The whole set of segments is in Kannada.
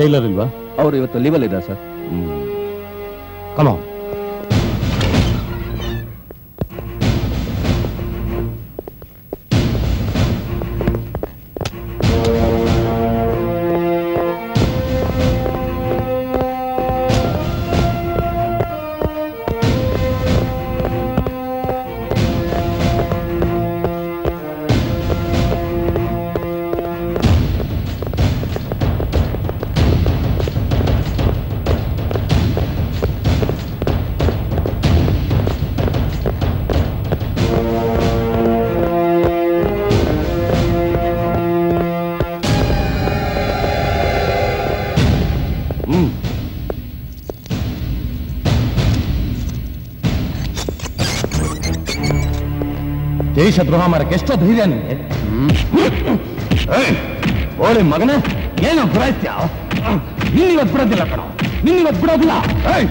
ಜೈಲರ್ ಇಲ್ವಾ? ಅವರು ಇವತ್ತು ಲೀವಲ್ ಇದ್ದಾರೆ ಸರ್. ದೇಶದ್ರೋಹ ಮಾಡಕ್ಕೆ ಎಷ್ಟೋ ಧೈರ್ಯ ನಿಮಗೆ ಓಳಿ ಮಗನ ಏನೋ ನಿನ್ನ ಇವತ್ತು ಬಿಡೋದಿಲ್ಲ ಕಣ ನಿನ್ನಿವತ್ತು ಬಿಡೋದಿಲ್ಲ. ಏಯ್,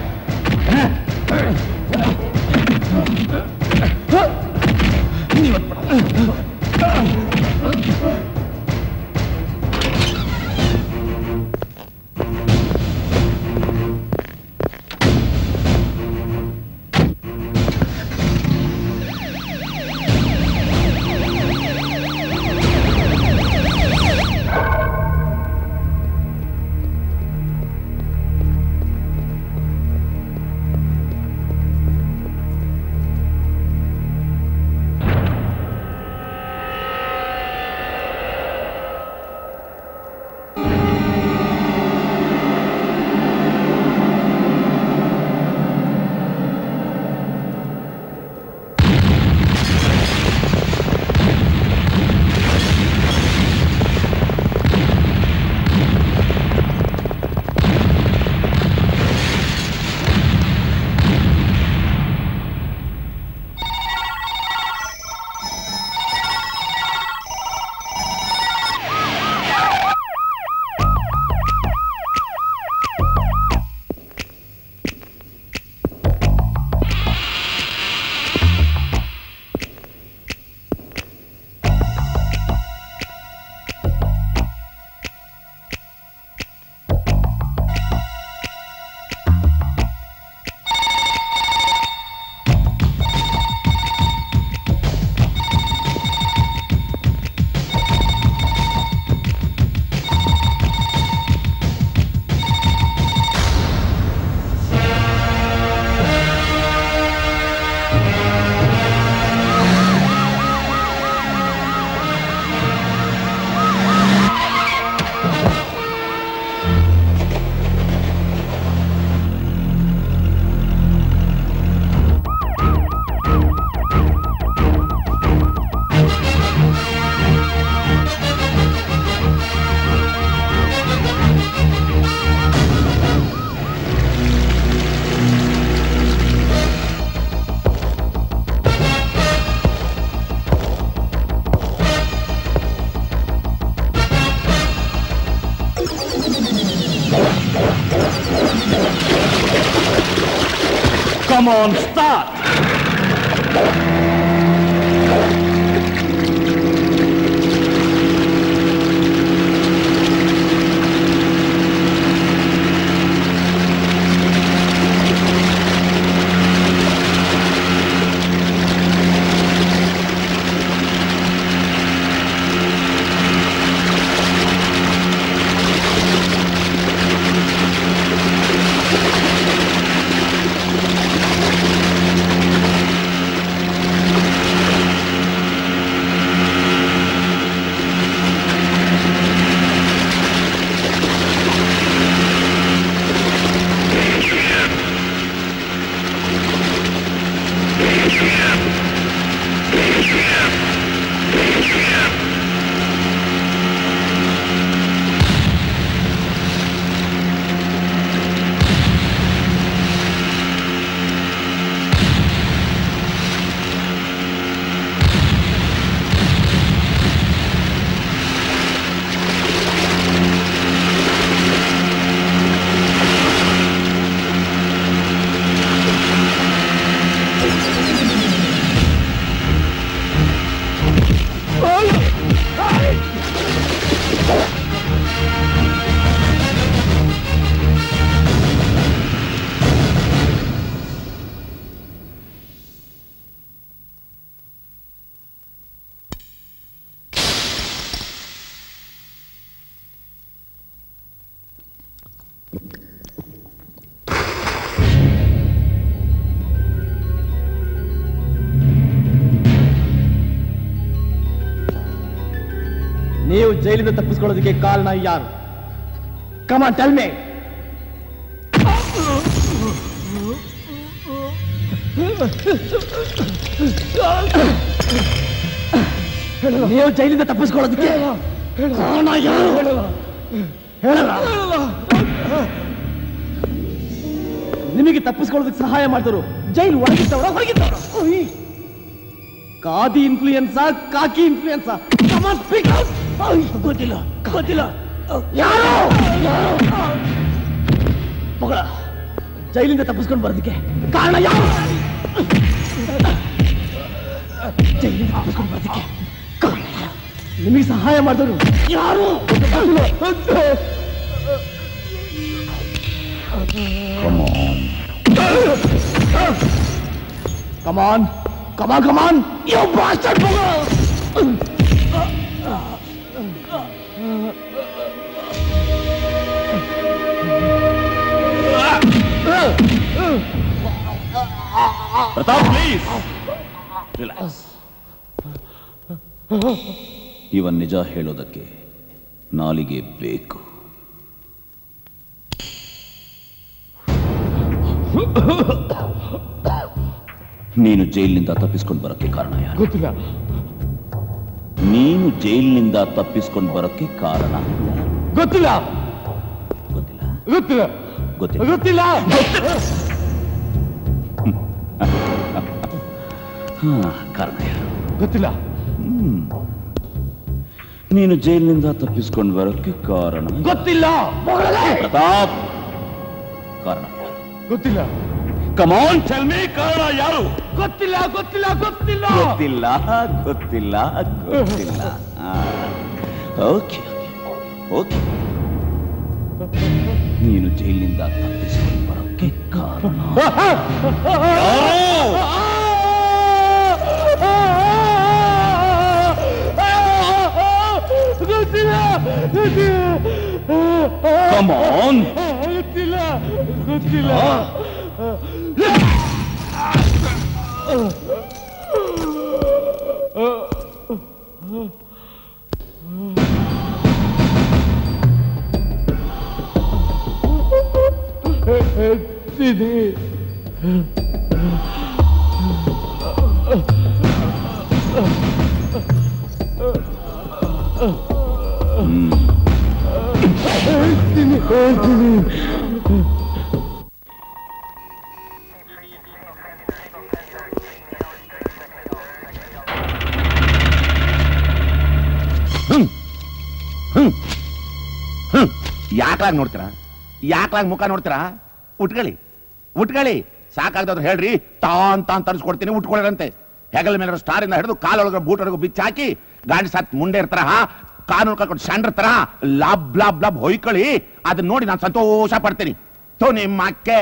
Come on, start! ಜೈಲಿಂದ ತಪ್ಪಿಸ್ಕೊಳ್ಳೋದಕ್ಕೆ ಕಾರಣ ಯಾರು? ಕಮಾನ್ ಟೆಲ್ ಮೇ ನೀವು ಜೈಲಿಂದ ತಪ್ಪಿಸ್ಕೊಳ್ಳೋದಕ್ಕೆ ಕಾರಣ ಯಾರು? ಹೇಳಲ್ಲ ನಿಮಗೆ ತಪ್ಪಿಸ್ಕೊಳ್ಳೋದಕ್ಕೆ ಸಹಾಯ ಮಾಡಿದ್ರು ಜೈಲು ಒಳಗಿದ್ದವರ ಹೊರಗಿದ್ದವರ. ಕಾದಿ ಇನ್ಫ್ಲೂಯೆನ್ಸಾ ಕಾಕಿ ಇನ್ಫ್ಲೂಯೆನ್ಸಾ ಕಮಾನ್ ಸ್ಪೀಕ್ ಗೊತ್ತಿಲ್ಲ ಗೊತ್ತಿಲ್ಲ. ಯಾರು? ಮಗಳ ಜೈಲಿಂದ ತಪ್ಪಿಸ್ಕೊಂಡು ಬರೋದಕ್ಕೆ ಕಾರಣ ಯಾರು? ಜೈಲಿಂದ ತಪ್ಪಿಸ್ಕೊಂಡು ಬರೋದಕ್ಕೆ ಕಾರಣ? ನಿಮಗೆ ಸಹಾಯ ಮಾಡಿದ್ರು ಯಾರು? Come on come on come on yo bastard ಮಗ ಪ್ರತಾಪ್ ಪ್ಲೀಸ್ ರಿಲ್ಯಾಕ್ಸ್ ಇವನ್ ನಿಜ ಹೇಳೋದಕ್ಕೆ ನಾಲಿಗೆ ಬೇಕು. ನೀನು ಜೈಲಿನಿಂದ ತಪ್ಪಿಸ್ಕೊಂಡು ಬರೋಕ್ಕೆ ಕಾರಣ ಯಾರು? ಗೊತ್ತಿಲ್ಲ. ನೀನು ಜೈಲಿನಿಂದ ತಪ್ಪಿಸ್ಕೊಂಡು ಬರೋಕ್ಕೆ ಕಾರಣ ಯಾರು? ಗೊತ್ತಿಲ್ಲ ಗೊತ್ತಿಲ್ಲ ಗೊತ್ತಿಲ್ಲ ಗೊತ್ತಿಲ್ಲ ಗೊತ್ತಿಲ್ಲ ಹಾ ಕಾರಣ ಯಾರು ಗೊತ್ತಿಲ್ಲ ನೀನು ಜೈಲಿನಿಂದ ತಪ್ಪಿಸ್ಕೊಂಡು ಬರೋಕ್ಕೆ ಕಾರಣ ಗೊತ್ತಿಲ್ಲ ಪ್ರತಾಪ್ ಕಾರಣ ಯಾರು ಗೊತ್ತಿಲ್ಲ ಕಮಾನ್ ಟೆಲ್ ಮೀ ಕಾರಣ ಯಾರು ಗೊತ್ತಿಲ್ಲ ಗೊತ್ತಿಲ್ಲ ಗೊತ್ತಿಲ್ಲ. ಗೊತ್ತಿಲ್ಲ ಗೊತ್ತಿಲ್ಲ ಗೊತ್ತಿಲ್ಲ. ಓಕೆ ಓಕೆ ನೀನು ಜೈಲಿನಿಂದ ತಪ್ಪಿಸಿಕೊಂಡು ಬರೋಕ್ಕೆ ಕಾರಣ. ಗೊತ್ತಿಲ್ಲ ಗೊತ್ತಿಲ್ಲ ಕಮಾನ್ ಗೊತ್ತಿಲ್ಲ. ಗೊತ್ತಿಲ್ಲ ಹೇಳ್ತೀನಿ ಹೇಳ್ತೀನಿ ಹ್ಮ್. ಯಾಕಾಗ್ ನೋಡ್ತೀರಾ? ಯಾಕಾಗ್ ಮುಖ ನೋಡ್ತೀರಾ? ಉಟ್ಕೊಳ್ಳಿ. ಉಟ್ಕೊಳ್ಳಿ. ಸಾಕಾಗ್ದವ್ರು ಹೇಳ್ರಿ ತಾನ್ ತಾನ್ ತರಿಸ್ಕೊಡ್ತೀನಿ ಉಟ್ಕೊಳ್ಳರಂತೆ. ಹೆಗಲ ಮೇಲೆ ಸ್ಟಾರ್ ಇಂದ ಹಿಡಿದು ಕಾಲೊಳಗ ಬೂಟೊಳಗೆ ಬಿಚ್ಚಾಕಿ ಗಾಡಿ ಸತ್ ಮುಂಡೆ ಇರ್ತಾರ ಕಾನೂನು ಕಳ್ಕೊಂಡು ಸ್ಯಾಂಡ್ರ ತರ ಲಾಬ್ ಲಾಬ್ ಲಾಬ್ ಹೊಯ್ಕೊಳ್ಳಿ. ಅದನ್ನ ನೋಡಿ ನಾನು ಸಂತೋಷ ಪಡ್ತೀನಿ. ತೋ ನಿಮ್ಮ ಅಕ್ಕೆ.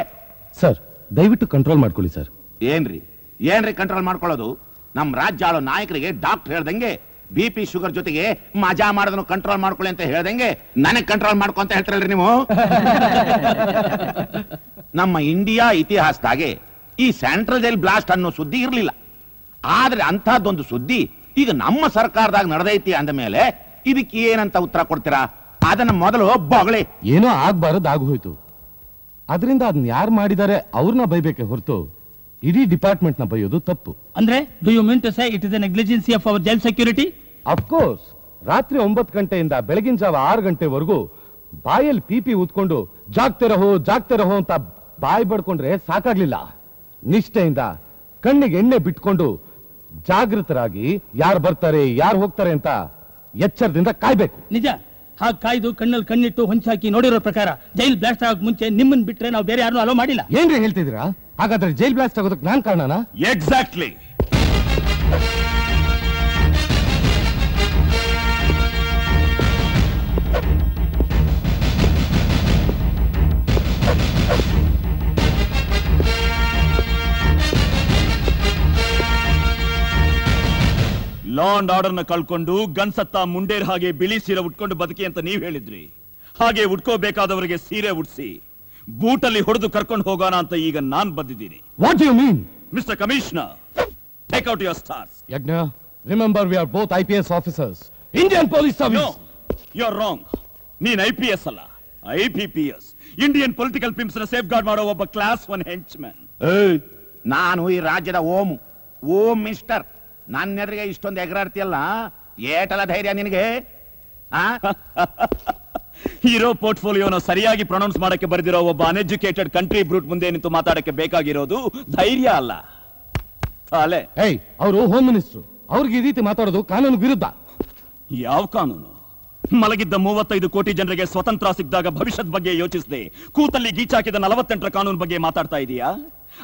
ಸರ್ ದಯವಿಟ್ಟು ಕಂಟ್ರೋಲ್ ಮಾಡ್ಕೊಳ್ಳಿ ಸರ್. ಏನ್ರಿ? ಏನ್ರಿ ಕಂಟ್ರೋಲ್ ಮಾಡ್ಕೊಳ್ಳೋದು? ನಮ್ ರಾಜ್ಯ ಆಳೋ ನಾಯಕರಿಗೆ ಡಾಕ್ಟರ್ ಹೇಳ್ದಂಗೆ ಬಿ ಪಿ ಶುಗರ್ ಜೊತೆಗೆ ಮಜಾ ಮಾಡೋದನ್ನು ಕಂಟ್ರೋಲ್ ಮಾಡ್ಕೊಳ್ಳಿ ಅಂತ ಹೇಳ್ದಂಗೆ ನನಗ್ ಕಂಟ್ರೋಲ್ ಮಾಡ್ಕೊ ಅಂತ ಹೇಳ್ತಾರಲ್ರಿ ನೀವು? ನಮ್ಮ ಇಂಡಿಯಾ ಇತಿಹಾಸದಾಗೆ ಈ ಸೆಂಟ್ರಲ್ ಜೈಲ್ ಬ್ಲಾಸ್ಟ್ ಅನ್ನೋ ಸುದ್ದಿ ಇರಲಿಲ್ಲ. ಆದ್ರೆ ಅಂತಹದ್ದೊಂದು ಸುದ್ದಿ ಈಗ ನಮ್ಮ ಸರ್ಕಾರದಾಗ ನಡೆದೈತಿ ಅಂದ ಮೇಲೆ ಇದಕ್ಕೆ ಏನಂತ ಉತ್ತರ ಕೊಡ್ತೀರಾ? ಅದನ್ನ ಮೊದಲು ಬೊಗಳಿ. ಏನೋ ಆಗ್ಬಾರದಾಗೋಯ್ತು ಅದರಿಂದ ಅದನ್ನ ಯಾರು ಮಾಡಿದ್ದಾರೆ ಅವ್ರನ್ನ ಬೈಬೇಕೆ ಹೊರತು? ಇಡೀ ಡಿಪಾರ್ಟ್ಮೆಂಟ್ನ ಬೈಯೋದು ತಪ್ಪು. ಅಂದ್ರೆ do you mean to say it is a negligence of our jail security of course ರಾತ್ರಿ ಒಂಬತ್ತು ಗಂಟೆಯಿಂದ ಬೆಳಗಿನ ಜಾವ ಆರು ಗಂಟೆವರೆಗೂ ಬಾಯಲ್ಲಿ ಪಿಪಿ ಊದ್ಕೊಂಡು ಜಾಗ್ತೆ ರಹೋ ಜಾಗ್ತೆ ರಹೋ ಅಂತ ಬಾಯಿ ಬಡ್ಕೊಂಡ್ರೆ ಸಾಕಾಗ್ಲಿಲ್ಲ. ನಿಷ್ಠೆಯಿಂದ ಕಣ್ಣಿಗೆ ಎಣ್ಣೆ ಬಿಟ್ಕೊಂಡು ಜಾಗೃತರಾಗಿ ಯಾರು ಬರ್ತಾರೆ ಯಾರು ಹೋಗ್ತಾರೆ ಅಂತ ಎಚ್ಚರದಿಂದ ಕಾಯ್ಬೇಕು. ನಿಜ. ಹಾಗೆ ಕಾಯ್ದು ಕಣ್ಣಲ್ಲಿ ಕಣ್ಣಿಟ್ಟು ಹೊಂಚಾಕಿ ನೋಡಿರೋ ಪ್ರಕಾರ ಜೈಲ್ ಬ್ಲಾಸ್ಟ್ ಆಗಕ್ ಮುಂಚೆ ನಿಮ್ಮನ್ ಬಿಟ್ರೆ ನಾವು ಬೇರೆ ಯಾರನ್ನೂ ಅಲೋ ಮಾಡಿಲ್ಲ. ಏನ್ರಿ ಹೇಳ್ತಿದ್ದೀರಾ? ಹಾಗಾದ್ರೆ ಜೈಲ್ ಬ್ಲಾಸ್ಟ್ ಆಗೋದಕ್ಕೆ ನಾನ್ ಕಾರಣನಾ? ಎಕ್ಸಾಕ್ಟ್ಲಿ ಲಾ ಅಂಡ್ ಆರ್ಡರ್ನ ಕಳ್ಕೊಂಡು ಗನ್ಸತ್ತ ಮುಂಡೇರ್ ಹಾಗೆ ಬಿಳಿ ಸೀರೆ ಉಟ್ಕೊಂಡು ಬದುಕಿ ಅಂತ ನೀವ್ ಹೇಳಿದ್ರಿ. ಹಾಗೆ ಉಟ್ಕೋಬೇಕಾದವರಿಗೆ ಸೀರೆ ಉಡ್ಸಿ ಬೂಟಲ್ಲಿ ಹೊಡೆದು ಕರ್ಕೊಂಡು ಹೋಗೋಣ ಅಂತ ಈಗ ನಾನ್ ಬಂದಿದ್ದೀನಿ what you mean mister commissioner take out your stars Yagna remember we are both I P S officers Indian police you are wrong ನೀನ್ ಐಪಿಎಸ್ ಪಿ ಎಸ್ ಅಲ್ಲ IPPS P P S Indian political ಪಿಂಪ್ಸ್ನ safeguard ಮಾಡೋ ಒಬ್ಬ ಕ್ಲಾಸ್ ಒನ್ ಹೆಂಚ್ ಮ್ಯಾನ್ ನಾನು ಈ ರಾಜ್ಯದ ಓಮ್ ಓಮ್ ಮಿಸ್ಟರ್ ನನ್ನ ಎದುರಿಗೆ ಇಷ್ಟೊಂದು ಎಗರಾಡ್ತಿಯಲ್ಲ ಏಟಲ ಧೈರ್ಯ ನಿನಗೆ? ಆ? ಹೀರೋ ಪೋರ್ಟ್ಫೋಲಿಯೋನ ಸರಿಯಾಗಿ ಪ್ರೊನೌನ್ಸ್ ಮಾಡಕ್ಕೆ ಬರೆದಿರೋ ಒಬ್ಬ ಅನ್ಎಜುಕೇಟೆಡ್ ಕಂಟ್ರಿ ಬ್ರೂಟ್ ಮುಂದೆ ನಿಂತು ಮಾತಾಡಕ್ಕೆ ಬೇಕಾಗಿರೋದು ಧೈರ್ಯ ಅಲ್ಲ. ತಲೆ ಹೇ ಅವರು ಹೋಮ್ ಮಿನಿಸ್ಟರ್ ಅವ್ರಿಗೆ ಈ ರೀತಿ ಮಾತಾಡೋದು ಕಾನೂನು ವಿರುದ್ಧ. ಯಾವ ಕಾನೂನು? ಮಲಗಿದ್ದ ಮೂವತ್ತೈದು ಕೋಟಿ ಜನರಿಗೆ ಸ್ವತಂತ್ರ ಸಿಕ್ಕಿದಾಗ ಭವಿಷ್ಯದ ಬಗ್ಗೆ ಯೋಚಿಸದೆ ಕೂತಲ್ಲಿ ಗೀಚಾಕಿದ ನಲವತ್ತೆಂಟರ ಕಾನೂನು ಬಗ್ಗೆ ಮಾತಾಡ್ತಾ ಇದೀಯಾ?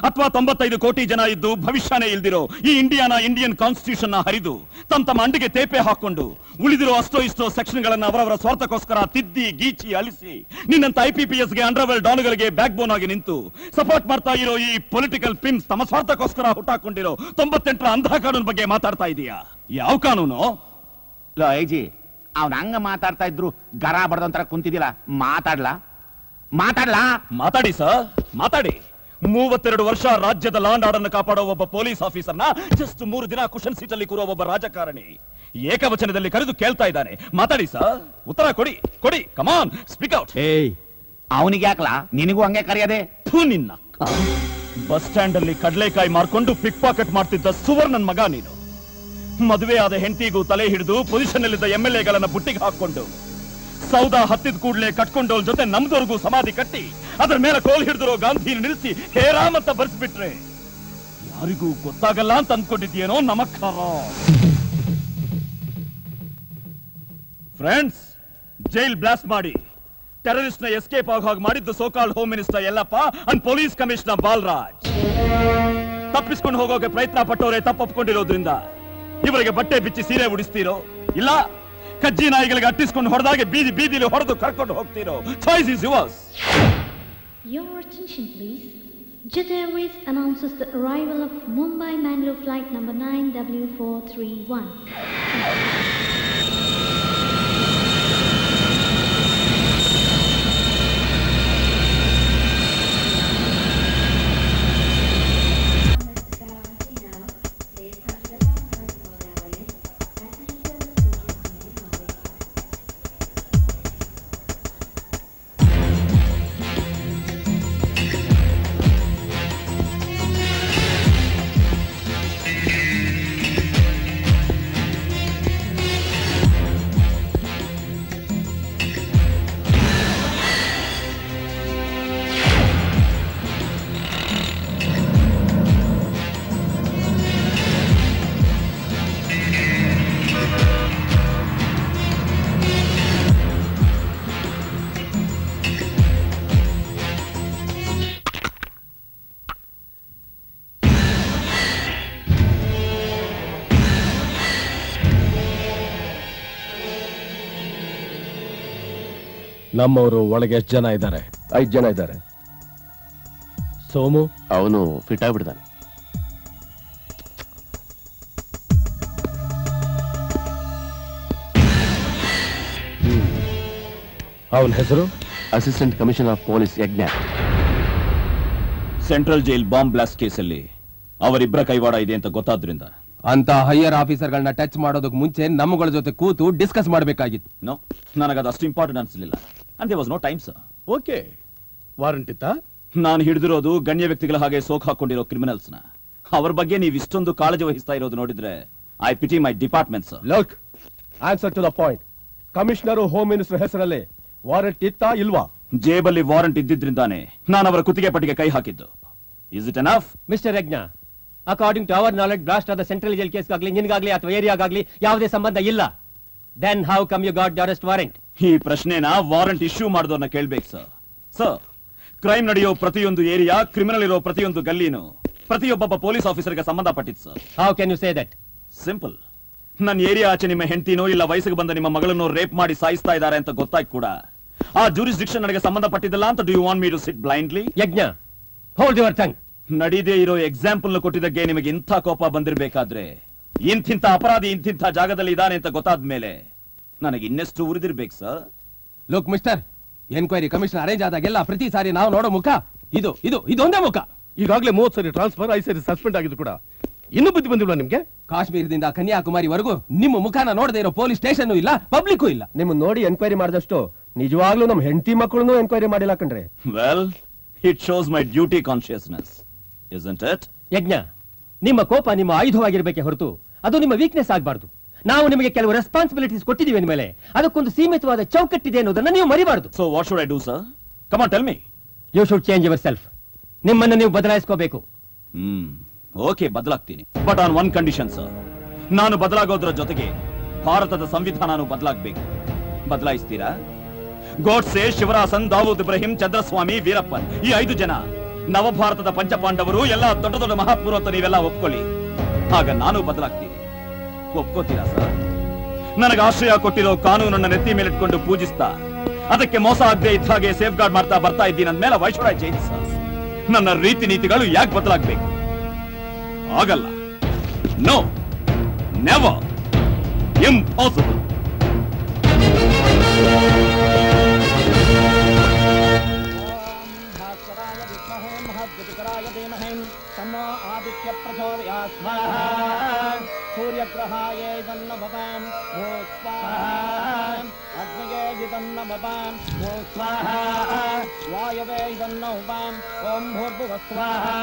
ಅಥವಾ ತೊಂಬತ್ತೈದು ಕೋಟಿ ಜನ ಇದ್ದು ಭವಿಷ್ಯನೇ ಇಲ್ದಿರೋ ಈ ಇಂಡಿಯಾನ ಇಂಡಿಯನ್ ಕಾನ್ಸ್ಟಿಟ್ಯೂಷನ್ನ ಹರಿದು ತಮ್ಮ ತಮ್ಮ ಅಂಡಿಗೆ ತೇಪೆ ಹಾಕೊಂಡು ಉಳಿದಿರೋ ಅಷ್ಟೋ ಇಷ್ಟೋ ಸೆಕ್ಷನ್ ಗಳನ್ನ ಅವರವರ ಸ್ವಾರ್ಥಕ್ಕೋಸ್ಕರ ತಿದ್ದಿ ಗೀಚಿ ಅಲಿಸಿ ನಿನ್ನಂತ ಐ ಪಿ ಪಿ ಎಸ್ಗೆ ಅಂಡರ್ವೆಲ್ ಡಾನ್ಗಳಿಗೆ ಬ್ಯಾಕ್ ಬೋನ್ ಆಗಿ ನಿಂತು ಸಪೋರ್ಟ್ ಮಾಡ್ತಾ ಇರೋ ಈ ಪೊಲಿಟಿಕಲ್ ಪಿನ್ಸ್ ತಮ್ಮ ಸ್ವಾರ್ಥಕ್ಕೋಸ್ಕರ ಹುಟ್ಟಾಕೊಂಡಿರೋ ತೊಂಬತ್ತೆಂಟರ ಅಂಧ ಕಾನೂನು ಬಗ್ಗೆ ಮಾತಾಡ್ತಾ ಇದೀಯಾ? ಯಾವ ಕಾನೂನು? ಐಜಿ ಅವ್ನ ಹಂಗ ಮಾತಾಡ್ತಾ ಇದ್ರು ಗರ ಬಡ್ದಂತರ ಕುಂತಿದಿಲ್ಲ ಮಾತಾಡ್ಲಾ? ಮಾತಾಡ್ಲಾ? ಮಾತಾಡಿ ಸರ್ ಮಾತಾಡಿ. ಮೂವತ್ತೆರಡು ವರ್ಷ ರಾಜ್ಯದ ಲಾಂಡ್ ಆರ್ಡರ್ ಕಾಪಾಡೋ ಒಬ್ಬ ಪೊಲೀಸ್ ಆಫೀಸರ್ನ ಜಸ್ಟ್ ಮೂರು ದಿನ ಕುಶನ್ ಸೀಟ್ ಅಲ್ಲಿ ಕೂರುವ ಒಬ್ಬ ರಾಜಕಾರಣಿ. ಏಕವಚನದಲ್ಲಿ ಕರೆದು ಕೇಳ್ತಾ ಇದ್ದಾನೆ. ಮಾತಾಡಿ ಸರ್ ಉತ್ತರ ಕೊಡಿ ಕೊಡಿ ಕಮಾನ್ ಸ್ಪೀಕ್ ಔಟ್ ಏಯ್ ಅವನಿಗೆ ಯಾಕಲಾ? ನಿನಗೂ ಹಂಗೆ ಕರೆಯದೆ? ಥೂ ನಿನ್ನ ಬಸ್ ಸ್ಟ್ಯಾಂಡ್ ಅಲ್ಲಿ ಕಡಲೆಕಾಯಿ ಮಾರ್ಕೊಂಡು ಪಿಕ್ ಪಾಕೆಟ್ ಮಾಡ್ತಿದ್ದ ಸುವರ್ಣನ್ ಮಗ ನೀನು. ಮದುವೆ ಆದ ಹೆಂಡತಿಗೂ ತಲೆ ಹಿಡಿದು ಪೊಸಿಷನ್ ಅಲ್ಲಿದ್ದ ಎಂ ಎಲ್ ಎಗಳನ್ನ ಬುಟ್ಟಿಗೆ ಹಾಕೊಂಡು ಸೌದ ಹತ್ತಿದ ಕೂಡಲೇ ಕಟ್ಕೊಂಡವ್ರ ಜೊತೆ ನಮ್ದವ್ರಿಗೂ ಸಮಾಧಿ ಕಟ್ಟಿ, ಅದ್ರ ಮೇಲೆ ಕೋಲ್ ಹಿಡಿದಿರೋ ಗಾಂಧಿ ನಿಲ್ಲಿಸಿ ಅಂತ ಬರ್ಸ್ಬಿಟ್ರೆ. ಯಾರಿಗೂ ಗೊತ್ತಾಗಲ್ಲ ಅಂತ ಅಂದ್ಕೊಂಡಿದ್ಯೇನೋ ನಮಸ್ಕಾರ. ಫ್ರೆಂಡ್ಸ್, ಜೈಲ್ ಬ್ಲಾಸ್ಟ್ ಮಾಡಿ. ಟೆರರಿಸ್ಟ್ನ ಎಸ್ಕೇಪ್ ಆಗ ಹಾಗೆ ಮಾಡಿದ್ದು so called home minister Yallappa and police commissioner Balraj. ತಪ್ಪಿಸ್ಕೊಂಡು ಹೋಗೋಕೆ ಪ್ರಯತ್ನ ಪಟ್ಟವರೇ ತಪ್ಪೊಪ್ಕೊಂಡಿರೋದ್ರಿಂದ. ಇವರಿಗೆ ಬಟ್ಟೆ ಬಿಚ್ಚಿ ಸೀರೆ ಉಡಿಸ್ತೀರೋ? ಇಲ್ಲ ಕಜ್ಜಿ ನಾಯಿಗಳಿಗೆ ಅಟ್ಟಿಸ್ಕೊಂಡು ಹೊಡೆದಾಗೆ ಬೀದಿ ಬೀದಿಲಿ ಹೊಡೆದು ಕರ್ಕೊಂಡು ಹೋಗ್ತೀರೋ choice is yours Your attention, please. Jet Airways announces the arrival of Mumbai Mangalore flight number 9W431. ನಮ್ಮವರು ಒಳಗೆ ಎಷ್ಟು ಜನ ಇದ್ದಾರೆ? ಐದು ಜನ ಇದ್ದಾರೆ. ಸೋಮು? ಅವನು ಫಿಟ್ ಆಗ್ಬಿಡ್ತಾನೆ ಅವನ ಹೆಸರು? Assistant commissioner of police Yagna. Central jail bomb blast ಕೇಸಲ್ಲಿ ಅವರಿಬ್ಬರ ಕೈವಾಡ ಇದೆ ಅಂತ ಗೊತ್ತಾದ್ರಿಂದ. ಅಂತ ಹೈಯರ್ ಆಫೀಸರ್ಗಳನ್ನ ಟಚ್ ಮಾಡೋದಕ್ಕೆ ಮುಂಚೆ ನಮ್ಮಗಳ ಜೊತೆ ಕೂತು ಡಿಸ್ಕಸ್ ಮಾಡಬೇಕಾಗಿತ್ತು. ನೋ ನನಗದು ಅಷ್ಟು important ಅನ್ಸಲಿಲ್ಲ and they was no time sir okay warrant ಇತ್ತಾ? ನಾನು ಹಿಡಿದಿರೋದು ಗಣ್ಯ ವ್ಯಕ್ತಿಗಳ ಹಾಗೆ ಸೋಕ್ ಹಾಕೊಂಡಿರೋ ಕ್ರಿಮಿನಲ್ಸ್ನ. ಅವ್ರ ಬಗ್ಗೆ ನೀವು ಇಷ್ಟೊಂದು ಕಾಳಜಿ ವಹಿಸ್ತಾ ಇರೋದು ನೋಡಿದ್ರೆ I pity my department sir look answer to the point commissioner home minister ಹೆಸರಲ್ಲಿ ವಾರಂಟ್ ಇತ್ತಾ ಇಲ್ವಾ? ಜೇಬಲ್ಲಿ ವಾರಂಟ್ ಇದ್ದಿದ್ರಿಂದಾನೆ ನಾನು ಅವರ ಕುತ್ತಿಗೆ ಪಟ್ಟಿಗೆ ಕೈ ಹಾಕಿದ್ದು. Is it enough mister Yagna according to our knowledge blast ಆದ ಸೆಂಟ್ರಲ್ ಜೈಲ್ ಕೇಸ್ಗಾಗ್ಲಿ ನಿನ್ಗಾಗ್ಲಿ ಅಥವಾ ಏರಿಯಾಗಾಗ್ಲಿ ಯಾವುದೇ ಸಂಬಂಧ ಇಲ್ಲ. Then how come you got arrest warrant ಈ ಪ್ರಶ್ನೆನ ವಾರಂಟ್ ಇಶ್ಯೂ ಮಾಡಿದವ್ರನ್ನ ಕೇಳ್ಬೇಕು ಸರ್ ಸರ್ ಕ್ರೈಮ್ ನಡೆಯೋ ಪ್ರತಿಯೊಂದು ಏರಿಯಾ ಕ್ರಿಮಿನಲ್ ಇರೋ ಪ್ರತಿಯೊಂದು ಗಲ್ಲಿನು ಪ್ರತಿಯೊಬ್ಬ ಪೊಲೀಸ್ ಆಫೀಸರ್ಗೆ ಸಂಬಂಧಪಟ್ಟಿತ್ತು sir how can you say that simple ನನ್ನ ಏರಿಯಾ ಆಚೆ ನಿಮ್ಮ ಹೆಂಡತಿನೋ ಇಲ್ಲ ವಯಸ್ಸಿಗೆ ಬಂದ ನಿಮ್ಮ ಮಗಳನ್ನು ರೇಪ್ ಮಾಡಿ ಸಾಯಿಸ್ತಾ ಇದ್ದಾರೆ ಅಂತ ಗೊತ್ತಾಗಿ ಕೂಡ. ಆ ಜೂರಿಸ್ಡಿಕ್ಷನ್ ನನಗೆ ಸಂಬಂಧಪಟ್ಟಿದ್ದಲ್ಲ ಅಂತ do you want me to sit blindly Yagna hold your tongue ನಡೀದೇ ಇರೋ ಎಕ್ಸಾಂಪಲ್ ಕೊಟ್ಟಿದ್ದಕ್ಕೆ ನಿಮಗೆ ಇಂಥ ಕೋಪ ಬಂದಿರಬೇಕಾದ್ರೆ ಇಂತಿಂತ ಅಪರಾಧಿ ಇಂತಿಂತ ಜಾಗದಲ್ಲಿ ಇದ್ದಾನೆ ಅಂತ ಗೊತ್ತಾದ್ಮೇಲೆ ನನಗೆ ಇನ್ನೆಷ್ಟು ಉರಿದಿರ್ಬೇಕು sir? Look mister enquiry commission arrange ಆದಾಗೆಲ್ಲ ಪ್ರತಿ ಸಾರಿ ನಾವು ನೋಡೋ ಮುಖ. ಇದು ಇದು ಇದೊಂದೇ ಮುಖ. ಈಗಾಗಲೇ ಮೂವತ್ತು ಸರಿ ಟ್ರಾನ್ಸ್ಫರ್ ಐದು ಸರಿ ಸಸ್ಪೆಂಡ್ ಆಗಿದ್ದು ಕೂಡ. ಇನ್ನೂ ಬುದ್ಧಿ ಬಂದಿಲ್ಲ ನಿಮ್ಗೆ? ಕಾಶ್ಮೀರದಿಂದ ಕನ್ಯಾಕುಮಾರಿವರೆಗೂ ನಿಮ್ಮ ಮುಖಾನ ನೋಡದೇ ಇರೋ ಪೊಲೀಸ್ ಸ್ಟೇಷನ್ ಇಲ್ಲ ಪಬ್ಲಿಕ್ಕೂ ಇಲ್ಲ. ನಿಮ್ ನೋಡಿ ಎನ್ಕ್ವೈರಿ ಮಾಡಿದಷ್ಟು ನಿಜವಾಗ್ಲೂ ನಮ್ ಹೆಂಡತಿ ಮಕ್ಕಳನ್ನು ಎನ್ಕ್ವೈರಿ ಮಾಡಿಲ್ಲ ಕಣ್ರಿ. Well it shows my duty consciousness it Yagna ನಿಮ್ಮ ಕೋಪ ನಿಮ್ಮ ಆಯುಧವಾಗಿರ್ಬೇಕೆ ಹೊರತು ಅದು ನಿಮ್ಮ ವೀಕ್ನೆಸ್ ಆಗಬಾರ್ದು. ನಾವು ನಿಮಗೆ ಕೆಲವು ರೆಸ್ಪಾನ್ಸಿಬಿಲಿಟೀಸ್ ಕೊಟ್ಟಿದ್ದೀವಿ ಅಂದಮೇಲೆ ಅದಕ್ಕೊಂದು ಸೀಮಿತವಾದ ಚೌಕಟ್ಟಿದೆ ಅನ್ನೋದನ್ನ ನೀವು ಮರಿಬಾರದು. So what should I do sir come on tell me you should change yourself ನಿಮ್ಮನ್ನು ನೀವು ಬದಲಾಯಿಸ್ಕೋಬೇಕು. Hmm. Okay ಬದಲಾಗ್ತೀನಿ. But on one condition sir ನಾನು ಬದಲಾಗೋದ್ರ ಜೊತೆಗೆ ಭಾರತದ ಸಂವಿಧಾನನೂ ಬದಲಾಗಬೇಕು. ಬದಲಾಯಿಸ್ತೀರಾ? ಗೋಡ್ಸೆ ಶಿವರಾಸನ್ ದಾವೂದ್ ಇಬ್ರಾಹಿಂ ಚಂದ್ರಸ್ವಾಮಿ ವೀರಪ್ಪನ್ ಈ ಐದು ಜನ ನವಭಾರತದ ಪಂಚಪಾಂಡವರು ಎಲ್ಲ ದೊಡ್ಡ ದೊಡ್ಡ ಮಹಾಪುರ ನೀವೆಲ್ಲ ಒಪ್ಕೊಳ್ಳಿ. ಆಗ ನಾನು ಬದಲಾಗ್ತೀನಿ. ಒಪ್ಕೋತೀರಾ, ಸರ್? ನನಗೆ ಆಶ್ರಯ ಕೊಟ್ಟಿರೋ ಕಾನೂನನ್ನ ನೆತ್ತಿ ಮೇಲಿಟ್ಕೊಂಡು ಪೂಜಿಸ್ತಾ, ಅದಕ್ಕೆ ಮೋಸ ಆಗದೆ ಇದ್ದ ಹಾಗೆ ಸೇಫ್ ಗಾರ್ಡ್ ಮಾಡ್ತಾ ಬರ್ತಾ ಇದ್ದೀನಿ ಅಂದ್ಮೇಲೆ ಮೇಲೆ ಶುಡ್ ಐ ಸರ್ ನನ್ನ ರೀತಿ ನೀತಿಗಳು ಯಾಕೆ ಬದಲಾಗಬೇಕು? ಆಗಲ್ಲ. ನೋ ನೆವರ್ ಇಂಪಾಸಿಬಲ್ आदित्य प्रचोदयात् स्वाहा सूर्यग्रहाय इदन्न भवां भो स्वाहा अग्नये इदन्न भवां भो स्वाहा वायवे इदन्न उपां ॐ भूर्भुवः स्वाहा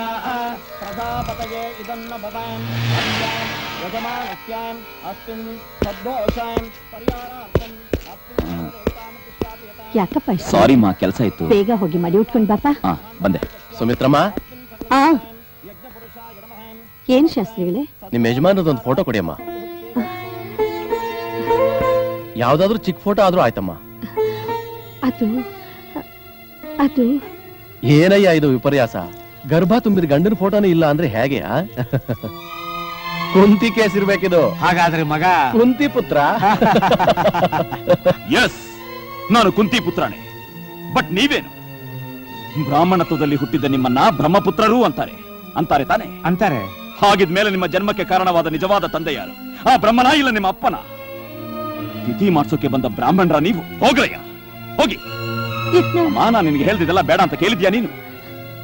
प्रजापतये इदन्न भवां अस्यां यजमानस्याम् अस्मिन् सद्दोषां परिहारार्थम् अस्मिन् देवतामतिष्ठापयताम् ಯಾಕಪ್ಪ ಇಷ್ಟು? ಸಾರಿ ಮಾ ಕೆಲಸ ಇತ್ತು ಬೇಗ ಹೋಗಿ ಮಡಿ ಉಟ್ಕೊಂಡ್ ಬಾಪ ಹಾ ಬಂದೆ ಸುಮಿತ್ರಮ್ಮ ಆ ಏನ್ ಶಾಸ್ತ್ರಿಗಳೇ? ನಿಮ್ಮ ಯಜಮಾನದೊಂದು ಫೋಟೋ ಕೊಡಿಯಮ್ಮ ಯಾವ್ದಾದ್ರೂ ಚಿಕ್ಕ ಫೋಟೋ ಆದ್ರೂ ಆಯ್ತಮ್ಮ. ಅದು ಅದು. ಏನಯ್ಯ ಇದು ವಿಪರ್ಯಾಸ? ಗರ್ಭ ತುಂಬಿದ ಗಂಡನ ಫೋಟೋನೇ ಇಲ್ಲ ಅಂದ್ರೆ ಹೇಗೆ ಕುಂತಿ ಕೇಸ್ ಇರ್ಬೇಕಿದು. ಹಾಗಾದ್ರೆ ಮಗ. ಕುಂತಿ ಪುತ್ರ. ಎಸ್ ನಾನು ಕುಂತಿ ಪುತ್ರನೇ. ಬಟ್ ನೀವೇನು? ಬ್ರಾಹ್ಮಣತ್ವದಲ್ಲಿ ಹುಟ್ಟಿದ ನಿಮ್ಮನ್ನ ಬ್ರಹ್ಮಪುತ್ರರು ಅಂತಾರೆ. ಅಂತಾರೆ ತಾನೆ? ಅಂತಾರೆ. ಹಾಗಿದ್ಮೇಲೆ ನಿಮ್ಮ ಜನ್ಮಕ್ಕೆ ಕಾರಣವಾದ ನಿಜವಾದ ತಂದೆ ಯಾರು? ಆ ಬ್ರಹ್ಮನ ಇಲ್ಲ ನಿಮ್ಮ ಅಪ್ಪನ? ತಿಥಿ ಮಾಡಿಸೋಕೆ ಬಂದ ಬ್ರಾಹ್ಮಣರ ನೀವು? ಹೋಗ್ರಯ್ಯ ಹೋಗಿ. ಮಾನ ನಿನ್ಗೆ ಹೇಳ್ತಿದ್ದೆಲ್ಲ ಬೇಡ ಅಂತ ಕೇಳಿದ್ಯಾ ನೀನು?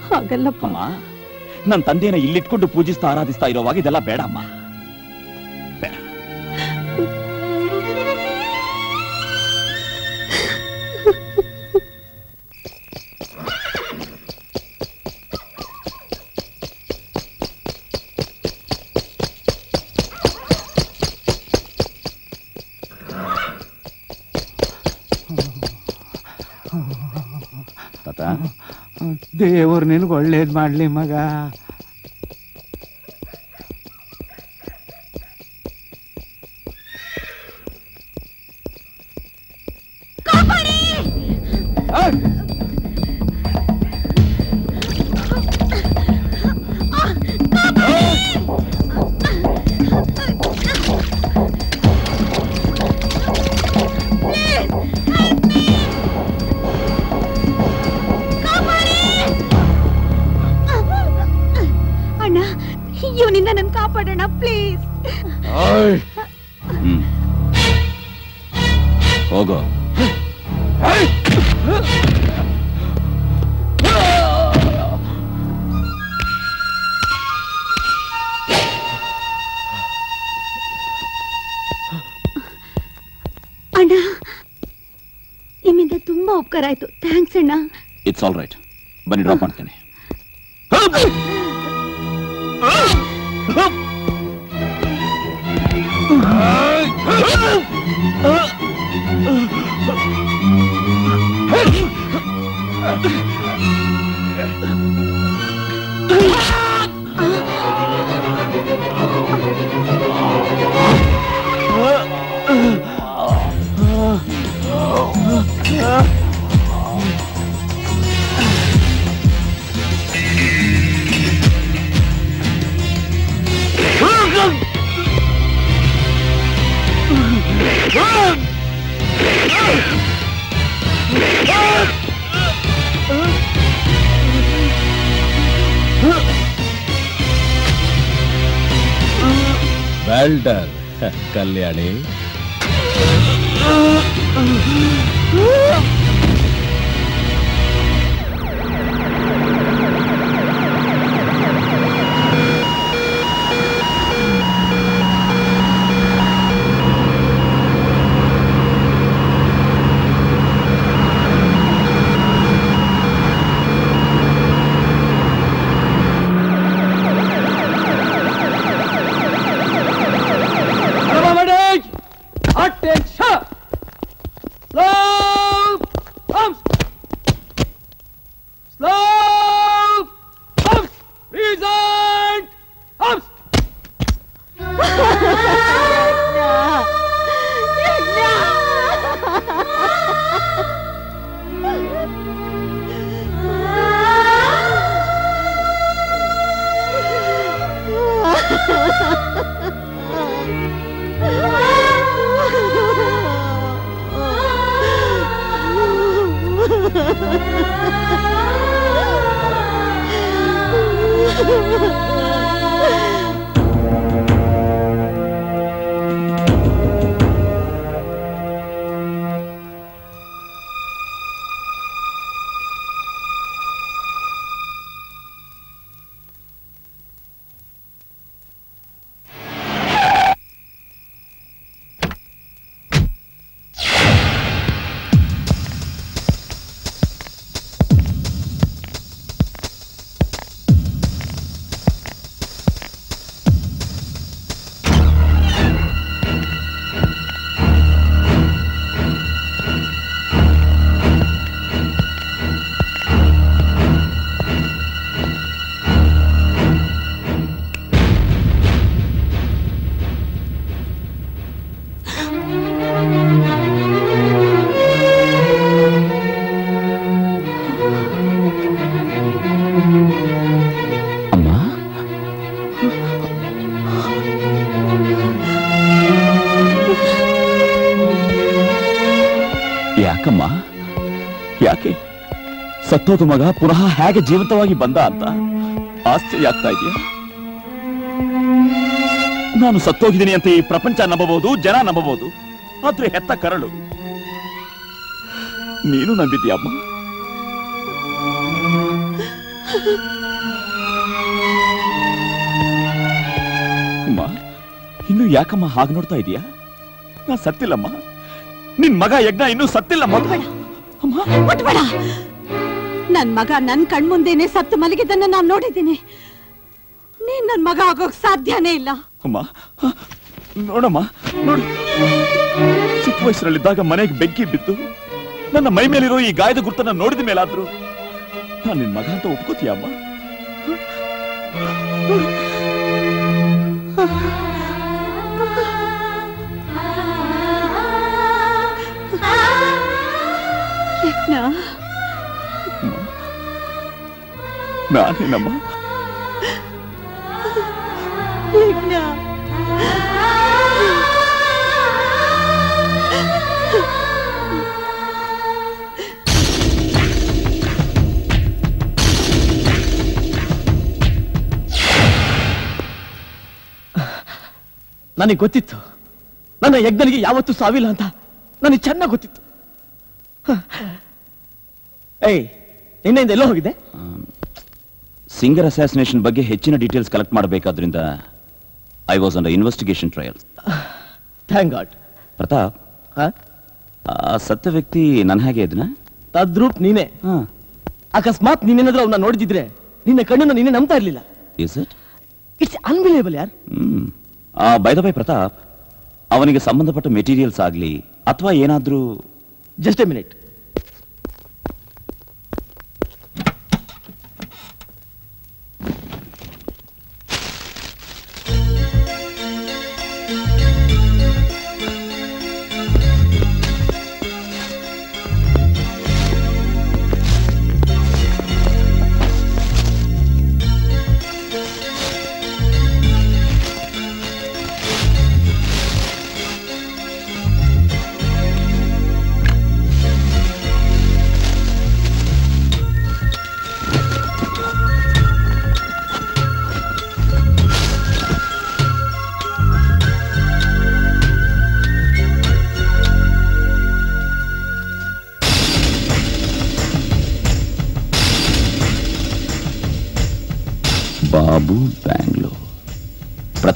ಹಾಗಲ್ಲಪ್ಪ. ನನ್ನ ತಂದೆನ ಇಲ್ಲಿಟ್ಕೊಂಡು ಪೂಜಿಸ್ತಾ ಆರಾಧಿಸ್ತಾ ಇರೋವಾಗ ಇದೆಲ್ಲ ಬೇಡ ದೇವ್ರು ನಿನ್ಗೆ ಒಳ್ಳೇದು ಮಾಡ್ಲಿ ಮಗ. ಇಟ್ಸ್ ಆಲ್ ರೈಟ್ ಬನ್ನಿ ಡ್ರಾಪ್ ಮಾಡ್ತೇನೆ. ಸತ್ತೋದ ಮಗ ಪುನಃ ಹೇಗೆ ಜೀವಂತವಾಗಿ ಬಂದ ಅಂತ ಆಶ್ಚರ್ಯ ಆಗ್ತಾ ಇದೆಯಾ? ನಾನು ಸತ್ತೋಗಿದ್ದೀನಿ ಅಂತ ಈ ಪ್ರಪಂಚ ನಂಬಬಹುದು ಜನ ನಂಬಬಹುದು ಆದ್ರೆ ಹೆತ್ತ ಕರಳು. ನೀನು ನಂಬಿದ್ದೀಯ ಅಮ್ಮ? ಇನ್ನು ಯಾಕಮ್ಮ ಹಾಗೆ ನೋಡ್ತಾ ಇದೀಯಾ? ನಾ ಸತ್ತಿಲ್ಲಮ್ಮ. ನಿನ್ ಮಗ ಯಜ್ಞ ಇನ್ನೂ ಸತ್ತಿಲ್ಲಮ್ಮ ಮುಟ್ಬೇಡ ನನ್ ಮಗ ನನ್ ಕಣ್ಮುಂದೇನೆ ಸತ್ತು ಮಲಗಿದ್ದನ್ನ ನಾನ್ ನೋಡಿದ್ದೀನಿ. ನೀನ್ ನನ್ ಮಗ ಆಗೋಕ್ ಸಾಧ್ಯನೇ ಇಲ್ಲ. ಅಮ್ಮ ನೋಡಮ್ಮ ನೋಡು. ಚಿಕ್ಕ ವಯಸ್ಸಿನಲ್ಲಿದ್ದಾಗ ಮನೆಗೆ ಬೆಂಕಿ ಬಿತ್ತು. ನನ್ನ ಮೈ ಮೇಲಿರೋ ಈ ಗಾಯದ ಗುರ್ತನ್ನ ನೋಡಿದ ಮೇಲಾದ್ರು ನಾನು ನಿನ್ ಮಗ ಅಂತ ಒಪ್ಕೋತೀಯ ಅಮ್ಮ? ಯಜ್ಞ. ನಾನೇನಮ್ಮ? ನನಗೆ ಗೊತ್ತಿತ್ತು. ನನ್ನ ಯಜ್ಞನಿಗೆ ಯಾವತ್ತೂ ಸಾವಿಲ್ಲ ಅಂತ ನನಗೆ ಚೆನ್ನಾಗಿ ಗೊತ್ತಿತ್ತು. ಏಯ್ ನಿನ್ನೆಯಿಂದ ಎಲ್ಲೋ ಹೋಗಿದ್ದೆ? ಸಿಂಗರ್ ಅಸಾಸಿನೇಷನ್ ಬಗ್ಗೆ ಹೆಚ್ಚಿನ details collect ಮಾಡಬೇಕಾದ್ರಿಂದ I was under investigation trial thank God. Pratap. ಆ ಸತ್ಯ ವ್ಯಕ್ತಿ ನನ್ನ ಹಾಗೆ ಇದನ್ನ ತದ್ರೂಪ್ ನೀನೆ. ಅಕಸ್ಮಾತ್ ನೀನೇನಾದ್ರೂ ಅವನ್ನ ನೋಡಿದ್ರೆ ನಿನ್ನ ಕಣ್ಣನ್ನು ನೀನೆ ನಂಬ್ತಾ ಇರ್ಲಿಲ್ಲ. ಇಸ್ ಇಟ್ ಇಟ್ಸ್ ಅನ್ಬಿಲೇಬಲ್ ಯಾರ್? ಬೈ ದ ಬೈ ಪ್ರತಾಪ್ ಅವನಿಗೆ ಸಂಬಂಧಪಟ್ಟ ಮೆಟೀರಿಯಲ್ಸ್ ಆಗ್ಲಿ ಅಥವಾ ಏನಾದ್ರೂ just a minute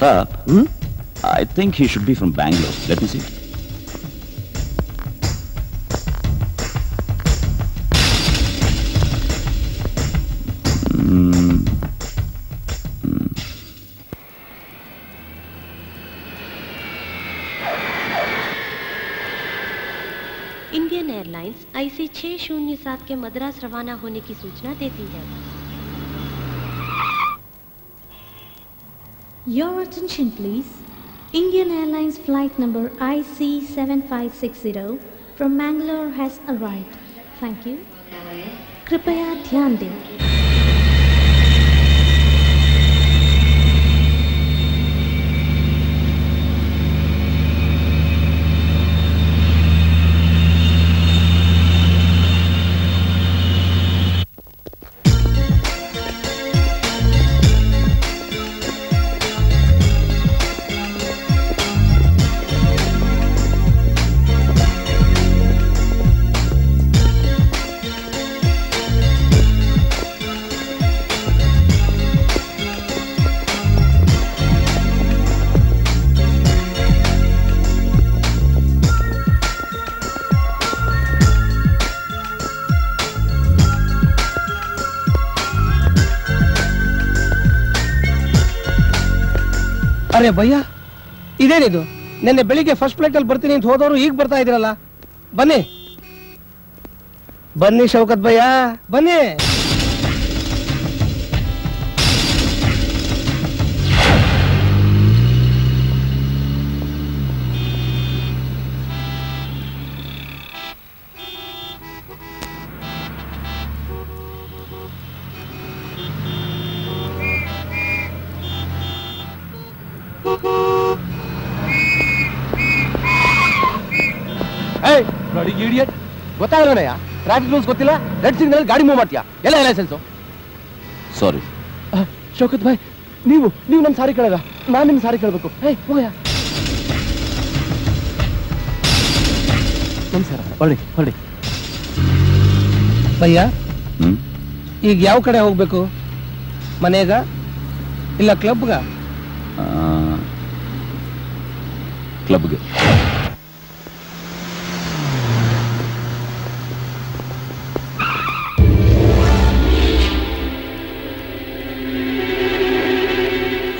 up. Hmm? I think he should be from Bangalore. Let me see. Indian Airlines I छह शून्य सात के मद्रास रवाना होने की सूचना देती है Your attention please. Indian Airlines flight number IC7560 from Mangalore has arrived. Thank you. कृपया ध्यान दें ಅರೆ ಭಯ್ಯ, ಇದೇನಿದು? ನಿನ್ನೆ ಬೆಳಿಗ್ಗೆ ಫಸ್ಟ್ ಫ್ಲೈಟ್ ಅಲ್ಲಿ ಬರ್ತೀನಿ ಅಂತ ಹೋದವರು ಈಗ ಬರ್ತಾ ಇದ್ದೀರಲ್ಲ ಬನ್ನಿ. ಬನ್ನಿ ಶೌಕತ್ ಭಯ್ಯ, ಬನ್ನಿ. ಗೊತ್ತಾಗಲ್ಲನಯ್ಯ ಟ್ರಾಫಿಕ್ ರೂಲ್ಸ್ ಗೊತ್ತಿಲ್ಲ ರೆಡ್ ಸಿಗ್ನಲ್ ಗಾಡಿ ಮೂವ್ ಮಾಡ್ತೀಯಾ? ಎಲ್ಲ ಲೈಸೆನ್ಸು ಸಾರಿ ಶೌಕತ್ ಭಾಯ್ ನೀವು ನೀವು ನಮ್ಮ ಸಾರಿ ಕೇಳಲ್ಲ. ನಾನು ನಿಮ್ಮ ಸಾರಿ ಕೇಳಬೇಕು. ಏಯ್ ಹೋಗಯ್ಯ ನಮಸ್ಕಾರ ಹೊರಡಿ ಹೊರಡಿ. ಭಯ್ಯ ಈಗ ಯಾವ ಕಡೆ ಹೋಗ್ಬೇಕು? ಮನೆಗ ಇಲ್ಲ ಕ್ಲಬ್ಗ ಕ್ಲಬ್ಗೆ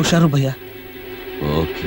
ಹುಷಾರು ಭಯ್ಯ ಓಕೆ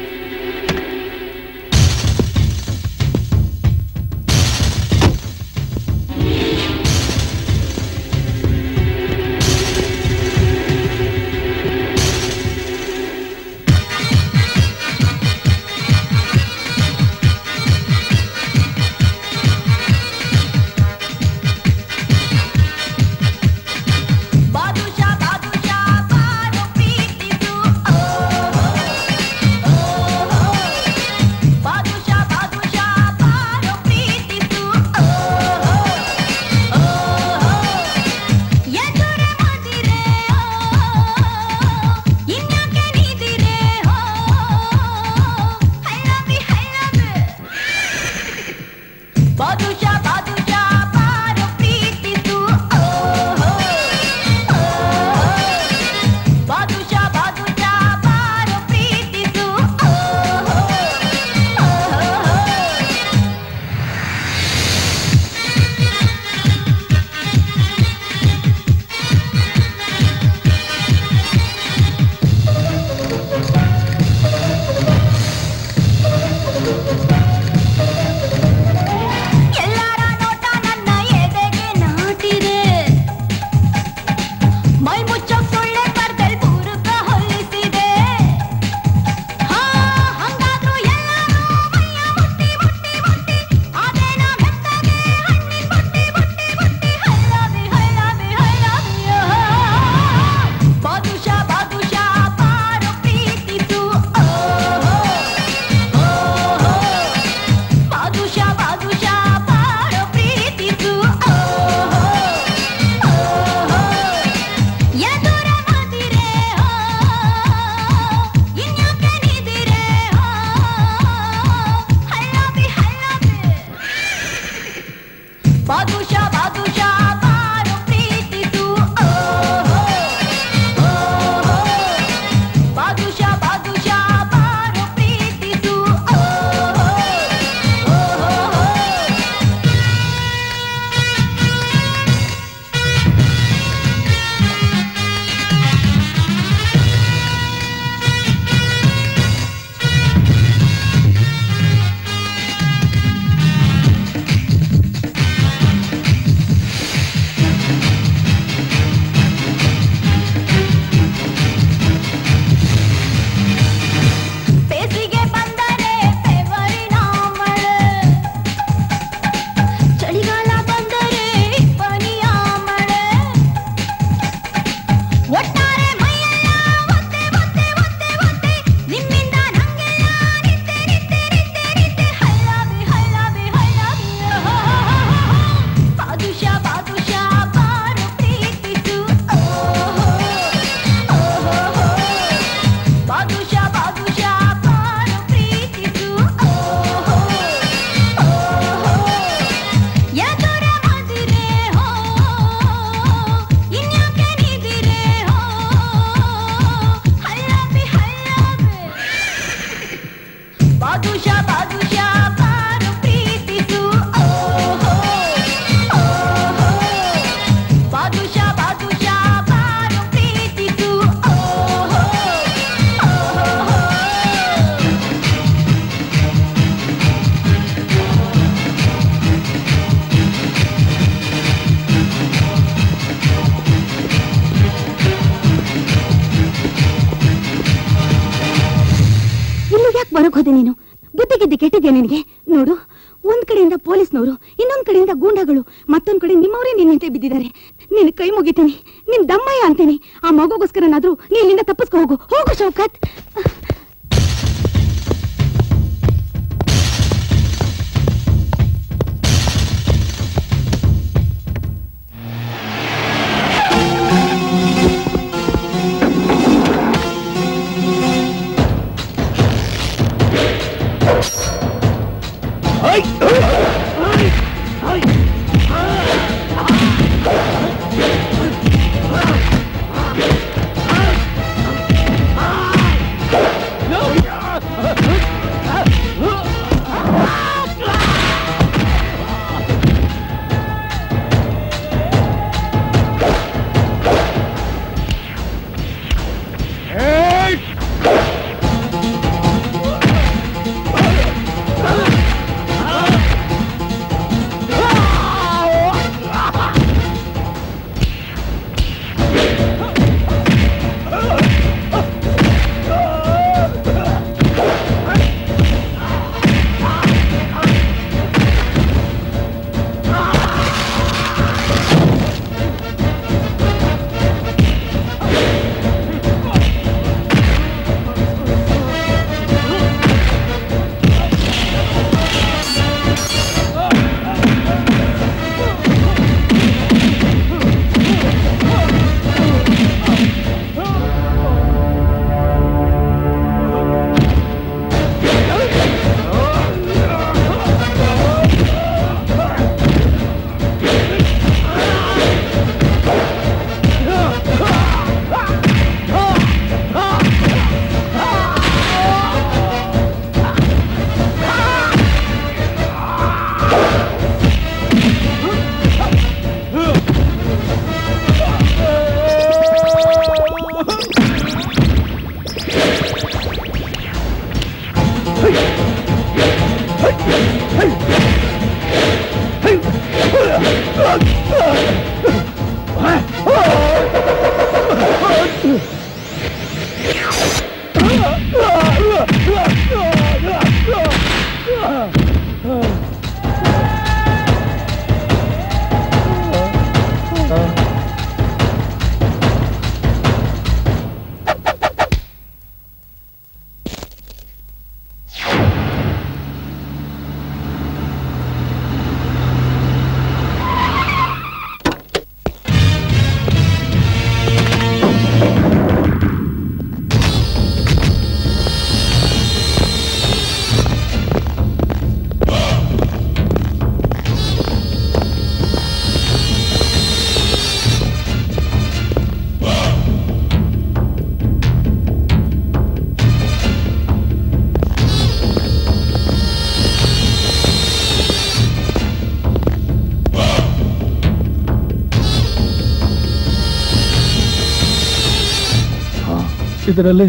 ಇದರಲ್ಲಿ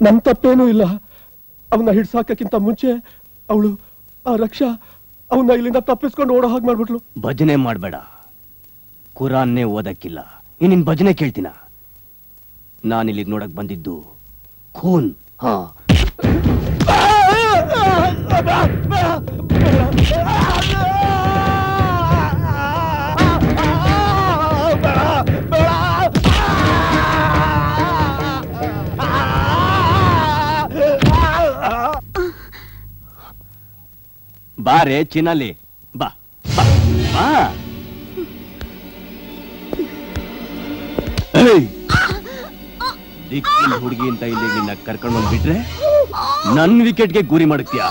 ನನ್ನ ತಪ್ಪೇನೂ ಇಲ್ಲ ಅವನ್ನ ಹಿಡ್ಸಾಕಕ್ಕಿಂತ ಮುಂಚೆ ಅವಳು ಆ ರಕ್ಷಾ ಅವನ್ನ ಇಲ್ಲಿಂದ ತಪ್ಪಿಸ್ಕೊಂಡು ಓಡೋ ಹಾಗೆ ಮಾಡ್ಬಿಟ್ಲು ಭಜನೆ ಮಾಡಬೇಡ ಕುರಾನ್ನೇ ಓದಕ್ಕಿಲ್ಲ ಇನ್ನಿನ್ ಭಜನೆ ಕೇಳ್ತೀನ ನಾನಿಲ್ಲಿಗೆ ನೋಡಕ್ ಬಂದಿದ್ದು ಖೂನ್ ಹಾ ಬಾರೆ ಚಿನ್ನಲಿ ಬಾ ಬಾ! ದಿಕ್ಕಿನ ಹುಡುಗಿ ಅಂತ ಇಲ್ಲಿ ನಿನ್ನ ಕರ್ಕೊಂಡು ಬಂದ್ಬಿಟ್ರೆ ನನ್ ವಿಕೆಟ್ಗೆ ಗುರಿ ಮಾಡ್ತೀಯ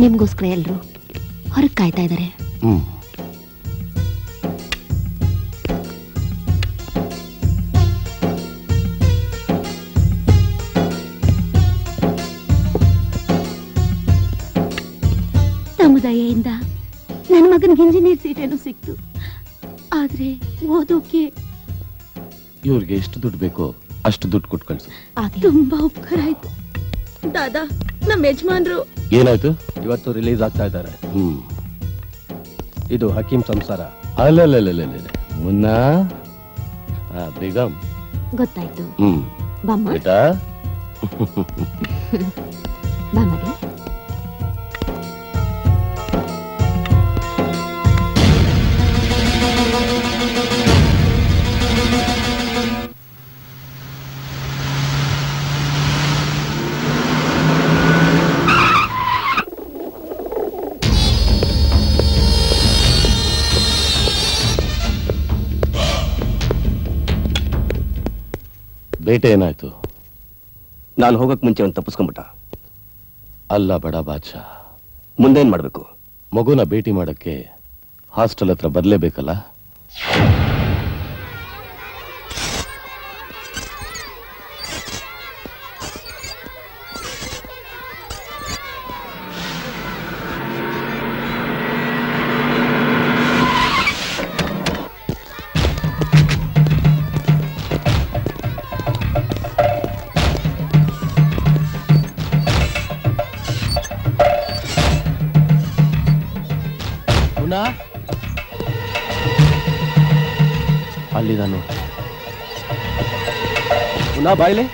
ನಿಮ್ಗೋಸ್ಕರ ಎಲ್ರು ಹೊರಗೆ ಕಾಯ್ತಾ ಇದ್ದಾರೆ ದಯೆಯಿಂದ ನನ್ನ ಮಗನಿಗೆ ಇಂಜಿನಿಯರ್ ಸೀಟ್ ಏನೋ ಸಿಕ್ತು. ಆದ್ರೆ ಓದೋಕೆ ಇವ್ರಿಗೆ ಎಷ್ಟು ದುಡ್ಡು ಬೇಕೋ ಅಷ್ಟು ದುಡ್ಡು ಕೊಟ್ಟು ಕಳಿಸು ತುಂಬಾ ಉಪಕಾರ ಆಯ್ತು. ದಾದಾ ನಮ್ಮ ಯಜಮಾನ್ರು ಏನಾಯ್ತು? ಇವತ್ತು ರಿಲೀಸ್ ಆಗ್ತಾ ಇದ್ದಾರೆ. ಹ್ಮ್. ಇದು ಹಕೀಂ ಸಂಸಾರ. ಅಲ್ಲ ಮುನ್ನ ಆ, ಬೇಗಂ. ಗೊತ್ತಾಯ್ತು. ಹ್ಮ್. ಬಾಮ್ಮ. ಬೇಟಾ ಬಾ ಬೇಟೆ ಏನಾಯ್ತು? ನಾನು ಹೋಗಕ್ ಮುಂಚೆ ಒಂದು ತಪ್ಪಿಸ್ಕೊಂಬಿಟ್ಟ ಅಲ್ಲ ಬಡ ಬಾಚಾ ಮುಂದೇನ್ ಮಾಡ್ಬೇಕು? ಮಗುನ ಭೇಟಿ ಮಾಡಕ್ಕೆ ಹಾಸ್ಟೆಲ್ ಹತ್ರ ಬರ್ಲೇಬೇಕಲ್ಲ? ಬಾಯ್ಲೆ?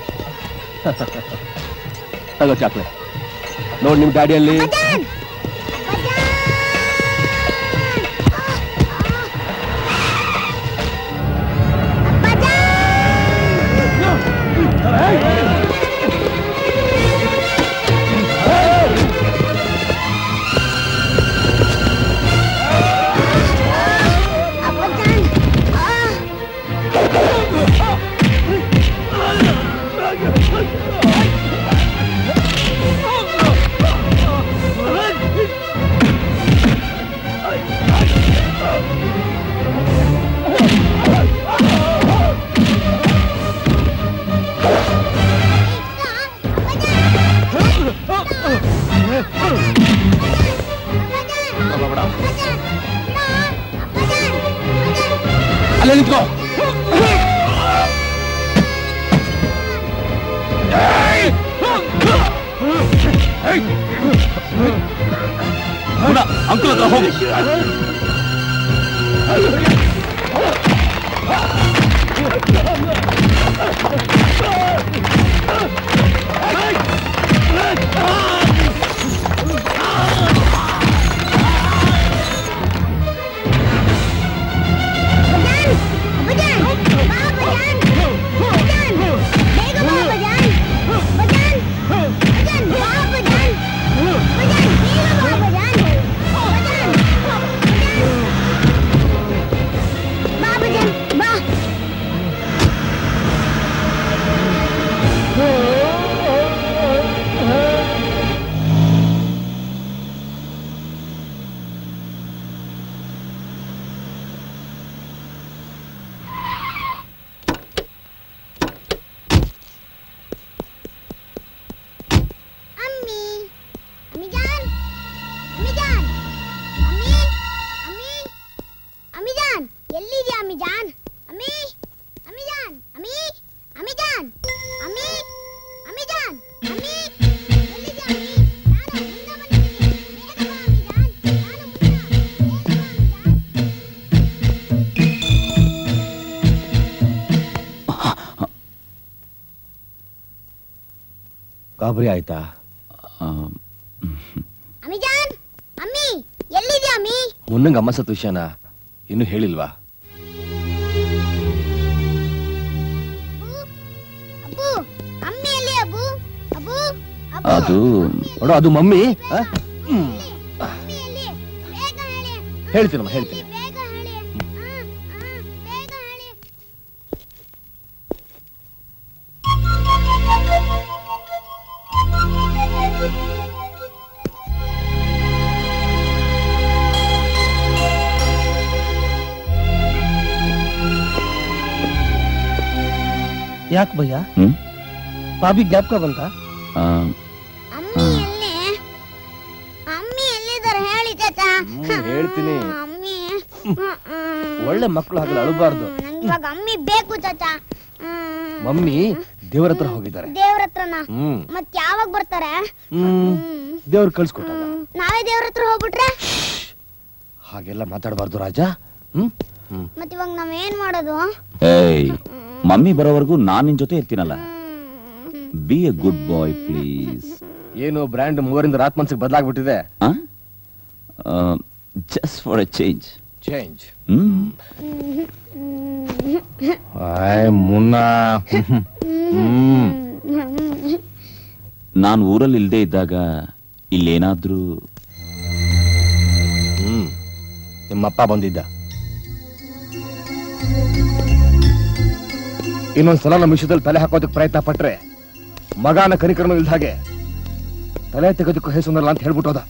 ತಗೋ ಚಾಕ್ಲೇಟ್ ನೋಡಿ ನಿಮ್ ಡ್ಯಾಡಿಯಲ್ಲಿ ಗಾಬರಿ ಆಯ್ತಾ? ಅಮಿಜಾನ್ ಅಮ್ಮಿ ಎಲ್ಲಿದ್ಯಾ ಅಮ್ಮಿ? ಮುನ್ನಂಗ್ ಅಮ್ಮ ಸತ್ ವಿಷಯನ? ಇನ್ನು ಹೇಳಿಲ್ವಾ? ಅಬ್ಬು ಅಮ್ಮಿ ಎಲ್ಲಿ ಅಬ್ಬು? ಅಬ್ಬು ಅಬ್ಬು ಅದು ನೋಡು ಅದು ಮಮ್ಮಿ ಆ? ಅಮ್ಮಿ ಎಲ್ಲಿ? ಬೇಗ ಹೇಳಿ. ಹೇಳ್ತೀನಮ್ಮ ಹೇಳ್ತೀನಿ. ಯಾಕೆ ಭಯ್ಯ? ಬಾಬಿ ಜ್ಞಾಪಕ ಬಂತ? ಅಮ್ಮಿ ಎಲ್ಲಿ? ಅಮ್ಮಿ ಎಲ್ಲಿದ್ದಾರೆ ಹೇಳಿ ಚಾಚಾ ಹೇಳ್ತೀನಿ. ಅಮ್ಮಿ. ಒಳ್ಳೆ ಮಕ್ಕಳು ಹಾಗೆ ಅಳಬಾರ್ದು. ನಂಗೆ ಅಮ್ಮಿ ಬೇಕು ಚಾಚಾ ಮಮ್ಮಿ ದೇವ್ರ ಹತ್ರ ಹೋಗಿದ್ದಾರೆ. ದೇವ್ರ ಹತ್ರನ? ಹ್ಮ್. ಮತ್ ಯಾವಾಗ ಬರ್ತಾರೆ? ಹ್ಮ್. ದೇವ್ರ ಕಳ್ಸ್ಕೊಟ್ಟಾಗ. ನಾವೇ ದೇವ್ರ ಹತ್ರ ಹೋಗ್ಬಿಟ್ರೆ? ಹಾಗೆಲ್ಲ ಮಾತಾಡಬಾರ್ದು ರಾಜ. ಹ್ಮ್? ಮತ್ ಇವಾಗ ನಾವೇನ್ ಮಾಡೋದು? ಏಯ್. ಮಮ್ಮಿ ಬರೋವರೆಗೂ ನಾನು ನಿನ್ ಜೊತೆ ಇರ್ತೀನಲ್ಲ. Be a good boy please ಏನು ಬ್ರ್ಯಾಂಡ್ ಮೂವರಿಂದ ರಾತ್ ಮನ್ಸಿಗೆ ಬದಲಾಗ್ಬಿಟ್ಟಿದೆ. Just for a change change ಮುನ್ನ. ನಾನು ಊರಲ್ಲಿ ಇಲ್ದೇ ಇದ್ದಾಗ ಇಲ್ಲೇನಾದ್ರೂ ನಿಮ್ಮಪ್ಪ ಬಂದಿದ್ದ. ಇನ್ನೊಂದ್ಸಲ ನಮ್ಮ ವಿಷಯದಲ್ಲಿ ತಲೆ ಹಾಕೋದಕ್ಕೆ ಪ್ರಯತ್ನ ಪಟ್ರೆ ಮಗನ ಕನಿಕರ್ಮ ಇಲ್ದ ಹಾಗೆ ತಲೆ ತೆಗೆದಕ್ಕೂ ಹೆಸರಲ್ಲ ಅಂತ ಹೇಳ್ಬಿಟ್ಟೋದ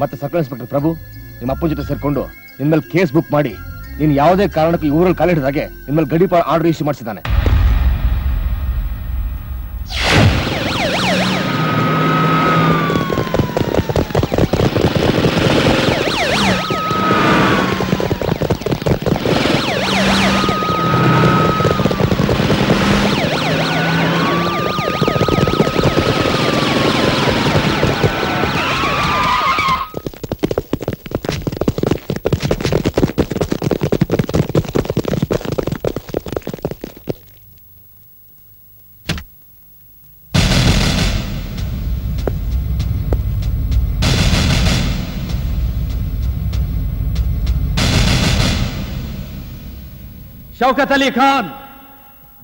ಮತ್ತೆ ಸರ್ಕಲ್ ಇನ್ಸ್ಪೆಕ್ಟರ್ ಪ್ರಭು, ನಿಮ್ಮ ಅಪ್ಪನ ಜೊತೆ ಸೇರ್ಕೊಂಡು ನಿನ್ಮೇಲೆ ಕೇಸ್ ಬುಕ್ ಮಾಡಿ, ನೀನು ಯಾವುದೇ ಕಾರಣಕ್ಕೂ ಈ ಊರಲ್ಲಿ ಕಾಲಿಡಿದಾಗೆ ನಿನ್ಮೇಲೆ ಗಡಿಪಾರ order issue ಮಾಡಿಸಿದ್ದಾನೆ. Shaukat Ali Khan,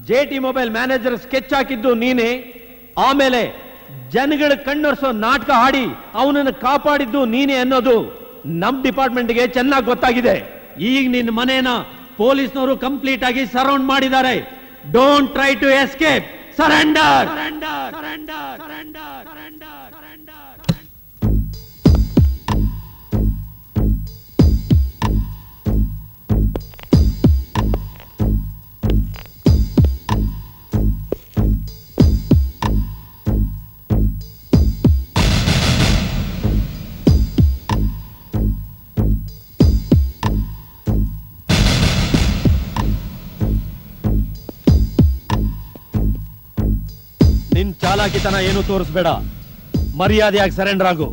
J T mobile manager sketch ಹಾಕಿದ್ದು ನೀನೆ, ಆಮೇಲೆ ಜನಗಳ ಕಣ್ಣರ್ಸೋ ನಾಟಕ ಆಡಿ ಅವನನ್ನು ಕಾಪಾಡಿದ್ದು ನೀನೆ ಅನ್ನೋದು ನಮ್ ಡಿಪಾರ್ಟ್ಮೆಂಟ್ಗೆ ಚೆನ್ನಾಗಿ ಗೊತ್ತಾಗಿದೆ. ಈಗ ನಿನ್ನ ಮನೇನ ಪೊಲೀಸ್ನವರು ಕಂಪ್ಲೀಟ್ ಆಗಿ ಸರೌಂಡ್ ಮಾಡಿದ್ದಾರೆ. Don't try to escape surrender ನಿನ್ ಚಾಲಾಕಿತನ ಏನು ತೋರಿಸ್ಬೇಡ. ಮರ್ಯಾದೆಯಾಗಿ ಸರೆಂಡರ್ ಆಗು.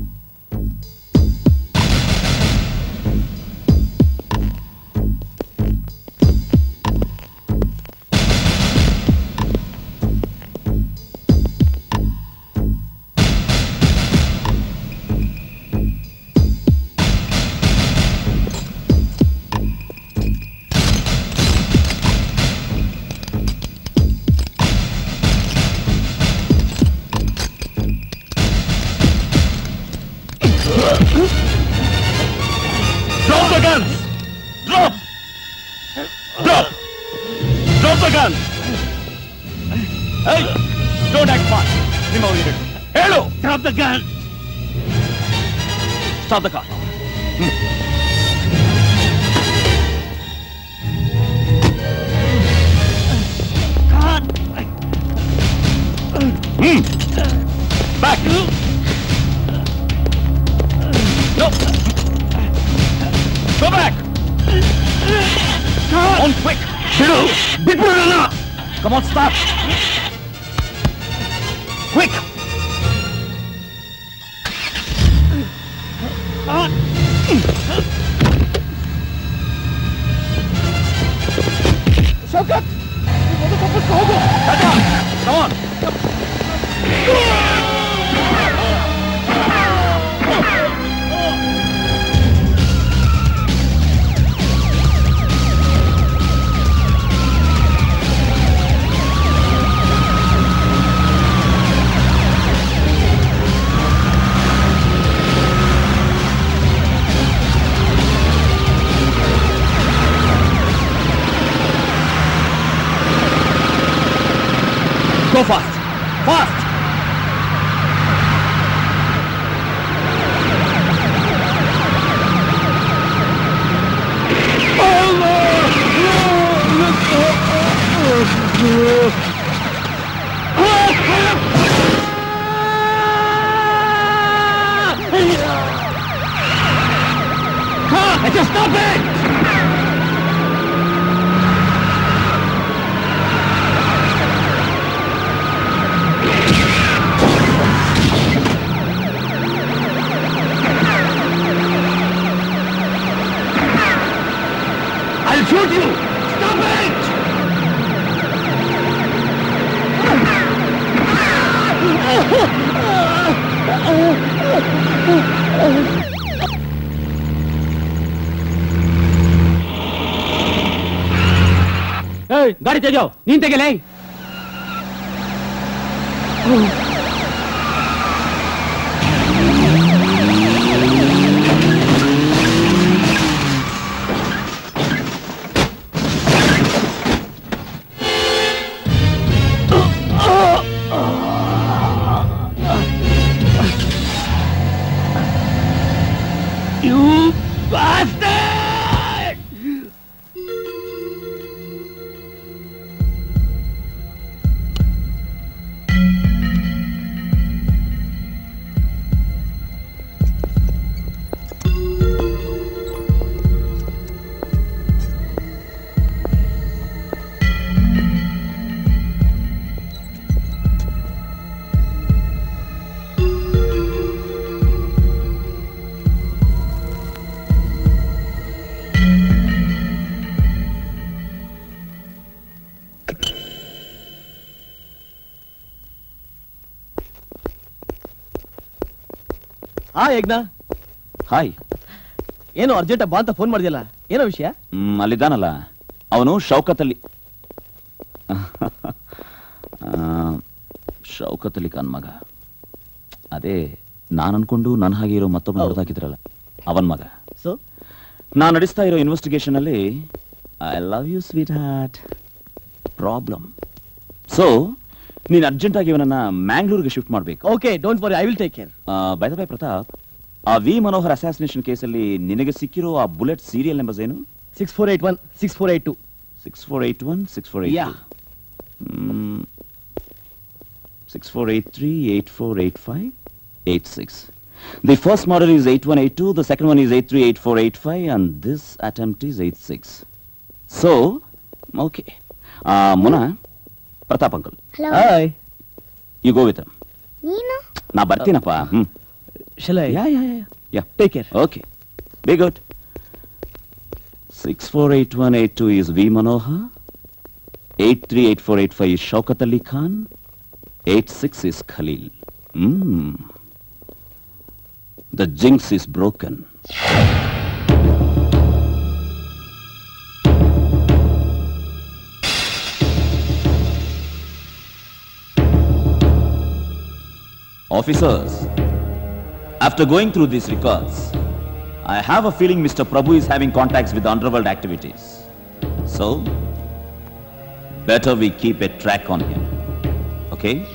ಏಯ್ ಗಾಡಿ ತೆಗೆಯೋ ನೀನ್ ತೆಗೆಲೇ ಹಾ ಯಜ್ಞ. ಹಾಯ್. ಏನು ಅರ್ಜೆಂಟ್ ಬಾ ಅಂತ ಫೋನ್ ಮಾಡಿದಿಲ್ಲ ಏನೋ ವಿಷಯ? ಹ್ಮ್, ಅಲ್ಲಿದ್ದಾನಲ್ಲ ಅವನು ಶೌಕತಲ್ಲಿ ಶೌಕತಲ್ಲಿ ಖಾನ್ ಮಗ. ಅದೇ ನಾನು ಅನ್ಕೊಂಡು ನನ್ನ ಹಾಗೆ ಇರೋ ಮತ್ತೊಬ್ಬ ಹೊಡೆದಾಕಿದ್ರಲ್ಲ ಅವನ್ ಮಗ. ಸೊ ನಾನು ನಡೆಸ್ತಾ ಇರೋ ಇನ್ವೆಸ್ಟಿಗೇಷನ್ ಅಲ್ಲಿ I love you sweetheart problem so ನೀನ್ ಅರ್ಜೆಂಟ್ ಆಗಿ ಇವನನ್ನ ಮ್ಯಾಂಗ್ಳೂರ್ಗೆ ಶಿಫ್ಟ್ ಮಾಡ್ಬೇಕು. Okay don't worry I will take care bye bye Pratap ಆ ವಿ ಮನೋಹರ್ ಅಸಾಸಿನೇಷನ್ ಕೇಸಲ್ಲಿ ನಿನಗೆ ಸಿಕ್ಕಿರೋ ಆ ಬುಲೆಟ್ ಸೀರಿಯಲ್ ನಂಬರ್ಸ್ ಏನು? Six four eight one six four eight two six four eight one six four eight Yeah. Six four eight three eight four eight five eight six the first model is eight one eight two the second one is eight three eight four eight five and this attempt is eight six so okay ಮುನಾ Pratap uncle. Hello. Hi you go with ನೀನು? ನಾ ಬರ್ತೀನಪ್ಪ. ಹ್ಮ್. ಶಲ yeah yeah yeah yeah take care okay be good six four eight one eight two is V Manohar eight three eight four eight five is Shaukat Ali Khan eight six is Khalil hmm the jinx is broken Officers, after going through these records, I have a feeling Mr. Prabhu is having contacts with underworld activities. So, better we keep a track on him. Okay?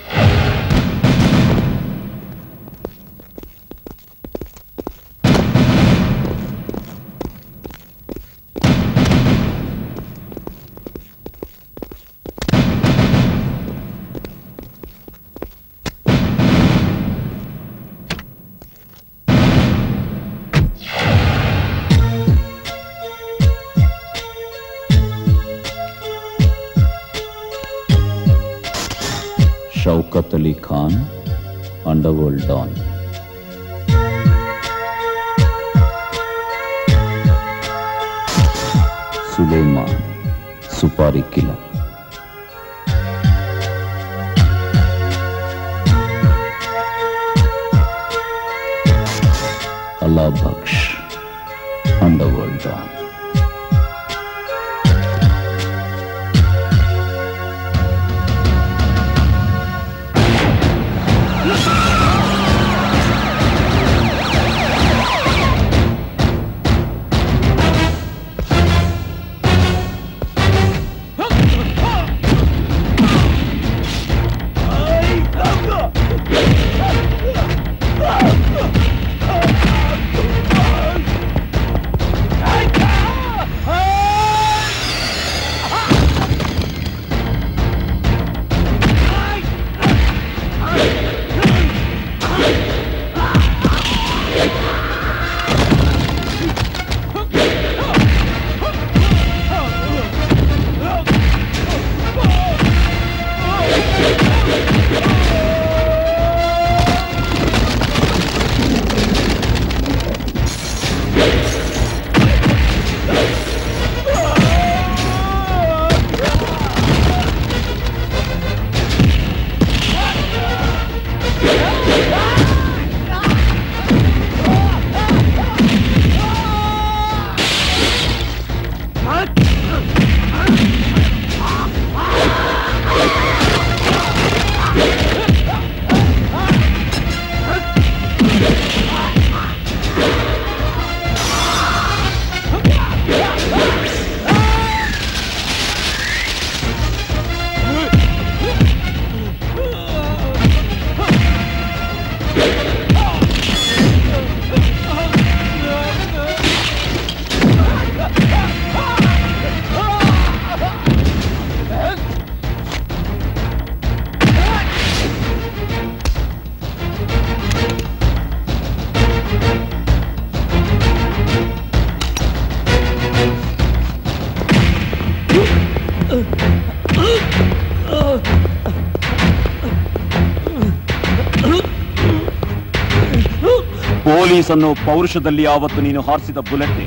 Police ಅನ್ನೋ ಪೌರುಷದಲ್ಲಿ ಆವತ್ತು ನೀನು ಹಾರಿಸಿದ ಬುಲೆಟ್.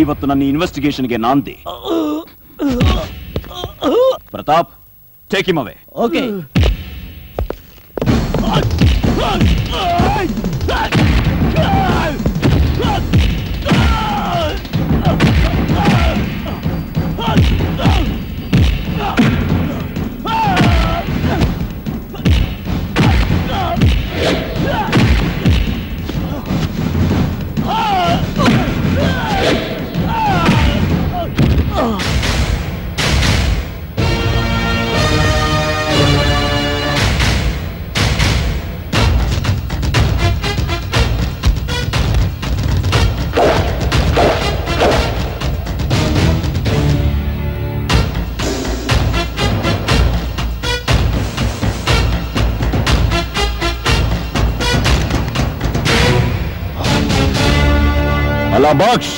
ಇವತ್ತು ನನ್ನ ಇನ್ವೆಸ್ಟಿಗೇಷನ್ಗೆ ನಾಂದಿ. Pratap take him away okay ಅಲ್ಲ ಬಾಕ್ಷ್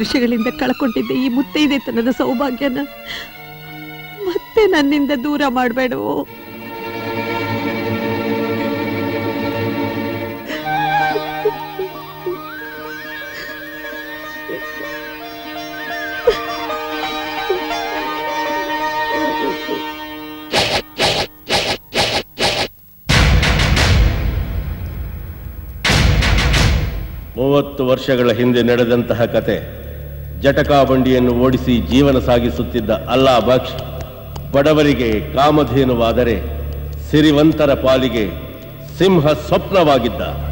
ವರ್ಷಗಳಿಂದ ಕಳ್ಕೊಂಡಿದ್ದೆ ಈ ಮುತ್ತೈದೆತನದ ಸೌಭಾಗ್ಯನ ಮತ್ತೆ ನನ್ನಿಂದ ದೂರ ಮಾಡಬೇಡವೋ? ಮೂವತ್ತು ವರ್ಷಗಳ ಹಿಂದೆ ನಡೆದಂತಹ ಕತೆ ಜಟಕಾ ಬಂಡಿಯನ್ನು ಓಡಿಸಿ ಜೀವನ ಸಾಗಿಸುತ್ತಿದ್ದ ಅಲ್ಲಾ ಬಡವರಿಗೆ ಕಾಮಧೇನುವಾದರೆ ಸಿರಿವಂತರ ಪಾಲಿಗೆ ಸಿಂಹ ಸ್ವಪ್ನವಾಗಿದ್ದ.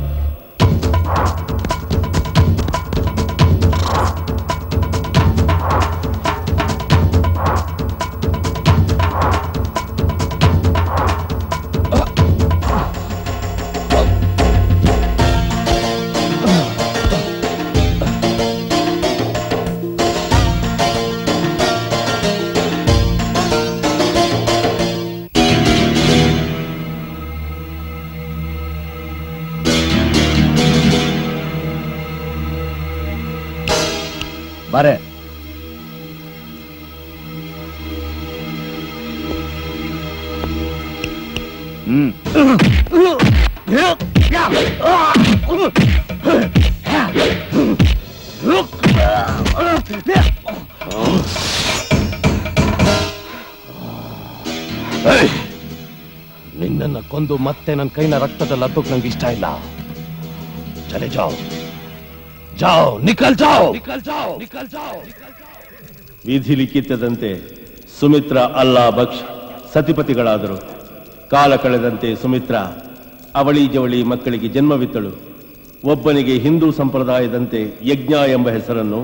ನಿನ್ನನ್ನ ಕೊಂದು ಮತ್ತೆ ನನ್ನ ಕೈನ ರಕ್ತದಲ್ಲಿ ಹತ್ತೋಕ್ ನಂಗೆ ಇಷ್ಟ ಇಲ್ಲ. ಚಲೆ ಜಾವ್. ಜಾವ್ ನಿಕಲ್ ಜಾವ್! ನಿಕಲ್ ಜಾವ್! ನಿಕಲ್ ಜಾವ್! ವಿಧಿ ಲಿಖಿತದಂತೆ ಸುಮಿತ್ರ ಅಲ್ಲಾ ಬಕ್ಷ್ ಸತಿಪತಿಗಳಾದರು. ಕಾಲ ಕಳೆದಂತೆ ಸುಮಿತ್ರ ಅವಳಿ ಜವಳಿ ಮಕ್ಕಳಿಗೆ ಜನ್ಮವಿತ್ತಳು. ಒಬ್ಬನಿಗೆ ಹಿಂದೂ ಸಂಪ್ರದಾಯದಂತೆ ಯಜ್ಞ ಎಂಬ ಹೆಸರನ್ನು,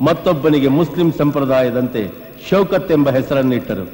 ಮತ್ತೊಬ್ಬನಿಗೆ ಮುಸ್ಲಿಂ ಸಂಪ್ರದಾಯದಂತೆ ಶೌಕತ್ ಎಂಬ ಹೆಸರನ್ನಿಟ್ಟರು.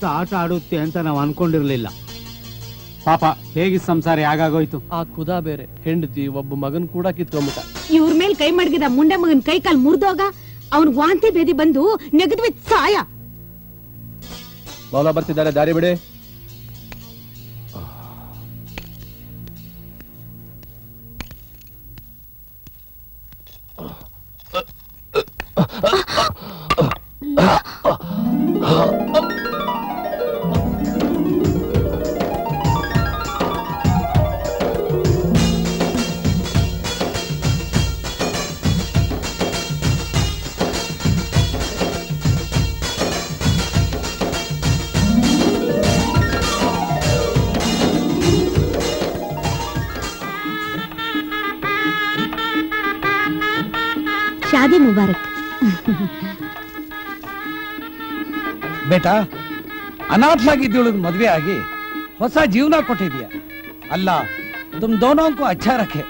ಇಂಥ ಆಟ ಆಡುತ್ತೆ ಅಂತ ನಾವು ಅನ್ಕೊಂಡಿರ್ಲಿಲ್ಲ. ಪಾಪ ಹೇಗೆ ಸಂಸಾರ ಯಾಗಾಗೋಯ್ತು ಆ ಖುದಾ ಬೇರೆ ಹೆಂಡತಿ ಒಬ್ಬ ಮಗನ್ ಕೂಡ ಕಿತ್ಕೊಂಬಿಟ್ಟ. ಇವ್ರ ಮೇಲೆ ಕೈ ಮಡಗಿದ ಮುಂಡೆ ಮಗನ್ ಕೈ ಕಾಲ್ ಮುರಿದೋಗ ಅವ್ನ್ ವಾಂತಿ ಬೇದಿ ಬಂದು ನೆಗದ್ವಿ ಸಾಯ. ಬರ್ತಿದ್ದಾರೆ ದಾರಿ ಬಿಡಿ. ಬೇಟಾ ಅನಾಥಲಾಗಿದ್ದಳು ಮದ್ವೆ ಆಗಿ ಹೊಸ ಜೀವನ ಕೊಟ್ಟಿದ್ಯಾ ಅಲ್ಲ ತುಮ್ ದೋನೋಂಕು ಅಚ್ಚಾ ರಖೆ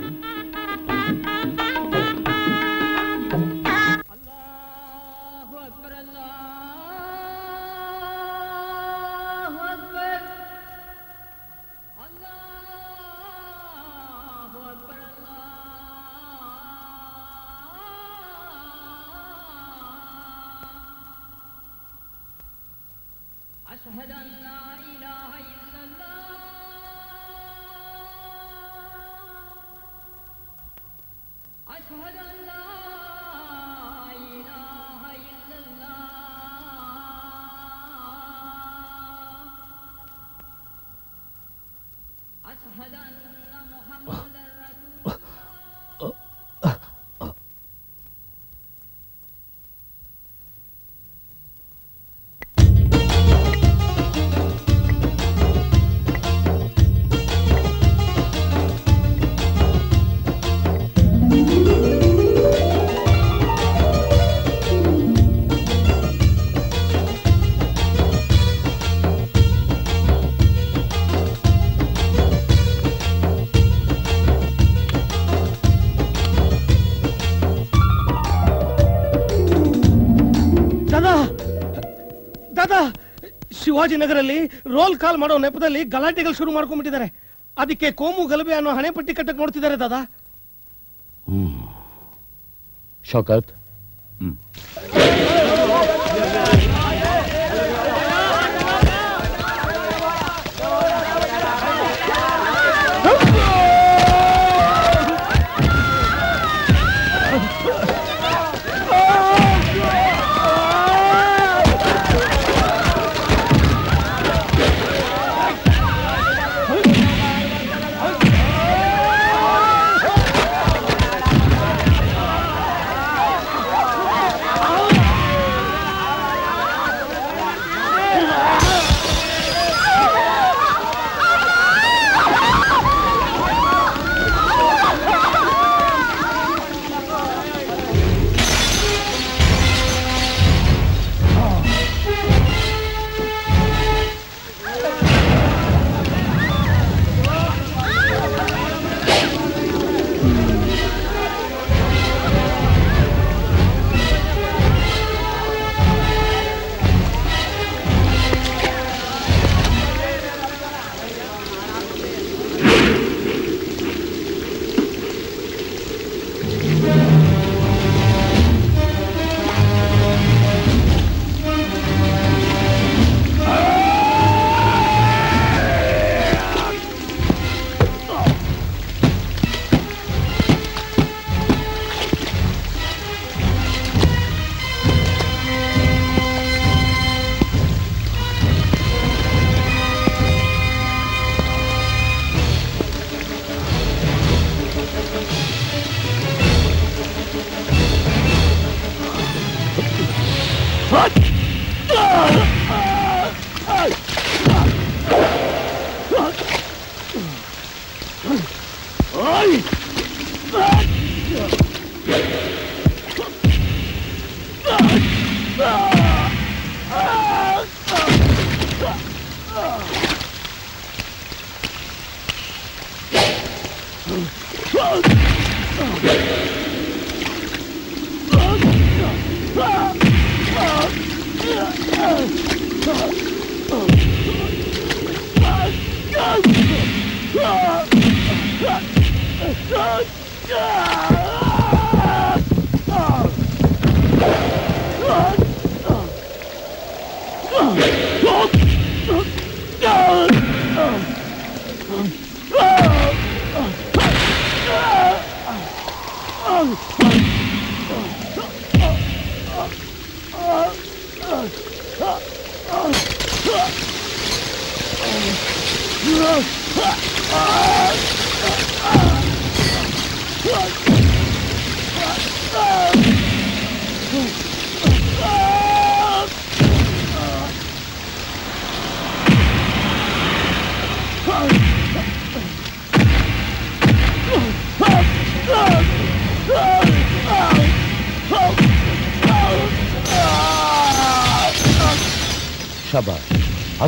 ಶಿವಾಜಿನಗರಲ್ಲಿ ರೋಲ್ ಕಾಲ್ ಮಾಡೋ ನೆಪದಲ್ಲಿ ಗಲಾಟೆಗಳು ಶುರು ಮಾಡ್ಕೊಂಡ್ಬಿಟ್ಟಿದ್ದಾರೆ. ಅದಕ್ಕೆ ಕೋಮು ಗಲಭೆ ಅನ್ನೋ ಹಣೆ ಪಟ್ಟಿ ಕಟ್ಟಕ್ ನೋಡ್ತಿದ್ದಾರೆ ದಾದಾ. ಶೌಕತ್.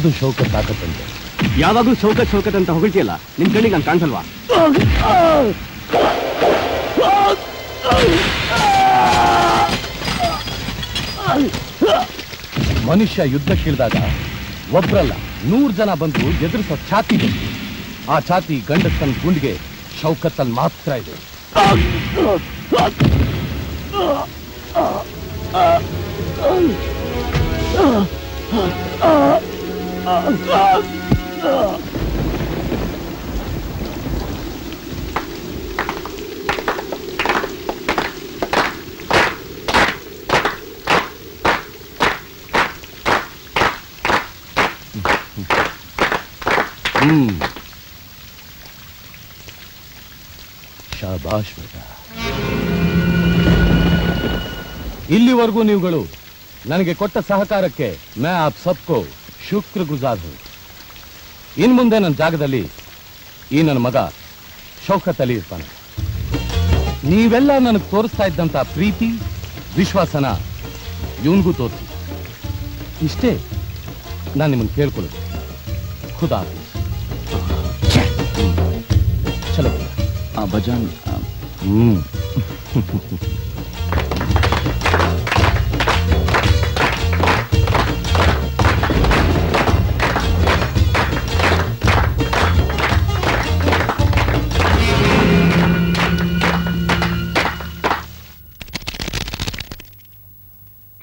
ಅದು ಶೌಕತ್ ತಾಕತ್ತಂತೆ? ಯಾವಾಗಲೂ ಶೌಕತ್ ಶೌಕತ್ ಅಂತ ಹೊಗಳ್ತಿಯಲ್ಲ? ನಿನ್ ಕಣ್ಣಿಗೆ ನಾನು ಕಾಣಿಸಲ್ವಾ? ಮನುಷ್ಯ ಯುದ್ಧಕ್ಕಿಳಿದಾಗ ಒಬ್ರಲ್ಲ ನೂರ್ ಜನ ಬಂದು ಎದುರಿಸೋ ಛಾತಿ ಆ ಛಾತಿ ಗಂಡಸನ್ ಗುಂಡಿಗೆ ಶೌಕತ್ತಲ್ಲಿ ಮಾತ್ರ ಇದೆ. ಹ್ಮ್ ಶಾಬಾಷ್ ಇಲ್ಲಿವರೆಗೂ ನೀವುಗಳು ನನಗೆ ಕೊಟ್ಟ ಸಹಕಾರಕ್ಕೆ ಮ್ಯಾ ಆಪ್ ಸಬ್ಕೋ. ಶುಕ್ರ ಗುಜಾರ್ ಇನ್ ಮುಂದೆ ನನ್ನ ಜಾಗದಲ್ಲಿ ಈ ನನ್ನ ಮಗ ಶೌಕತ್ ಅಲಿ ಇರ್ತಾನೆ. ನೀವೆಲ್ಲ ನನಗೆ ತೋರಿಸ್ತಾ ಇದ್ದಂತ ಪ್ರೀತಿ ವಿಶ್ವಾಸನ ಇವನ್ಗೂ ತೋರಿಸಿ. ಇಷ್ಟೇ ನಾನು ನಿಮ್ಮನ್ನು ಕೇಳ್ಕೊಳ್ಳೋದು. ಖುದಾ ಚಲೋ ಆ ಬಜಾನ್ ಹ್ಮ್.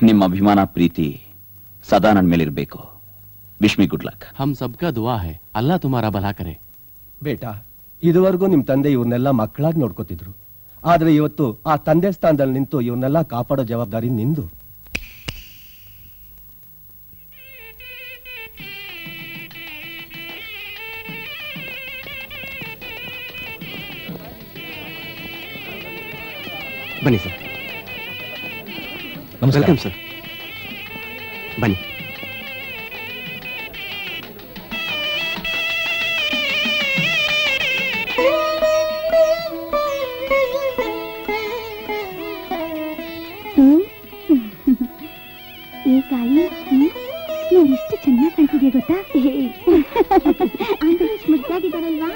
ನಿಮ್ಮ ಅಭಿಮಾನ ಪ್ರೀತಿ ಸದಾ ನನ್ನ ಮೇಲಿರಬೇಕು. ವಿಶ್ಮಿ ಗುಡ್ ಲಕ್ ಹಮ್ ಸಬ್ಕಾ ದುವಾ ಹೈ. ಅಲ್ಲ ತುಮಾರ ಬಲ ಕರೆ ಬೇಟಾ ಇದುವರೆಗೂ ನಿಮ್ಮ ತಂದೆ ಇವ್ರನ್ನೆಲ್ಲ ಮಕ್ಕಳಾಗಿ ನೋಡ್ಕೋತಿದ್ರು. ಆದ್ರೆ ಇವತ್ತು ಆ ತಂದೆ ಸ್ಥಾನದಲ್ಲಿ ನಿಂತು ಇವನ್ನೆಲ್ಲ ಕಾಪಾಡೋ ಜವಾಬ್ದಾರಿ ನಿಂದು. ಬನ್ನಿ ಸರ್. ನಮಸ್ಕಾರ. ವೆಲ್ಕಮ್ ಸರ್ ಬನ್ನಿ ಹ್ಮ್. ಏ ಕಾಯಿ ಹ್ಮ್? ನೀನ್ ಎಷ್ಟು ಚೆನ್ನಾಗಿ ಕಾಣ್ತಿದ್ಯಾ ಗೊತ್ತಾ ಅಂದ್ರೆ ಎಷ್ಟು ಮುದ್ದಾಗಿದ್ದಾರಲ್ವಾ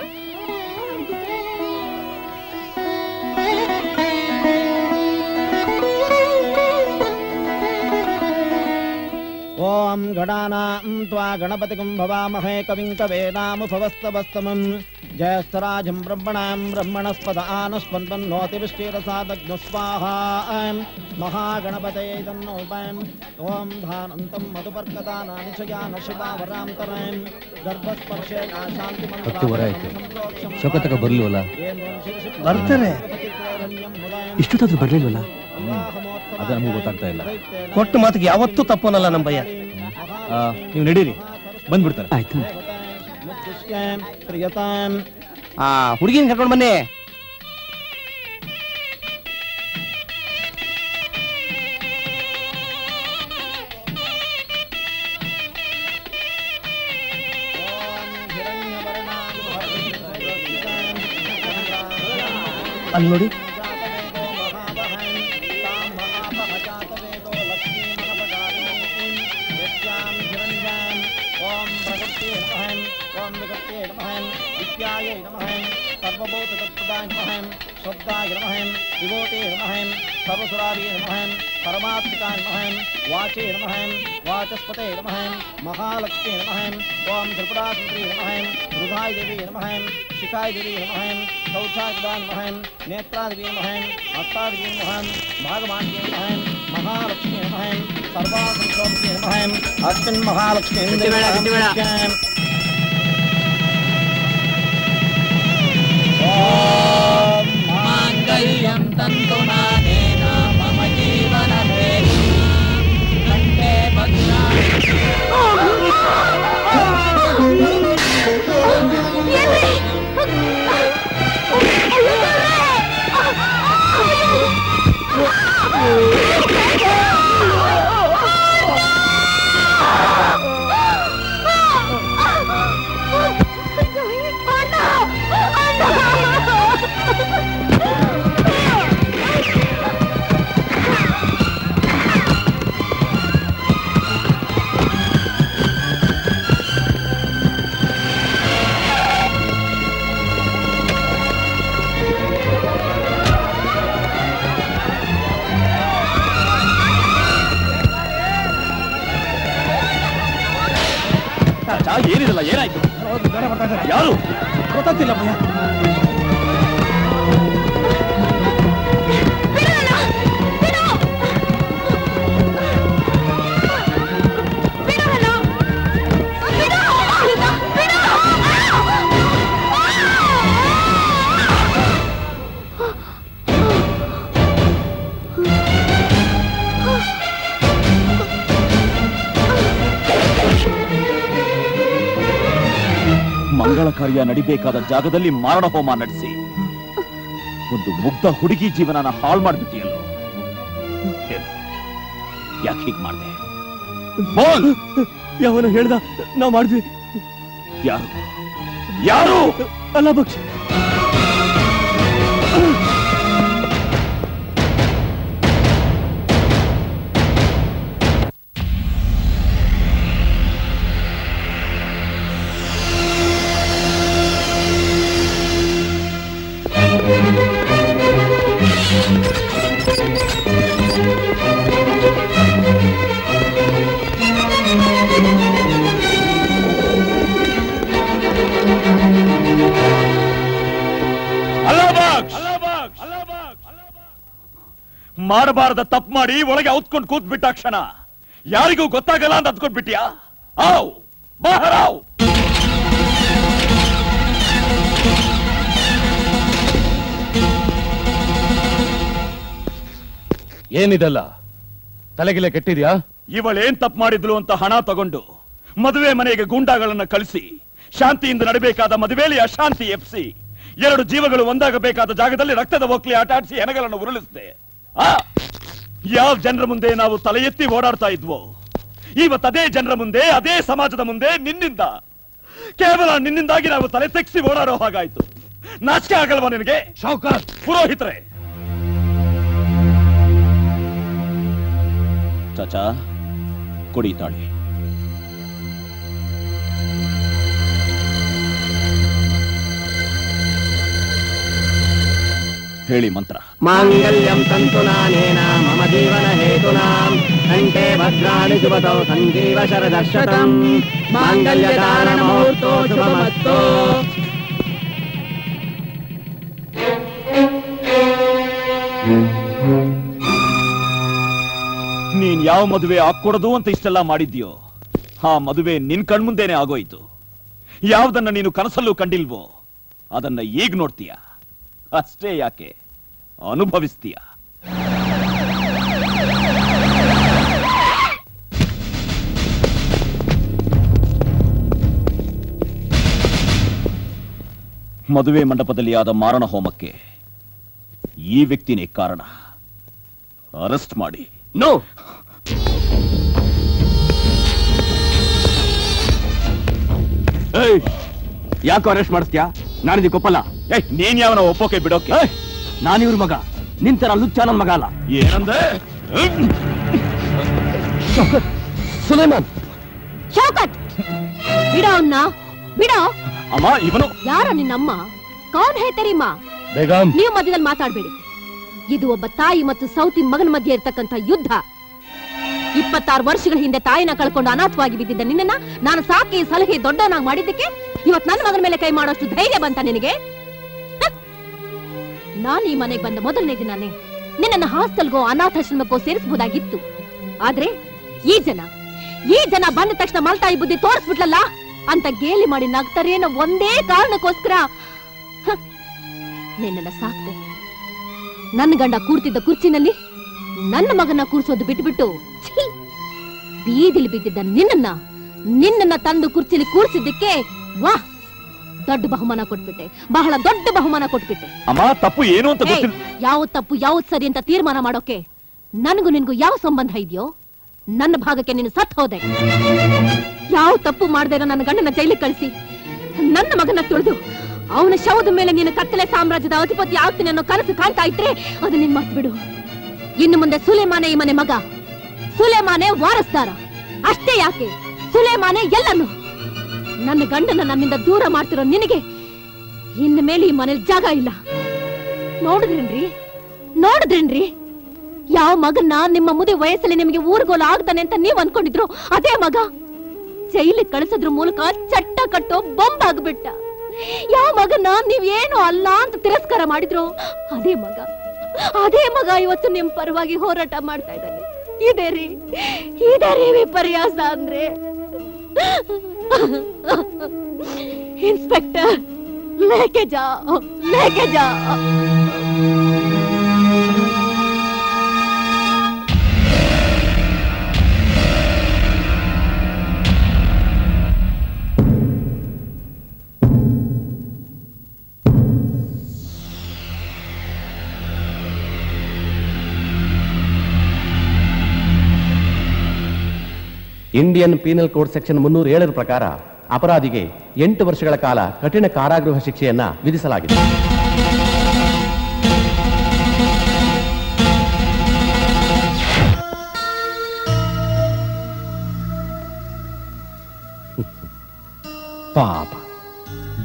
ಓಂ ಗಣಾನಾಂ ತ್ವಾ ಗಣಪತಿ ಕುಂಭವಾಮಹೇ ಕವಿಂ ಕವೇನಾಮುಪವಸ್ತವಸ್ತಮಂ ಜಯಸ್ತರಾಜಂ ಬ್ರಹ್ಮಣಾಂ ಬ್ರಹ್ಮಣಸ್ಪದ ಆನಸ್ಪಂದನ್ನೋತಿ ವಿಷ್ಟಿರಸಾದಗ್ನ ಸ್ವಾಹಾ ಮಹಾಗಣಪತೇ ತನ್ನೋಪಾಯಂ ಓಂ ಧಾನಂತಂ ಮಧುಪರ್ಕದಾನಾನಿ ಶಯಾನ ಶಿವಾವರಾಂ ತರಾಂ ಗರ್ಭಸ್ಪರ್ಶೇನ ಶಾಂತಿ ಹತ್ತು ವರ ಆಯ್ತು. ಶೋಕತಕ ಬರ್ಲಿವಲ್ಲ ಬರ್ತಾರೆ ಇಷ್ಟೊತ್ತಾದ್ರೂ ಬರ್ಲಿಲ್ವಲ್ಲ? ಅದು ನಮಗೂ ಗೊತ್ತಾಗ್ತಾ ಇಲ್ಲ. ಕೊಟ್ಟ ಮಾತಿಗೆ ಯಾವತ್ತೂ ತಪ್ಪನಲ್ಲ ನಮ್ಮ ಭಯ ನೀವು ನಡೀರಿ. ಬಂದ್ಬಿಡ್ತಾರೆ. ಆಯ್ತು. ಆ ಹುಡುಗಿನ ಕರ್ಕೊಂಡು ಬನ್ನಿ. ಅಲ್ಲಿ ನೋಡಿ. ವಿದ್ಯಾಯ ನಮಃ ಸರ್ವಭೂತತತ್ಪದಾಯ ನಮಃ ಶ್ರದ್ಧಾಯ ನಮಃ ವಿಭೂತೆ ನಮಃ ಸರ್ವಸುರಾರಿಯ ನಮಃ ಪರಮಾತ್ಮಿಕಾಯ ನಮಃ ವಾಚೇ ನಮಃ ವಾಚಸ್ಪತೆ ನಮಃ ಮಹಾಲಕ್ಷ್ಮೀ ನಮಃ ಓಂ ತ್ರಿಪುರಾಸುಂದರಿ ನಮಃ ರುಧಾಯ ದೇವಿ ನಮಃ ಶಿಖಾಯ ದೇವಿ ನಮಃ ಶೌಚಾಗ್ರಹ ನಮಃ ನೇತ್ರಾದೇವಿ ನಮಃ ಹಸ್ತಾದೇವಿ ನಮಃ ಭಾಗವಾನ್ಯ ನಮಃ ಮಹಾಲಕ್ಷ್ಮೀ ನಮಃ ಸರ್ವಾಸಂಕ್ರೋಮಿ माङ्गल्यं तन्तु मानेन मम जीवनभेदि कण्ठे भद्राणि ಏನಿರಲ್ಲ ಏನಾಯ್ತು? ಯಾರು? ಗೊತ್ತಾಗ್ತಿಲ್ಲ ಭಯ ಮಂಗಳ ಕಾರ್ಯ ನಡಿಬೇಕಾದ ಜಾಗದಲ್ಲಿ ಮಾರಣ ಹೋಮ ನಡೆಸಿ. ಒಂದು ಮುಗ್ಧ ಹುಡುಗಿ ಜೀವನನ ಹಾಳು ಮಾಡಿಬಿಟ್ಟಿಯಲ್ಲ? ಯಾಕೆ ಹೀಗ್ ಮಾಡ್ದೆ? ಯಾವನ ಹೇಳ್ದ ನಾವ್ ಮಾಡಿದ್ವಿ. ಯಾರು? ಯಾರು? ಅಲ್ಲ ಭಕ್ಷ. ಮಾಡಬಾರದ ತಪ್ಪು ಮಾಡಿ ಒಳಗೆ ಔತ್ಕೊಂಡು ಕೂತ್ ಬಿಟ್ಟ ಕ್ಷಣ. ಯಾರಿಗೂ ಗೊತ್ತಾಗಲ್ಲ ಅಂತ ಅದ್ಕೊಂಡ್ ಬಿಟ್ಟಿಯಾ ಆವ್ ಬಾಹರಾವ್! ಏನಿದಲ್ಲ? ತಲೆಗಿಲೆ ಕೆಟ್ಟಿದ್ಯಾ? ಇವಳೇನ್ ತಪ್ಪು ಮಾಡಿದ್ಲು ಅಂತ ಹಣ ತಗೊಂಡು ಮದುವೆ ಮನೆಗೆ ಗೂಂಡಾಗಳನ್ನ ಕಳಿಸಿ ಶಾಂತಿಯಿಂದ ನಡಬೇಕಾದ ಮದುವೆಯಲ್ಲಿ ಅಶಾಂತಿ ಎಪ್ಸಿ ಎರಡು ಜೀವಗಳು ಒಂದಾಗಬೇಕಾದ ಜಾಗದಲ್ಲಿ ರಕ್ತದ ಒಕ್ಲಿ ಆಟಾಡಿಸಿ ಹೆಣಗಳನ್ನು ಉರುಳಿಸಿದೆ. ಯಾವ ಜನರ ಮುಂದೆ ನಾವು ತಲೆ ಎತ್ತಿ ಓಡಾಡ್ತಾ ಇದ್ವೋ? ಇವತ್ತು ಅದೇ ಜನರ ಮುಂದೆ ಅದೇ ಸಮಾಜದ ಮುಂದೆ ನಿನ್ನಿಂದ. ಕೇವಲ ನಿನ್ನಿಂದಾಗಿ ನಾವು ತಲೆ ತೆಗ್ಸಿ ಓಡಾಡೋ ಹಾಗಾಯ್ತು. ನಾಚಿಕೆ ಆಗಲ್ವಾ ನಿನಗೆ? ಶೌಕಾರ್ ಪುರೋಹಿತರೆ! ಚಾಚಾ ಕುಡಿತಾಳೆ ತಾಳಿ. ಹೇಳಿ ಮಂತ್ರ. ಮಾಂಗಲ್ಯಂ ತಂತುನಾನೇನ ಮಮ ಜೀವನ ಹೇತುನಾಂ ಕಂಠೆ ಭದ್ರಾಣಿ ಶುಭತೌ ಸಂಜೀವ ಶರದರ್ಶತಂ ಮಾಂಗಲ್ಯ ದಾನ ಮೂರ್ತೋ ಶುಭಮತ್ತೋ. ನೀನ್ ಯಾವ ಮದುವೆ ಹಾಕೊಡದು ಅಂತ ಇಷ್ಟೆಲ್ಲ ಮಾಡಿದ್ಯೋ ಆ ಮದುವೆ ನಿನ್ ಕಣ್ಮುಂದೇನೆ ಆಗೋಯ್ತು. ಯಾವ್ದನ್ನ ನೀನು ಕನಸಲ್ಲೂ ಕಂಡಿಲ್ವೋ? ಅದನ್ನ ಈಗ ನೋಡ್ತೀಯ? ಅಷ್ಟೇ ಯಾಕೆ? ಅನುಭವಿಸ್ತೀಯ? ಮದುವೆ ಮಂಟಪದಲ್ಲಿ ಆದ ಮಾರಣ ಹೋಮಕ್ಕೆ ಈ ವ್ಯಕ್ತಿನೇ ಕಾರಣ. ಅರೆಸ್ಟ್ ಮಾಡಿ. ನೋ! ಯಾಕೋ ಅರೆಸ್ಟ್ ಮಾಡಿಸ್ತೀಯಾ? ನಾನಿದಕ್ಕೆ ಒಪ್ಪಲ್ಲ ಏಯ್ ನೀನ್ ಯಾವನ ಒಪ್ಪೋಕೆ ಬಿಡೋಕೆ? ನಾನಿವ್ರ ಮಗ. ನಿನ್ ತರ ಲುಚ್ಚ ನನ್ ಮಗ ಅಲ್ಲ. ಏನಂದೆ? ಸುಲೇಮಾನ್. ಶೌಕತ್! ಬಿಡ ಅವನ್ನ ಬಿಡ. ಅಮ್ಮ ಇವನು. ಯಾರ ನಿನ್ನಮ್ಮ? ಕೌನ್ ಹೇ ಬೇಗಂ. ನೀವು ಮಧ್ಯದಲ್ಲಿ ಮಾತಾಡ್ಬೇಡಿ. ಇದು ಒಬ್ಬ ತಾಯಿ ಮತ್ತು ಸೌತಿ ಮಗನ ಮಧ್ಯೆ ಇರ್ತಕ್ಕಂಥ ಯುದ್ಧ. ಇಪ್ಪತ್ತಾರು ವರ್ಷಗಳ ಹಿಂದೆ ತಾಯಿನ ಕಳ್ಕೊಂಡು ಅನಾಥವಾಗಿ ಬಿದ್ದಿದ್ದ ನಿನ್ನನ್ನ ನಾನು ಸಾಕಿ ಸಲಹೆ ದೊಡ್ಡವನಾಗಿ ಮಾಡಿದ್ದಕ್ಕೆ ಇವತ್ತು ನನ್ನ ಮಗನ ಮೇಲೆ ಕೈ ಮಾಡೋಷ್ಟು ಧೈರ್ಯ ಬಂತ ನಿನಗೆ? ನಾನು ಈ ಮನೆಗೆ ಬಂದ ಮೊದಲನೇ ದಿನಾನೇ ನಿನ್ನನ್ನ ಹಾಸ್ಟೆಲ್ಗೋ ಅನಾಥಾಶ್ರಮಕ್ಕೋ ಸೇರಿಸಬಹುದಾಗಿತ್ತು. ಆದ್ರೆ ಈ ಜನ ಈ ಜನ ಬಂದ ತಕ್ಷಣ ಮಲ್ತಾಯಿ ಬುದ್ಧಿ ತೋರಿಸ್ಬಿಟ್ಲಲ್ಲ? ಅಂತ ಗೇಲಿ ಮಾಡಿ ನಗ್ತಾರೇನೋ ಒಂದೇ ಕಾರಣಕ್ಕೋಸ್ಕರ. ನಿನ್ನನ್ನ ಸಾಕ್ತೆ ನನ್ನ ಗಂಡ ಕೂರ್ತಿದ್ದ ಕುರ್ಚಿನಲ್ಲಿ ನನ್ನ ಮಗನ ಕೂರಿಸೋದು ಬಿಟ್ಬಿಟ್ಟು ಬಿಟ್ಟು ಬೀದಿಲಿ ಬಿದ್ದಿದ್ದ ನಿನ್ನ ನಿನ್ನ ತಂದು ಕುರ್ಚಿಲಿ ಕೂರಿಸಿದ್ದಕ್ಕೆ ವಾ! ದೊಡ್ಡ ಬಹುಮಾನ ಕೊಟ್ಬಿಟ್ಟೆ. ಬಹಳ ದೊಡ್ಡ ಬಹುಮಾನ ಕೊಟ್ಬಿಟ್ಟೆ. ಅಮ್ಮ ತಪ್ಪು ಏನು ಅಂತ ಯಾವ್ದ್ ತಪ್ಪು ಯಾವ್ದು ಸರಿ ಅಂತ ತೀರ್ಮಾನ ಮಾಡೋಕೆ ನನಗೂ ನಿನ್ಗೂ ಯಾವ ಸಂಬಂಧ ಇದೆಯೋ? ನನ್ನ ಭಾಗಕ್ಕೆ ನೀನು ಸತ್ ಹೋದೆ. ಯಾವ ತಪ್ಪು ಮಾಡದೆ ನನ್ನ ಗಂಡನ ಜೈಲಿಗೆ ಕಳಿಸಿ. ನನ್ನ ಮಗನ ತುಳಿದು ಅವನ ಶವದ ಮೇಲೆ ನೀನು ಕತ್ತಲೆ ಸಾಮ್ರಾಜ್ಯದ ಅಧಿಪತಿ ಆಗ್ತೀನಿ ಅನ್ನೋ ಕನಸು ಕಾಣ್ತಾ ಇದ್ರೆ ಅದು ನಿನ್ ಮರ್ತು ಬಿಡು? ಇನ್ನು ಮುಂದೆ ಸುಲೇಮಾನೆ ಈ ಮನೆ ಮಗ. ಸುಲೇಮಾನೆ ವಾರಸ್ತಾರ ಅಷ್ಟೇ ಯಾಕೆ? ಸುಲೇಮಾನೆ ಎಲ್ಲನು. ನನ್ನ ಗಂಡನ ನನ್ನಿಂದ ದೂರ ಮಾಡ್ತಿರೋ ನಿನಗೆ ಇನ್ನು ಮೇಲೆ ಈ ಮನೇಲಿ ಜಾಗ ಇಲ್ಲ. ನೋಡಿದ್ರೇನ್ರಿ? ನೋಡಿದ್ರೇನ್ರಿ? ಯಾವ ಮಗನ ನಿಮ್ಮ ಮುದಿ ವಯಸ್ಸಲ್ಲಿ ನಿಮಗೆ ಊರ್ಗೋಲ ಆಗ್ತಾನೆ ಅಂತ ನೀವ್ ಅನ್ಕೊಂಡಿದ್ರು ಅದೇ ಮಗ. ಜೈಲಿಗೆ ಕಳಿಸೋದ್ರ ಮೂಲಕ ಚಟ್ಟ ಕಟ್ಟೋ ಬೊಂಬ್ ಆಗ್ಬಿಟ್ಟ. ಯಾವ ಮಗನ ನೀವೇನು ಅಲ್ಲ ಅಂತ ತಿರಸ್ಕಾರ ಮಾಡಿದ್ರು ಅದೇ ಮಗ. ಅದೇ ಮಗ ಇವತ್ತು ನಿಮ್ ಪರವಾಗಿ ಹೋರಾಟ ಮಾಡ್ತಾ ಇದ್ದಾನೆ. ಇದೇ ರೀ ಇದೇ ರೀ ವಿಪರ್ಯಾಸ ಅಂದ್ರೆ. ಇನ್ಸ್ಪೆಕ್ಟರ್ ಲೇಕೆ ಜಾ ಲೇಕೆ ಜಾ. ಇಂಡಿಯನ್ ಪೀನಲ್ ಕೋಡ್ ಸೆಕ್ಷನ್ ಮುನ್ನೂರ ಏಳರ ಪ್ರಕಾರ ಅಪರಾಧಿಗೆ ಎಂಟು ವರ್ಷಗಳ ಕಾಲ ಕಠಿಣ ಕಾರಾಗೃಹ ಶಿಕ್ಷೆಯನ್ನ ವಿಧಿಸಲಾಗಿದೆ. ಪಾಪ.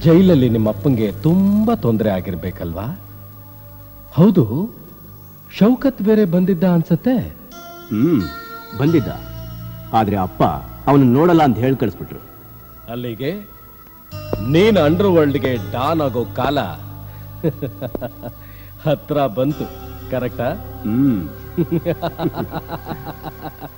ಜೈಲಲ್ಲಿ ನಿಮ್ಮ ಅಪ್ಪಂಗೆ ತುಂಬಾ ತೊಂದರೆ ಆಗಿರ್ಬೇಕಲ್ವಾ? ಹೌದು. ಶೌಕತ್ ಬೇರೆ ಬಂದಿದ್ದ ಅನ್ಸತ್ತೆ? ಹ್ಮ್ ಬಂದಿದ್ದ. ಆದ್ರೆ ಅಪ್ಪ ಅವನು ನೋಡಲ್ಲ ಅಂತ ಹೇಳಿ ಕಳಿಸ್ಬಿಟ್ರು. ಅಲ್ಲಿಗೆ ನೀನ್ ಅಂಡರ್ ವರ್ಲ್ಡ್ಗೆ ಡಾನ್ ಆಗೋ ಕಾಲ. ಹತ್ರ ಬಂತು ಕರೆಕ್ಟಾ? ಹ್ಮ್.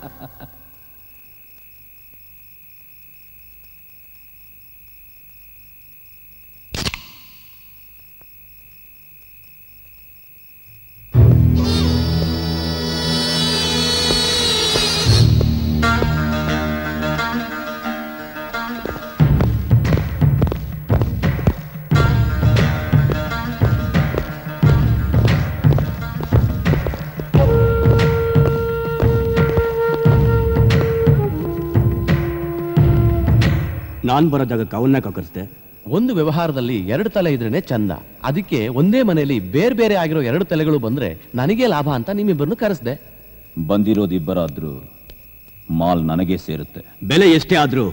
ನಾನ್ ಬರೋ ಜಾಗಕ್ಕೆ ಅವನ್ನ ಕಕ್ಕರಿಸ್ದೆ ಒಂದು ವ್ಯವಹಾರದಲ್ಲಿ ಎರಡು ತಲೆ ಇದ್ರೇನೆ ಚಂದ. ಅದಕ್ಕೆ ಒಂದೇ ಮನೆಯಲ್ಲಿ ಬೇರೆ ಬೇರೆ ಆಗಿರೋ ಎರಡು ತಲೆಗಳು ಬಂದ್ರೆ ನನಗೆ ಲಾಭ ಅಂತ ನಿಮ್ಮಿಬ್ಬರನ್ನು ಕರೆಸ್ದೆ. ಬಂದಿರೋದು ಇಬ್ಬರಾದ್ರೂ ಮಾಲ್ ನನಗೆ ಸೇರುತ್ತೆ. ಬೆಲೆ ಎಷ್ಟೇ ಆದ್ರೂ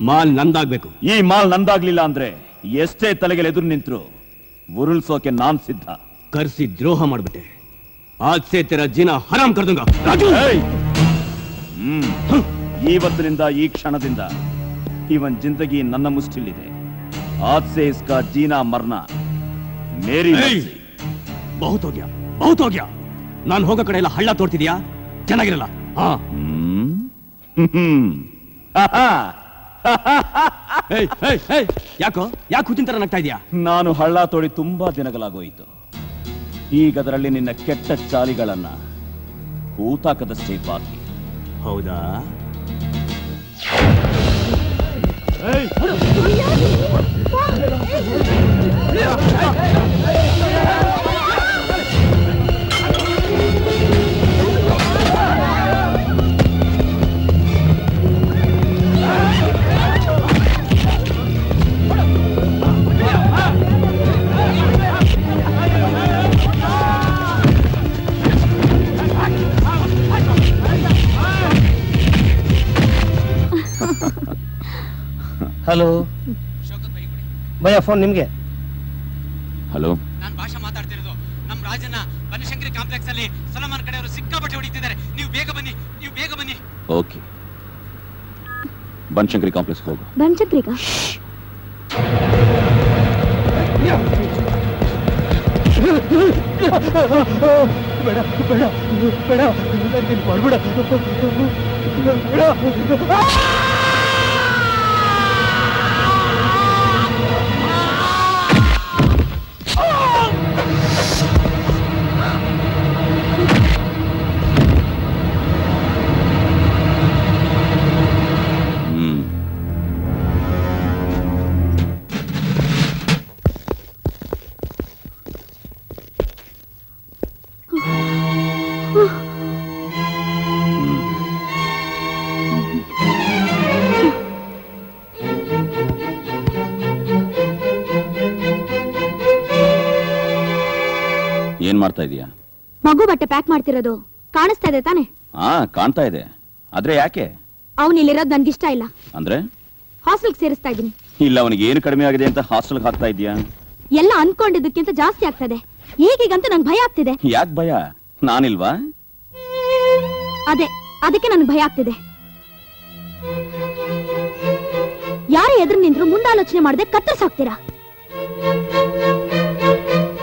ಮಾಲ್ ನಂದಾಗ್ಬೇಕು. ಈ ಮಾಲ್ ನಂದಾಗ್ಲಿಲ್ಲ ಅಂದ್ರೆ ಎಷ್ಟೇ ತಲೆಗೆ ಎದುರು ನಿಂತ್ರು ಉರುಳ್ಸೋಕೆ ನಾನ್ ಸಿದ್ಧ. ಕರ್ಸಿ ದ್ರೋಹ ಮಾಡ್ಬಿಟ್ಟೆ. ಆಚೆ ಸೇ ತೆರ ಜೀನ ಹರಾಮ್ ಕರ್ದಂಗ. ಹ್ಮ್. ಇವತ್ತಿನಿಂದ ಈ ಕ್ಷಣದಿಂದ ಇವನ್ ಜಿಂದಗಿ ನನ್ನ ಮುಷ್ಟಿಲಿದೆ. ಆಜ್ ಸೆ ಇಸ್ಕಾ ಜೀನಾ ಮರ್ನ. ಮೇರಿ! ಬಹುತ್ ಹೋಗ್ಯಾ ಬಹುತ್ ಹೋಗ್ಯಾ ನಾನು ಹೋಗೋ ಕಡೆ ಎಲ್ಲ ಹಳ್ಳ ತೋರ್ತಿದ್ಯಾ? ಚೆನ್ನಾಗಿರಲ್ಲ. ಹಾ. ಯಾಕೋ? ಯಾಕೆ ಕೂತಿನ ತರ ನಗ್ತಾ ಇದೆಯಾ? ನಾನು ಹಳ್ಳ ತೋಡಿ ತುಂಬಾ ದಿನಗಳಾಗೋಯ್ತು. ಈಗ ಅದರಲ್ಲಿ ನಿನ್ನ ಕೆಟ್ಟ ಚಾಲಿಗಳನ್ನ ಕೂತಾಕದಷ್ಟೇ ಬಾಕಿ. ಹೌದಾ? ఏయ్! ಹಲೋ ಭಯ ಫೋನ್ ನಿಮ್ಗೆ ಹಲೋ ನಾನು ಭಾಷಾ ಮಾತಾಡ್ತಿರೋದು ನಮ್ಮ ರಾಜನ ಬನಶಂಕರಿ ಕಾಂಪ್ಲೆಕ್ಸ್ ಅಲ್ಲಿ ಸಲಮಾನ್ ಕಡೆಯವರು ಸಿಕ್ಕಾಪಟ್ಟೆ ಹೊಡಿತಿದ್ದಾರೆ ನೀವು ಬೇಗ ಬನ್ನಿ ನೀವು ಬೇಗ ಬನ್ನಿ ಓಕೆ ಬನಶಂಕರಿ ಕಾಂಪ್ಲೆಕ್ಸ್ ಹೋಗು ಬನಶಂಕರಿ ಬೇಡ ಬೇಡ ಬೇಡ ನೀನು ಬೇಡ ಏನ್ ಮಾಡ್ತಾ ಇದೀಯಾ? ಮಗು ಬಟ್ಟೆ ಪ್ಯಾಕ್ ಮಾಡ್ತಿರೋದು. ಕಾಣಿಸ್ತಾ ಇದೆ ತಾನೆ? ಹಾ ಕಾಣ್ತಾ ಇದೆ. ಆದ್ರೆ ಯಾಕೆ? ಅವನು ಇಲ್ಲಿರೋದು ಇಷ್ಟ ಇಲ್ಲ. ಅಂದ್ರೆ? ಹಾಸ್ಟೆಲ್ಗೆ ಸೇರಿಸ್ತಾ ಇದೀನಿ ಇಲ್ಲ ಅವನಿಗೆ ಏನು ಕಡಿಮೆ ಆಗಿದೆ ಅಂತ ಹಾಸ್ಟೆಲ್ಗೆ ಹಾಕ್ತಾ ಇದೀಯಾ ಎಲ್ಲ ಅನ್ಕೊಂಡಿದ್ದಕ್ಕಿಂತ ಜಾಸ್ತಿ ಆಗ್ತದೆ. ಈಗೀಗಂತೂ ನಂಗೆ ಭಯ ಆಗ್ತಿದೆ. ಯಾಕೆ ಭಯ? ನಾನಿಲ್ವಾ? ಅದೇ ಅದಕ್ಕೆ ನನ್ಗೆ ಭಯ ಆಗ್ತಿದೆ. ಎದುರು ನಿಂದ್ರು ಮುಂದಾಲೋಚನೆ ಮಾಡದೆ ಕತ್ತರಿಸ್ ಹಾಕ್ತೀರಾ?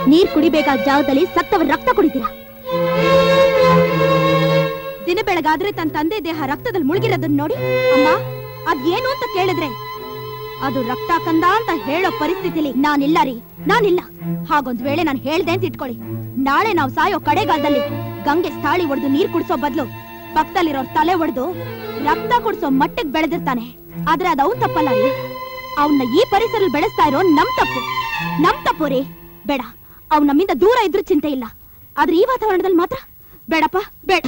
ನೀರ್ ಕುಡಿಬೇಕಾದ ಜಾಗದಲ್ಲಿ ಸತ್ತವ ರಕ್ತ ಕುಡಿತೀರಾ? ದಿನ ಬೆಳಗಾದ್ರೆ ತನ್ನ ತಂದೆ ದೇಹ ರಕ್ತದಲ್ಲಿ ಮುಳುಗಿರೋದನ್ನ ನೋಡಿ. ಅಮ್ಮ, ಅದೇನು ಅಂತ ಕೇಳಿದ್ರೆ? ಅದು ರಕ್ತ ಕಂದ ಅಂತ ಹೇಳೋ ಪರಿಸ್ಥಿತಿಲಿ ನಾನಿಲ್ಲ ರೀ. ನಾನಿಲ್ಲ. ಹಾಗೊಂದ್ ವೇಳೆ ನಾನು ಹೇಳ್ದೆ ಅಂತ ಇಟ್ಕೊಳ್ಳಿ. ನಾಳೆ ನಾವು ಸಾಯೋ ಕಡೆಗಾಲದಲ್ಲಿ ಗಂಗೆ ಸ್ಥಾಳಿ ಒಡೆದು ನೀರ್ ಕುಡಿಸೋ ಬದ್ಲು ಪಕ್ಕದಲ್ಲಿರೋ ತಲೆ ಒಡೆದು ರಕ್ತ ಕುಡಿಸೋ ಮಟ್ಟಕ್ಕೆ ಬೆಳೆದಿರ್ತಾನೆ. ಆದ್ರೆ ಅದು ಅವನ್ ತಪ್ಪಲ್ಲ ರೀ. ಅವನ್ನ ಈ ಪರಿಸರ ಬೆಳೆಸ್ತಾ ಇರೋ ನಮ್ ತಪ್ಪು. ನಮ್ ತಪ್ಪು ರೀ. ಬೇಡ. ಅವ್ ನಮ್ಮಿಂದ ದೂರ ಇದ್ರೂ ಚಿಂತೆ ಇಲ್ಲ. ಆದ್ರೆ ಈ ವಾತಾವರಣದಲ್ಲಿ ಮಾತ್ರ ಬೇಡಪ್ಪ, ಬೇಡ.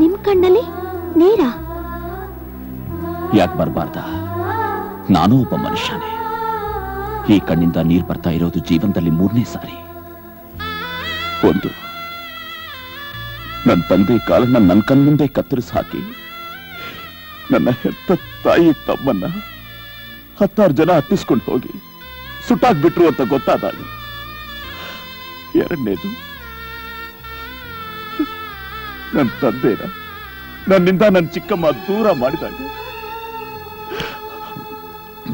ನಿಮ್ ಕಣ್ಣಲ್ಲಿ ನೀರ? ಯಾಕೆ ಬರಬಾರ್ದ? ನಾನು ಒಬ್ಬ ಮನುಷ್ಯನೇ. ಈ ಕಣ್ಣಿಂದ ನೀರ್ ಬರ್ತಾ ಇರೋದು ಜೀವನದಲ್ಲಿ ಮೂರನೇ ಸಾರಿ. ಒಂದು ನನ್ನ ತಂದೆ ಕಾಲನ್ನ ನನ್ನ ಕಣ್ಣಿಂದೆ ಕತ್ತರಿಸಿ ಹಾಕಿ. ನನ್ನ ಹೆತ್ತ ತಾಯಿ ತಮ್ಮನ್ನ ಹತ್ತಾರು ಜನ ಹತ್ತಿಸ್ಕೊಂಡು ಹೋಗಿ ಸುಟ್ಟಾಕ್ಬಿಟ್ರು ಅಂತ ಗೊತ್ತಾದಾಗ ಎರಡನೇದು ನನ್ನ ತಂದೆನ ನನ್ನಿಂದ ನನ್ನ ಚಿಕ್ಕಮ್ಮ ದೂರ ಮಾಡಿದಾಗ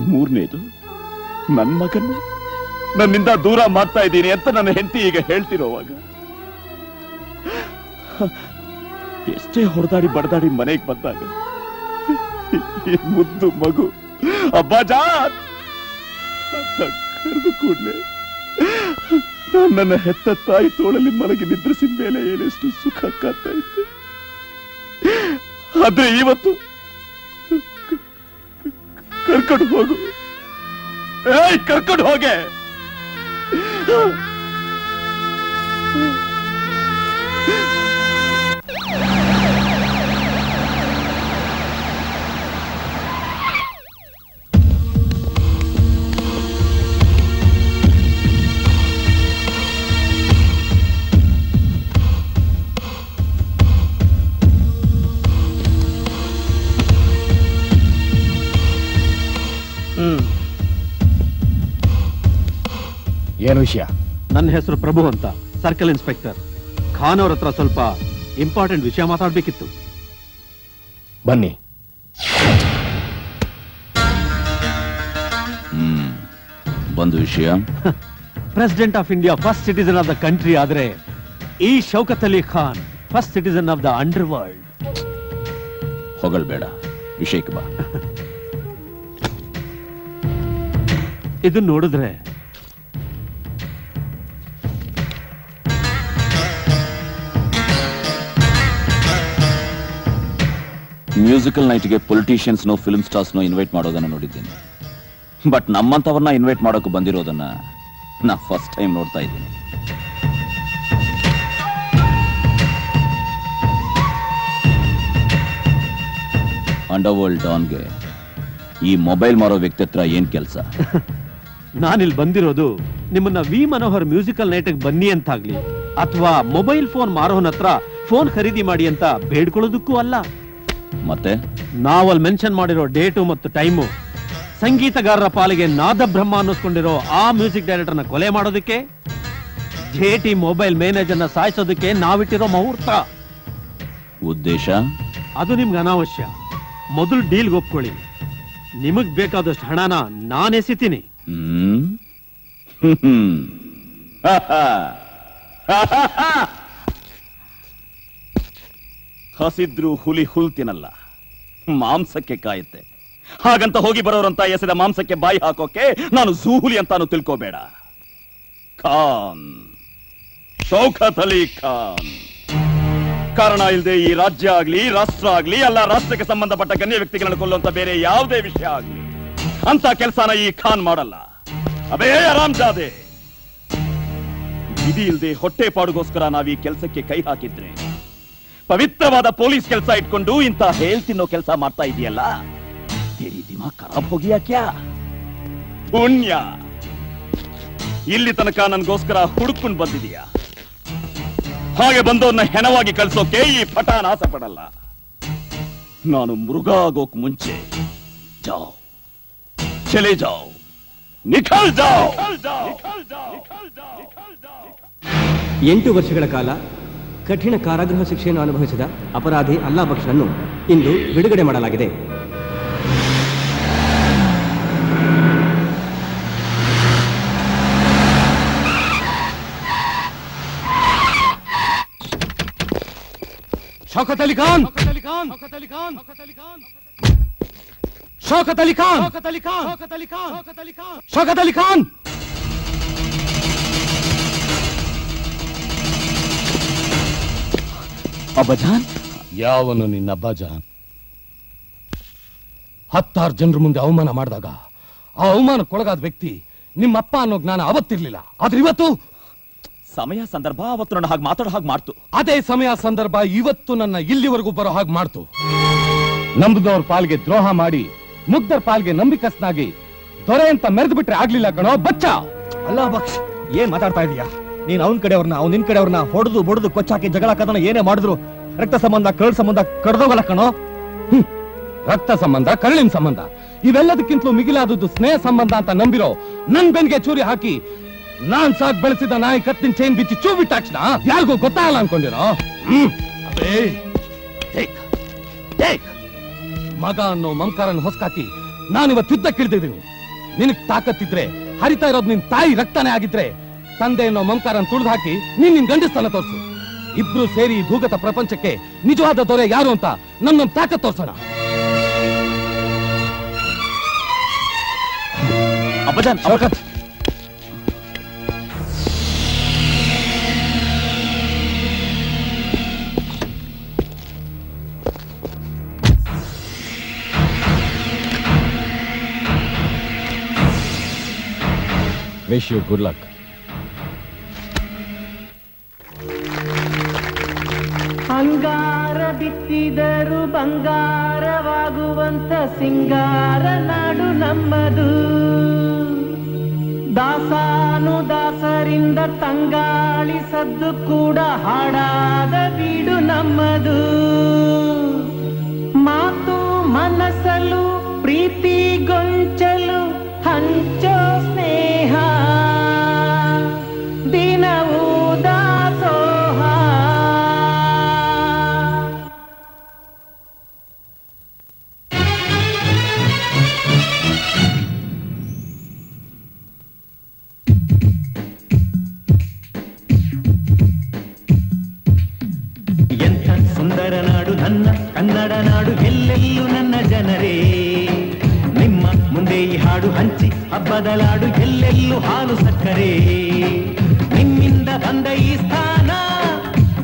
ಮೂರನೇದು ನನ್ನ ಮಗನ ನನ್ನಿಂದ ದೂರ ಮಾಡ್ತಾ ಇದ್ದೀನಿ ಅಂತ ನನ್ನ ಹೆಂಡತಿ ಈಗ ಹೇಳ್ತಿರೋವಾಗ ಎಷ್ಟೇ ಹೊಡೆದಾಡಿ ಬಡದಾಡಿ ಮನೆಗೆ ಬಂದಾಗ ಈ ಮುದ್ದು ಮಗು ಅಬ್ಬಾಜಾನ್ ಅಂತ ಕರೆದು ಕೂಡ್ಲೆ ನಾನ್ ನನ್ನ ಹೆತ್ತ ತಾಯಿ ತೋಳಲ್ಲಿ ಮಲಗಿ ನಿದ್ರಿಸಿದ ಮೇಲೆ ಏನೆಷ್ಟು ಸುಖ ಕಾಡ್ತಾ ಇತ್ತು. ಆದ್ರೆ ಇವತ್ತು ಕರ್ಕೊಂಡು ಹೋಗು. ಏಯ್, ಕರ್ಕೊಂಡು ಹೋಗೆ. ಏನು ವಿಷಯ? ನನ್ನ ಹೆಸರು ಪ್ರಭು ಅಂತ. Circle inspector. ಖಾನ್ ಅವ್ರ ಹತ್ರ ಸ್ವಲ್ಪ ಇಂಪಾರ್ಟೆಂಟ್ ವಿಷಯ ಮಾತಾಡಬೇಕಿತ್ತು. ಬನ್ನಿ. ಹ್ಮ್ ಒಂದು ವಿಷಯ. President of India first citizen of the country ಆದ್ರೆ ಈ Shaukat Ali Khan first citizen of the underworld ಹೊಗಳ್ಬೇಡ ವಿಷಯಕ್ಕೆ ಬಾ. ಇದನ್ನು ನೋಡಿದ್ರೆ ಮ್ಯೂಸಿಕಲ್ ನೈಟ್ಗೆ ಪೊಲಿಟಿಷಿಯನ್ಸ್ನೋ ಫಿಲ್ಮ್ ಸ್ಟಾರ್ಸ್ನೋ ಇನ್ವೈಟ್ ಮಾಡೋದನ್ನ ನೋಡಿದ್ದೀನಿ. ಬಟ್ ನಮ್ಮಂಥವ್ರನ್ನ ಇನ್ವೈಟ್ ಮಾಡೋಕೆ ಬಂದಿರೋದನ್ನ ನಾ ಫಸ್ಟ್ ಟೈಮ್ ನೋಡ್ತಾ ಇದ್ದೀನಿ. ಅಂಡರ್ ವರ್ಲ್ಡ್ ಡಾನ್ಗೆ ಈ ಮೊಬೈಲ್ ಮಾರೋ ವ್ಯಕ್ತಿ ಹತ್ರ ಏನ್ ಕೆಲಸ? ನಾನಿಲ್ಲಿ ಬಂದಿರೋದು ನಿಮ್ಮನ್ನ ವಿ ಮನೋಹರ್ ಮ್ಯೂಸಿಕಲ್ ನೈಟ್ಗೆ ಬನ್ನಿ ಅಂತಾಗ್ಲಿ. ಅಥವಾ ಮೊಬೈಲ್ ಫೋನ್ ಮಾರೋಹನ್ ಹತ್ರ ಫೋನ್ ಖರೀದಿ ಮಾಡಿ ಅಂತ ಬೇಡ್ಕೊಳ್ಳೋದಕ್ಕೂ ಅಲ್ಲ. ಮತ್ತೆ? ನಾವಲ್ ಮೆನ್ಷನ್ ಮಾಡಿರೋ ಡೇಟು ಮತ್ತು ಟೈಮು. ಸಂಗೀತಗಾರರ ಪಾಲಿಗೆ ನಾದ ಬ್ರಹ್ಮ ಅನ್ನಿಸ್ಕೊಂಡಿರೋ ಆ ಮ್ಯೂಸಿಕ್ ಡೈರೆಕ್ಟರ್ನ ಕೊಲೆ ಮಾಡೋದಕ್ಕೆ ಜೇಟಿ ಮೊಬೈಲ್ ಮ್ಯಾನೇಜರ್ನ ಸಾಯಿಸೋದಕ್ಕೆ ನಾವಿಟ್ಟಿರೋ ಮುಹೂರ್ತ. ಉದ್ದೇಶ? ಅದು ನಿಮ್ಗೆ ಅನಾವಶ್ಯ. ಮೊದಲು ಡೀಲ್ಗೆ ಒಪ್ಕೊಳ್ಳಿ. ನಿಮಗ್ ಬೇಕಾದಷ್ಟು ಹಣನ ನಾನು ಎಸಿತೀನಿ ಹ್ಮ್. ಹ್ಮ್. ಹಸಿದ್ರು ಹುಲಿ ಹುಲ್ ತಿನ್ನಲ್ಲ ಮಾಂಸಕ್ಕೆ ಕಾಯುತ್ತೆ. ಹಾಗಂತ ಹೋಗಿ ಬರೋರಂತ ಎಸೆದ ಮಾಂಸಕ್ಕೆ ಬಾಯಿ ಹಾಕೋಕೆ ನಾನು ಸೂಹುಲಿ ಅಂತಾನೂ ತಿಳ್ಕೋಬೇಡ. ಖಾನ್. ಶೌಖತ್ ಅಲಿ ಖಾನ್. ಕಾರಣ ಇಲ್ಲದೆ ಈ ರಾಜ್ಯ ಆಗ್ಲಿ, ರಾಷ್ಟ್ರ ಆಗ್ಲಿ, ಅಲ್ಲ ರಾಷ್ಟ್ರಕ್ಕೆ ಸಂಬಂಧಪಟ್ಟ ಗಣ್ಯ ವ್ಯಕ್ತಿಗಳನ್ನು ಕೊಲ್ಲುವಂತ ಬೇರೆ ಯಾವುದೇ ವಿಷಯ ಆಗ್ಲಿ ಅಂತ ಕೆಲಸನ ಈ ಖಾನ್ ಮಾಡಲ್ಲ. ಅಬೇ ಆರಾಮ್ ಜಾದೆ. ವಿಧಿ ಇಲ್ಲದೆ ಹೊಟ್ಟೆ ಪಾಡುಗೋಸ್ಕರ ನಾವೀ ಕೆಲಸಕ್ಕೆ ಕೈ ಹಾಕಿದ್ರೆ ಪವಿತ್ರವಾದ ಪೊಲೀಸ್ ಕೆಲಸ ಇಟ್ಕೊಂಡು ಇಂತ ಹೇಳ್ ತಿನ್ನೋ ಕೆಲಸ ಮಾಡ್ತಾ ಇದೆಯಲ್ಲ? ದಿಮಾಗ್ ಖರಾಬ್ ಹೋಗಿ ಕ್ಯಾ ಪುಣ್ಯ. ಇಲ್ಲಿ ತನಕ ನನ್ಗೋಸ್ಕರ ಹುಡುಕೊಂಡು ಬಂದಿದೀಯಾ. ಹಾಗೆ ಬಂದವನ್ನ ಹೆಣವಾಗಿ ಕಳ್ಸೋಕೆ ಈ ಪಠಾನ್ ಆಸೆ ಪಡಲ್ಲ. ನಾನು ಮೃಗ ಆಗೋಕ್ ಮುಂಚೆ ಜಾವ್. ಚಲೆ ಜಾವ್. ನಿಖಲ್ ಜಾವ್. ಎಂಟು ವರ್ಷಗಳ ಕಾಲ ಕಠಿಣ ಕಾರಾಗೃಹ ಶಿಕ್ಷೆಯನ್ನು ಅನುಭವಿಸಿದ ಅಪರಾಧಿ ಅಲ್ಲಾ ಬಕ್ಷನನ್ನು ಇಂದು ಬಿಡುಗಡೆ ಮಾಡಲಾಗಿದೆ. ಶೌಕತ್ ಅಲಿ ಖಾನ್! ಶೌಕತ್ ಅಲಿ ಖಾನ್! ಶೌಕತ್ ಅಲಿ ಖಾನ್! ಅಬ್ಬಜಾನ್ ಯಾವನು ನಿನ್ನ ಅಬ್ಬಜಾನ್ ಹತ್ತಾರು ಜನರ ಮುಂದೆ ಅವಮಾನ ಮಾಡಿದಾಗ ಆ ಅವಮಾನಕ್ಕೊಳಗಾದ ವ್ಯಕ್ತಿ ನಿಮ್ಮಪ್ಪ ಅನ್ನೋ ಜ್ಞಾನ ಅವತ್ತಿರ್ಲಿಲ್ಲ. ಆದ್ರೆ ಇವತ್ತು? ಸಮಯ ಸಂದರ್ಭ ಅವತ್ತು ನನ್ನ ಹಾಗೆ ಮಾತಾಡೋ ಹಾಗೆ ಮಾಡ್ತು. ಅದೇ ಸಮಯ ಸಂದರ್ಭ ಇವತ್ತು ನನ್ನ ಇಲ್ಲಿವರೆಗೂ ಬರೋ ಹಾಗೆ ಮಾಡ್ತು. ನಂಬದವ್ರ ಪಾಲ್ಗೆ ದ್ರೋಹ ಮಾಡಿ ಮುಗ್ಧರ ಪಾಲ್ಗೆ ನಂಬಿಕಸ್ನಾಗಿ ದೊರೆ ಅಂತ ಮೆರೆದು ಬಿಟ್ರೆ ಆಗ್ಲಿಲ್ಲ ಕಣೋ ಬಚ್ಚ! ಅಲ್ಲ ಬಕ್ಷ ಏನ್ ಮಾತಾಡ್ತಾ ಇದೀಯಾ? ನೀನ್ ಅವನ್ ಕಡೆಯವ್ರನ್ನ ಅವ್ನ್ ನಿನ್ ಕಡೆಯವ್ರನ್ನ ಹೊಡೆದು ಬಡದು ಕೊಚ್ಚಾಕಿ ಜಗಳ ಕದನ ಏನೇ ಮಾಡಿದ್ರು ರಕ್ತ ಸಂಬಂಧ ಕಳ್ ಸಂಬಂಧ ಕಡ್ದೋಗಲ್ಲ ಕಣೋ. ರಕ್ತ ಸಂಬಂಧ ಕರಳಿನ ಸಂಬಂಧ ಇವೆಲ್ಲದಕ್ಕಿಂತಲೂ ಮಿಗಿಲಾದದ್ದು ಸ್ನೇಹ ಸಂಬಂಧ ಅಂತ ನಂಬಿರೋ ನನ್ ಬೆನ್ಗೆ ಚೂರಿ ಹಾಕಿ ನಾನ್ ಸಾಕ್ ಬೆಳೆಸಿದ ನಾಯಿ ಕತ್ತಿನ ಚೈನ್ ಬಿಚ್ಚಿ ಚೂ ಬಿಟ್ಟ ತಕ್ಷಣ ಯಾರಿಗೂ ಗೊತ್ತಾಗಲ್ಲ ಅನ್ಕೊಂಡಿರೋ? ಮಗ ಅನ್ನೋ ಮಮಕಾರನ್ ಹೊಸ್ಕಾಕಿ ನಾನಿವತ್ತು ಯುದ್ಧಕ್ಕಿಳಿದಿದ್ದೀನಿ ನಿನಗ್ ತಾಕತ್ತಿದ್ರೆ ಹರಿತಾ ಇರೋದು ನಿನ್ ತಾಯಿ ರಕ್ತನೇ ಆಗಿದ್ರೆ ತಂದೆ ಅನ್ನೋ ಮಮಕಾರನ್ ತುಳಿದು ಹಾಕಿ ನೀನ್ ನಿನ್ ಗಂಡಸ್ತನ ತೋರ್ಸು. ಇಬ್ರು ಸೇರಿ ಭೂಗತ ಪ್ರಪಂಚಕ್ಕೆ ನಿಜವಾದ ದೊರೆ ಯಾರು ಅಂತ ನನ್ನೊಂದು ತಾಕತ್ ತೋರ್ಸೋಣ. ವಿಶ್ ಯು ಗುಡ್ ಲಕ್ ಅಂಗಾರ ಬಿತ್ತಿದರು ಬಂಗಾರವಾಗುವಂತ ಸಿಂಗಾರ ನಾಡು ನಮ್ಮದು. ದಾಸಾನು ದಾಸರಿಂದ ತಂಗಾಳಿ ಸದ್ದು ಕೂಡ ಹಾಡಾದ ಬೀಡು ನಮ್ಮದು. ಮಾತು ಮನಸಲು, ಪ್ರೀತಿ ಗೊಂಚಲು, ಹಂಚೋ ಸ್ನೇಹ. ನಾಡು ನನ್ನ ಜನರೇ. ನಿಮ್ಮ ಮುಂದೆ ಈ ಹಾಡು ಹಂಚಿ ಹಬ್ಬದಲಾಡು ಎಲ್ಲೆಲ್ಲೂ ಹಾಲು ಸಕ್ಕರೆ. ನಿಮ್ಮಿಂದ ಬಂದ ಈ ಸ್ಥಾನ,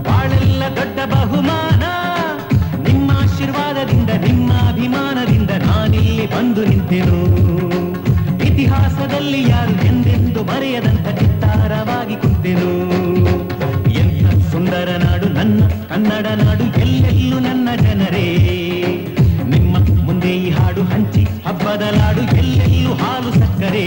ಬಾಳೆಲ್ಲ ದೊಡ್ಡ ಬಹುಮಾನ. ನಿಮ್ಮ ಆಶೀರ್ವಾದದಿಂದ, ನಿಮ್ಮ ಅಭಿಮಾನದಿಂದ ನಾನಿಲ್ಲಿ ಬಂದು ನಿಂತೆನು. ಇತಿಹಾಸದಲ್ಲಿ ಯಾರು ಎಂದೆಂದು ಮರೆಯದಂತ ಚಿತ್ತಾರವಾಗಿ ಕುಂತೆನು. ಎಂಥ ಸುಂದರ ನಾಡು, ನನ್ನ ಕನ್ನಡ ನಾಡು ಎಲ್ಲೆಲ್ಲೂ ನನ್ನ ಜನರೇ. ಹಾಡು ಹಂಚಿ ಹಬ್ಬದ ಲಾಡು ಎಲ್ಲೆಲ್ಲೂ ಹಾಲು ಸಕ್ಕರೆ.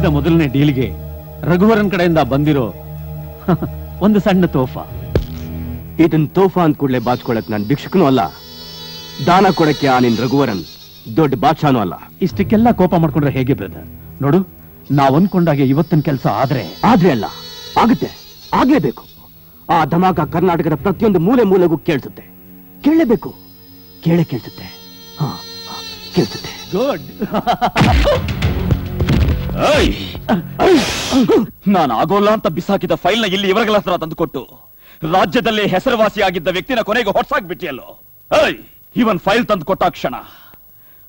ಮುಗಿದ ಮೊದಲನೇ ಡೀಲ್ಗೆ ರಘುವರನ್ ಕಡೆಯಿಂದ ಬಂದಿರೋ ಒಂದು ಸಣ್ಣ ತೋಫಾ. ಇದನ್ ತೋಫಾ ಅಂದ್ ಕೂಡಲೇ ಬಾಚ್ಕೊಳಕ್ ನಾನು ಭಿಕ್ಷಕನೂ ಅಲ್ಲ. ದಾನ ಕೊಡಕ್ಕೆ ಆ ನಿನ್ ರಘುವರನ್ ದೊಡ್ಡ ಬಾದ್ಶಾನೂ ಅಲ್ಲ. ಇಷ್ಟಕ್ಕೆಲ್ಲ ಕೋಪ ಮಾಡ್ಕೊಂಡ್ರೆ ಹೇಗೆ ಬ್ರದರ್? ನೋಡು ನಾವ್ ಅನ್ಕೊಂಡಾಗೆ ಇವತ್ತಿನ ಕೆಲಸ ಆದ್ರೆ ಆದ್ರೆ ಅಲ್ಲ ಆಗುತ್ತೆ ಆಗ್ಲೇಬೇಕು. ಆ ಧಮಾಕ ಕರ್ನಾಟಕದ ಪ್ರತಿಯೊಂದು ಮೂಲೆ ಮೂಲೆಗೂ ಕೇಳಿಸುತ್ತೆ. ಕೇಳಲೇಬೇಕು ಕೇಳೇ ಕೇಳಿಸುತ್ತೆ. ಹಾ ಹಾ, ಕೇಳಿಸುತ್ತೆ. ಗುಡ್ ನಾನು ಆಗೋಲ್ಲ ಅಂತ ಬಿಸಾಕಿದ ಫೈಲ್ನ ಇಲ್ಲಿ ಇವರಗಳ ಹತ್ರ ತಂದುಕೊಟ್ಟು ರಾಜ್ಯದಲ್ಲಿ ಹೆಸರುವಾಸಿಯಾಗಿದ್ದ ವ್ಯಕ್ತಿನ ಕೊನೆಗೆ ಹೊಡ್ಸಾಕ್ಬಿಟ್ಟಿಯಲ್ಲೋ? ಏಯ್ ಇವನ್ ಫೈಲ್ ತಂದು ಕೊಟ್ಟ ಕ್ಷಣ.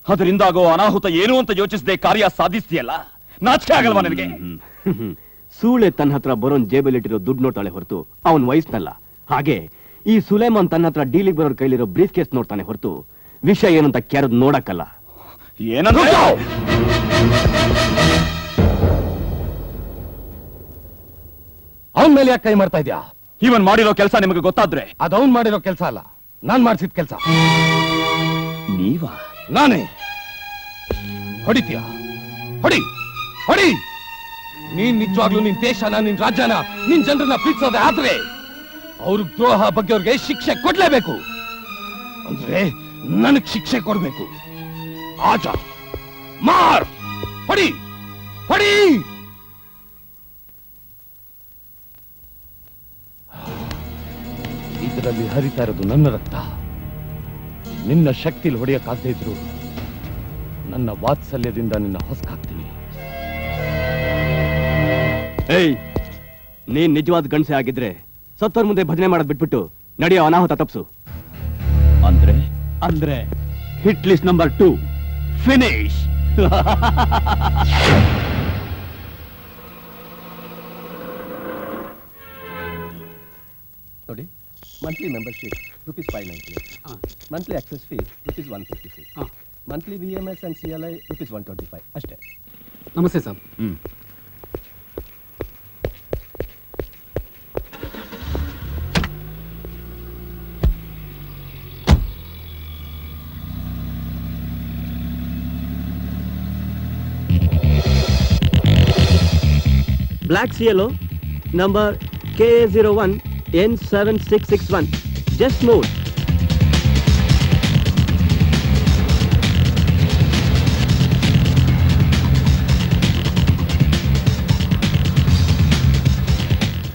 ಅದರಿಂದ ಆಗೋ ಅನಾಹುತ ಏನು ಅಂತ ಯೋಚಿಸದೆ ಕಾರ್ಯ ಸಾಧಿಸ್ತೀಯಲ್ಲ? ನಾಚಿಕೆ ಆಗಲ್ವಾ ನನಗೆ? ಸೂಳೆ ತನ್ನ ಹತ್ರ ಬರೋನ್ ಜೇಬಲ್ಲಿಟ್ಟಿರೋ ದುಡ್ಡು ನೋಡ್ತಾಳೆ ಹೊರತು ಅವನ್ ವಯಸ್ಸಲ್ಲ ಹಾಗೆ ಈ ಸುಲೇಮಾನ್ ತನ್ನ ಹತ್ರ ಡೀಲಿಗೆ ಬರೋರ್ ಕೈಲಿರೋ ಬ್ರೀಫ್ ಕೇಸ್ ನೋಡ್ತಾನೆ ಹೊರತು ವಿಷಯ ಏನಂತ ಕ್ಯಾರದ್ ನೋಡಕ್ಕಲ್ಲ. ಏನಂದ್ರೆ? ಅವನ್ ಮೇಲೆ ಯಾಕೆ ಕೈ ಮಾಡ್ತಾ ಇದ್ಯಾ? ಇವನ್ ಮಾಡಿರೋ ಕೆಲಸ ನಿಮಗೆ ಗೊತ್ತಾದ್ರೆ. ಅದು ಅವ್ನ್ ಮಾಡಿರೋ ಕೆಲಸ ಅಲ್ಲ. ನಾನ್ ಮಾಡಿಸಿದ ಕೆಲಸ. ನೀವಾ? ನಾನೇ. ಹೊಡಿತೀಯ? ಹೊಡಿ! ಹೊಡಿ! ನೀನ್ ನಿಜವಾಗ್ಲೂ ನಿನ್ ದೇಶನ ನಿನ್ ರಾಜ್ಯನ ನಿನ್ ಜನರನ್ನ ಪ್ರೀತಿಸೋದೆ ಆದ್ರೆ ಅವ್ರ ದ್ರೋಹ ಬಗ್ಗೆ ಅವ್ರಿಗೆ ಶಿಕ್ಷೆ ಕೊಡ್ಲೇಬೇಕು. ಅಂದ್ರೆ ನನಗ್ ಶಿಕ್ಷೆ ಕೊಡ್ಬೇಕು. ಆಜ ಮಾರ್! ಹೊಡಿ! ಹೊಡಿ! ಇದರಲ್ಲಿ ಹರಿತಾ ಇರೋದು ನನ್ನ ರಕ್ತ. ನಿನ್ನ ಶಕ್ತಿಲಿ ಹೊಡೆಯಕ್ಕಾಗದೇ ಇದ್ರು ನನ್ನ ವಾತ್ಸಲ್ಯದಿಂದ ನಿನ್ನ ಹೊಸಕಾಗ್ತೀನಿ. ಏಯ್ ನೀನ್ ನಿಜವಾದ ಗಂಡಸೆ ಆಗಿದ್ರೆ ಸತ್ತೋರ್ ಮುಂದೆ ಭಜನೆ ಮಾಡೋದ್ ಬಿಟ್ಬಿಟ್ಟು ನಡೆಯೋ ಅನಾಹುತ ತಪ್ಸು. ಅಂದ್ರೆ? ಅಂದ್ರೆ hit list number two finish. Monthly membership rupees five ninety monthly access fee rupees one fifty six monthly B M S and C L I rupees one twenty five ಅಷ್ಟೇ ನಮಸ್ತೆ sir block C L number K A zero one N7661. Just note.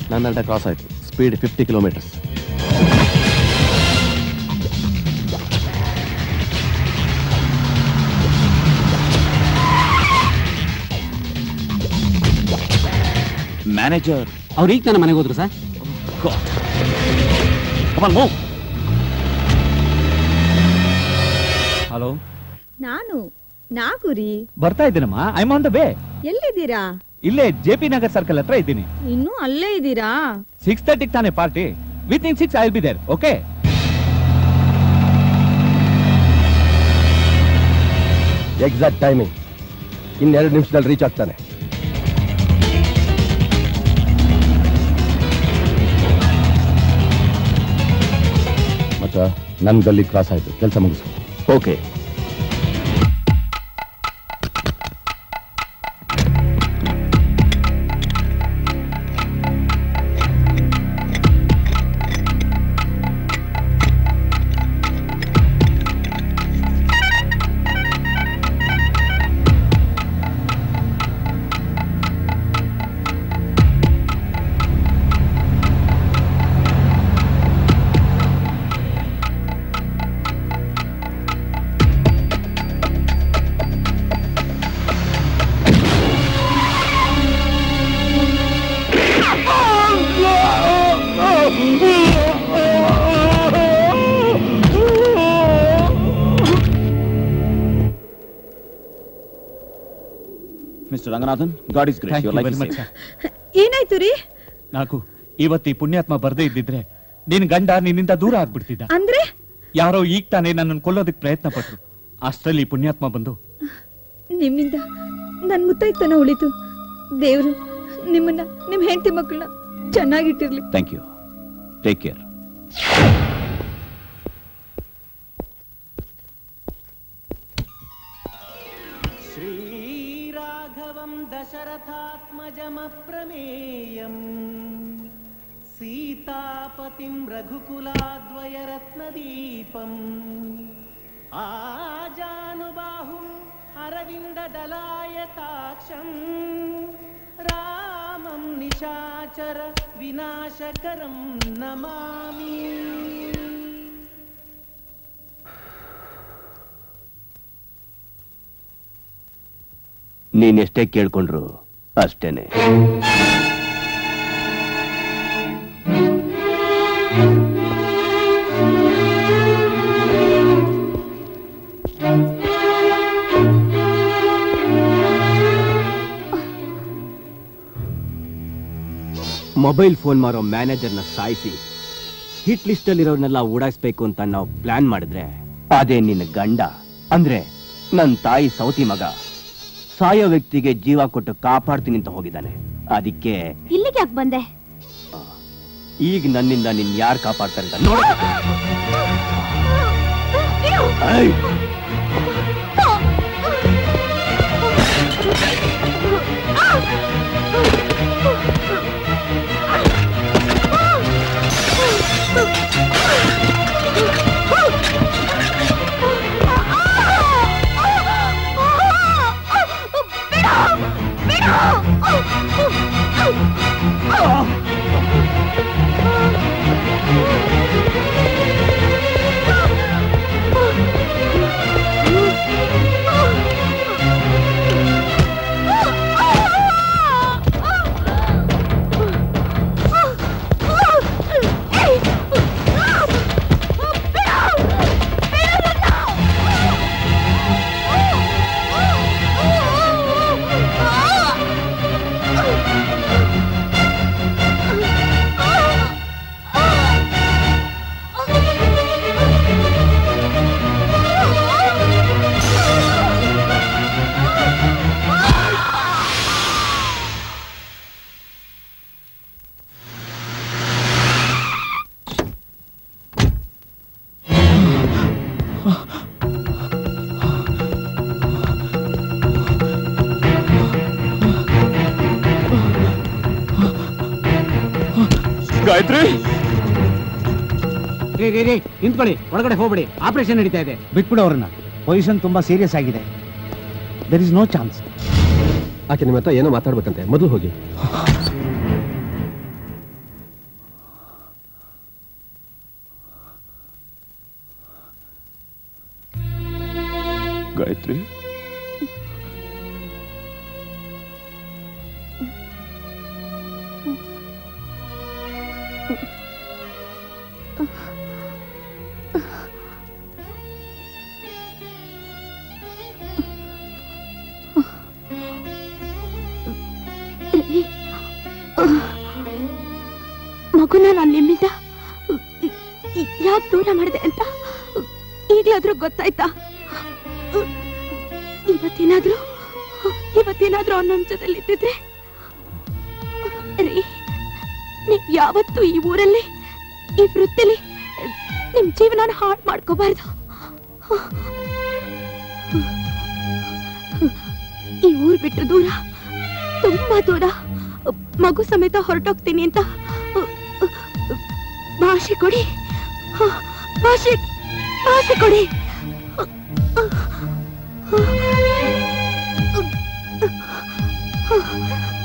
Nandalta cross. Speed 50 kilometers. Manager. Our Eek Nana Manager, sir. Hello ನಾನು ನಾಗುರಿ. ಬರ್ತಾ ಇದ್ದೀನಮ್ಮ. ಐ ಆನ್ ದ ವೇ ಎಲ್ಲಿದ್ದೀರಾ? ಇಲ್ಲೇ ಜೆ ಪಿ ನಗರ್ ಸರ್ಕಲ್ ಹತ್ರ ಇದ್ದೀನಿ. ಇನ್ನೂ ಅಲ್ಲೇ ಇದ್ದೀರಾ? ಸಿಕ್ಸ್ ತರ್ಟಿಗೆ ತಾನೇ party with in six I be there okay exact timing ಇನ್ನೆರಡು ನಿಮಿಷದಲ್ಲಿ ರೀಚ್ ಆಗ್ತಾನೆ. ಮಚ್ಚ ನನ್ ಗಲ್ಲಿ ಕ್ರಾಸ್ ಆಯ್ತು. ಕೆಲಸ ಮುಗಿಸು okay mister Ranganathan God is great your life is ಏನಾಯ್ತು ರೀ? ನಾಕು ಇವತ್ತು ಈ ಪುಣ್ಯಾತ್ಮ ಬರ್ದೇ ಇದ್ದಿದ್ರೆ ನಿನ್ ಗಂಡ ನಿನ್ನಿಂದ ದೂರ ಆಗ್ಬಿಡ್ತಿದ್ದ. ಅಂದ್ರೆ? ಯಾರೋ ಈಗ ತಾನೇ ನನ್ನನ್ನು ಕೊಲ್ಲೋದಕ್ಕೆ ಪ್ರಯತ್ನ ಪಟ್ರು. ಅಷ್ಟರಲ್ಲಿ ಈ ಪುಣ್ಯಾತ್ಮ ಬಂದು. ನಿಮ್ಮಿಂದ ನನ್ ಮುತ್ತೈತನ ಉಳಿತು. ದೇವ್ರು ನಿಮ್ಮನ್ನ ನಿಮ್ ಹೆಂಡತಿ ಮಕ್ಕಳನ್ನ ಚೆನ್ನಾಗಿಟ್ಟಿರ್ಲಿ. ಥ್ಯಾಂಕ್ ಯು ಟೇಕ್ ಕೇರ್ दशरथात्मजमप्रमेयम् सीतापतिं रघुकुलाद्वयरत्नदीपम्। आजानुबाहुम् अरविन्ददलायताक्षम्। रामं निशाचर विनाशकरं नमामि ನೀನೆಷ್ಟೇ ಕೇಳ್ಕೊಂಡ್ರು ಅಷ್ಟೇನೆ. ಮೊಬೈಲ್ ಫೋನ್ ಮಾರೋ ಮ್ಯಾನೇಜರ್ನ ಸಾಯಿಸಿ, ಹಿಟ್ ಲಿಸ್ಟ್ ಅಲ್ಲಿರೋರ್ನೆಲ್ಲ ಓಡಾಯಿಸ್ಬೇಕು ಅಂತ ನಾವು ಪ್ಲಾನ್ ಮಾಡಿದ್ರೆ, ಅದೇ ನಿನ್ನ ಗಂಡ. ಅಂದ್ರೆ ನನ್ನ ತಾಯಿ ಸೌತಿ ಮಗ. ಸಾಯೋ ವ್ಯಕ್ತಿಗೆ ಜೀವ ಕೊಟ್ಟು ಕಾಪಾಡ್ತೀನಿ ಅಂತ ಹೋಗಿದ್ದಾನೆ ಅದಕ್ಕೆ ಇಲ್ಲಿಗೆ ಯಾಕೆ ಬಂದೆ ಈಗ ನನ್ನಿಂದ ನಿನ್ ಯಾರು ಕಾಪಾಡ್ತಾರೆ ಅಂತ ನೋಡ ಗಾಯತ್ರಿ ರೀ ನಿಂತ್ಕೊಳ್ಳಿ. ಒಳಗಡೆ ಹೋಗ್ಬಿಡಿ. ಆಪರೇಷನ್ ನಡೀತಾ ಇದೆ. ಬಿಟ್ಬಿಡು ಅವ್ರನ್ನ. ಪೊಸಿಷನ್ ತುಂಬಾ ಸೀರಿಯಸ್ ಆಗಿದೆ. ದರ್ ಇಸ್ ನೋ ಚಾನ್ಸ್ ಆಕೆ ನಿಮ್ಮ ಹತ್ರ ಏನೋ ಮಾತಾಡ್ಬೇಕಂತೆ. ಮೊದಲು ಹೋಗಿ. ಗಾಯತ್ರಿ? ಯಾವತ್ತೂ ಈ ಊರಲ್ಲಿ, ಈ ವೃತ್ತಿಲಿ ನಿಮ್ ಜೀವನ ಹಾಳು ಮಾಡ್ಕೋಬಾರ್ದು. ಈ ಊರ್ ಬಿಟ್ಟು ದೂರ, ತುಂಬಾ ದೂರ. ಮಗು ಸಮೇತ ಹೊರಟೋಗ್ತೀನಿ ಅಂತ ಭಾಷೆ ಕೊಡಿ. ಭಾಷೆ ಭಾಷೆ ಕೊಡಿ. ಗಾಯತ್ರಿ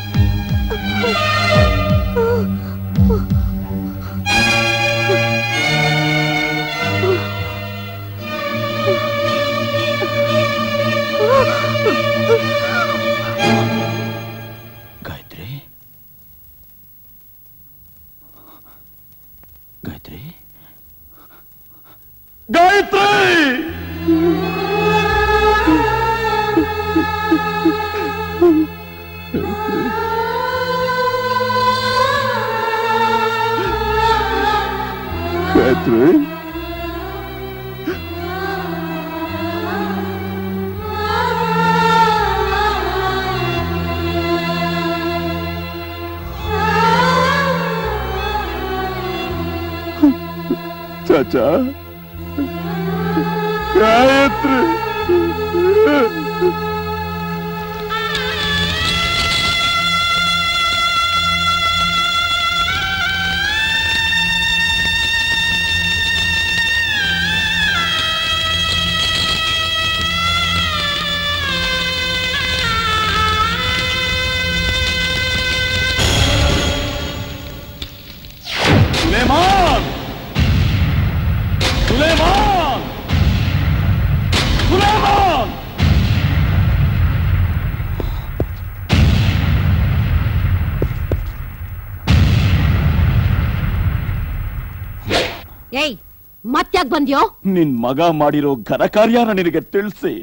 ನಿನ್ ಮಗ ಮಾಡಿರೋ ಘನ ಕಾರ್ಯನ ನಿನಗೆ ತಿಳಿಸಿ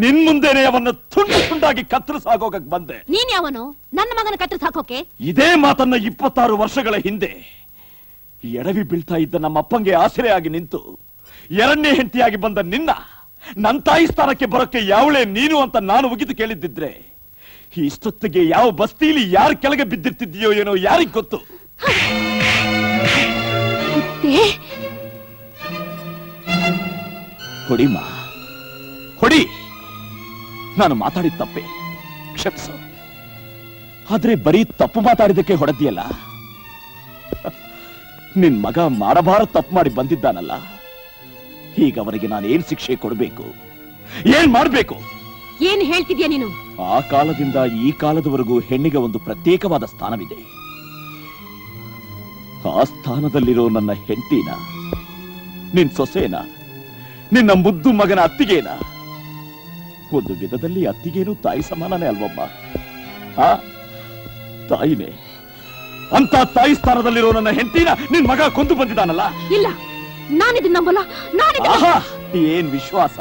ನಿನ್ ಮುಂದೆನೆ ಅವನ್ನ ತುಂಡು ತುಂಡಾಗಿ ಕತ್ತರಿಸಾಗೋಗಕ್ ಬಂದೆ. ನೀನ್ ಯಾವನು? ನನ್ನ ಮಗನ ಕತ್ತರಿಸ್ ಹಾಕೋಕೆ? ಇದೇ ಮಾತನ್ನ ಇಪ್ಪತ್ತಾರು ವರ್ಷಗಳ ಹಿಂದೆ ಎಡವಿ ಬೀಳ್ತಾ ಇದ್ದ ನಮ್ಮ ಅಪ್ಪಂಗೆ ಆಸರೆಯಾಗಿ ನಿಂತು ಎರಡನೇ ಹೆಂಡತಿಯಾಗಿ ಬಂದ ನಿನ್ನ ನನ್ನ ತಾಯಿ ಸ್ಥಾನಕ್ಕೆ ಬರೋಕೆ ಯಾವಳೆ ನೀನು ಅಂತ ನಾನು ಉಗಿದು ಕೇಳಿದ್ದಿದ್ರೆ ಇಷ್ಟೊತ್ತಿಗೆ ಯಾವ ಬಸ್ತಿಲಿ ಯಾರು ಕೆಳಗೆ ಬಿದ್ದಿರ್ತಿದ್ಯೋ ಏನೋ ಯಾರಿಗ್ ಗೊತ್ತು? ಹೊಡಿಮ್ಮ ಹೊಡಿ ನಾನು ಮಾತಾಡಿದ ತಪ್ಪೆ. ಕ್ಷಮಿಸು. ಆದ್ರೆ ಬರೀ ತಪ್ಪು ಮಾತಾಡಿದಕ್ಕೆ ಹೊಡೆದಿಯಲ್ಲ. ನಿನ್ ಮಗ ಮಾಡಬಾರ ತಪ್ಪು ಮಾಡಿ ಬಂದಿದ್ದಾನಲ್ಲ. ಈಗ ಅವರಿಗೆ ನಾನು ಏನ್ ಶಿಕ್ಷೆ ಕೊಡಬೇಕು? ಏನ್ ಮಾಡಬೇಕು? ಏನ್ ಹೇಳ್ತಿದ್ಯಾ ನೀನು? ಆ ಕಾಲದಿಂದ ಈ ಕಾಲದವರೆಗೂ ಹೆಣ್ಣಿಗೆ ಒಂದು ಪ್ರತ್ಯೇಕವಾದ ಸ್ಥಾನವಿದೆ. ಆ ಸ್ಥಾನದಲ್ಲಿರೋ ನನ್ನ ಹೆಂಡತಿನ ನಿನ್ ಸೊಸೆನ ನಿನ್ನ ಮುದ್ದು ಮಗನ ಅತ್ತಿಗೇನ? ಒಂದು ವಿಧದಲ್ಲಿ ಅತ್ತಿಗೇನು ತಾಯಿ ಸಮಾನನೇ ಅಲ್ವಮ್ಮ? ಆ? ತಾಯಿನೇ ಅಂತ ತಾಯಿ ಸ್ಥಾನದಲ್ಲಿರೋ ನನ್ನ ಹೆಂಡತಿನ ನಿನ್ ಮಗ ಕೊಂದು ಬಂದಿದ್ದಾನಲ್ಲ? ಇಲ್ಲ ನಾನಿದನ್ನ ನಂಬಲ್ಲ ಆಹಾ ಏನ್ ವಿಶ್ವಾಸ?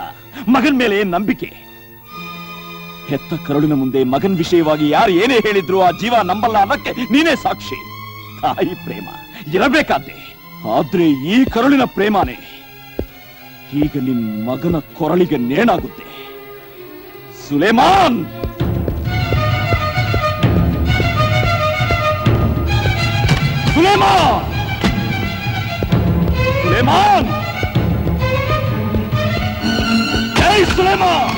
ಮಗನ್ ಮೇಲೆ ಏನ್ ನಂಬಿಕೆ? ಹೆತ್ತ ಕರುಳಿನ ಮುಂದೆ ಮಗನ್ ವಿಷಯವಾಗಿ ಯಾರು ಏನೇ ಹೇಳಿದ್ರು ಆ ಜೀವ ನಂಬಲ್ಲ ಅನ್ನಕ್ಕೆ ನೀನೇ ಸಾಕ್ಷಿ. ತಾಯಿ ಪ್ರೇಮ ಇರಬೇಕಾದ್ದೆ ಆದ್ರೆ ಈ ಕರುಳಿನ ಪ್ರೇಮನೇ ಈಗ ನಿನ್ ಮಗನ ಕೊರಳಿಗೆ ನೇಣಾಗುತ್ತೆ. ಸುಲೇಮಾನ್! ಸುಲೇಮಾನ್! ಸುಲೇಮಾನ್! ಏಯ್ ಸುಲೇಮಾನ್!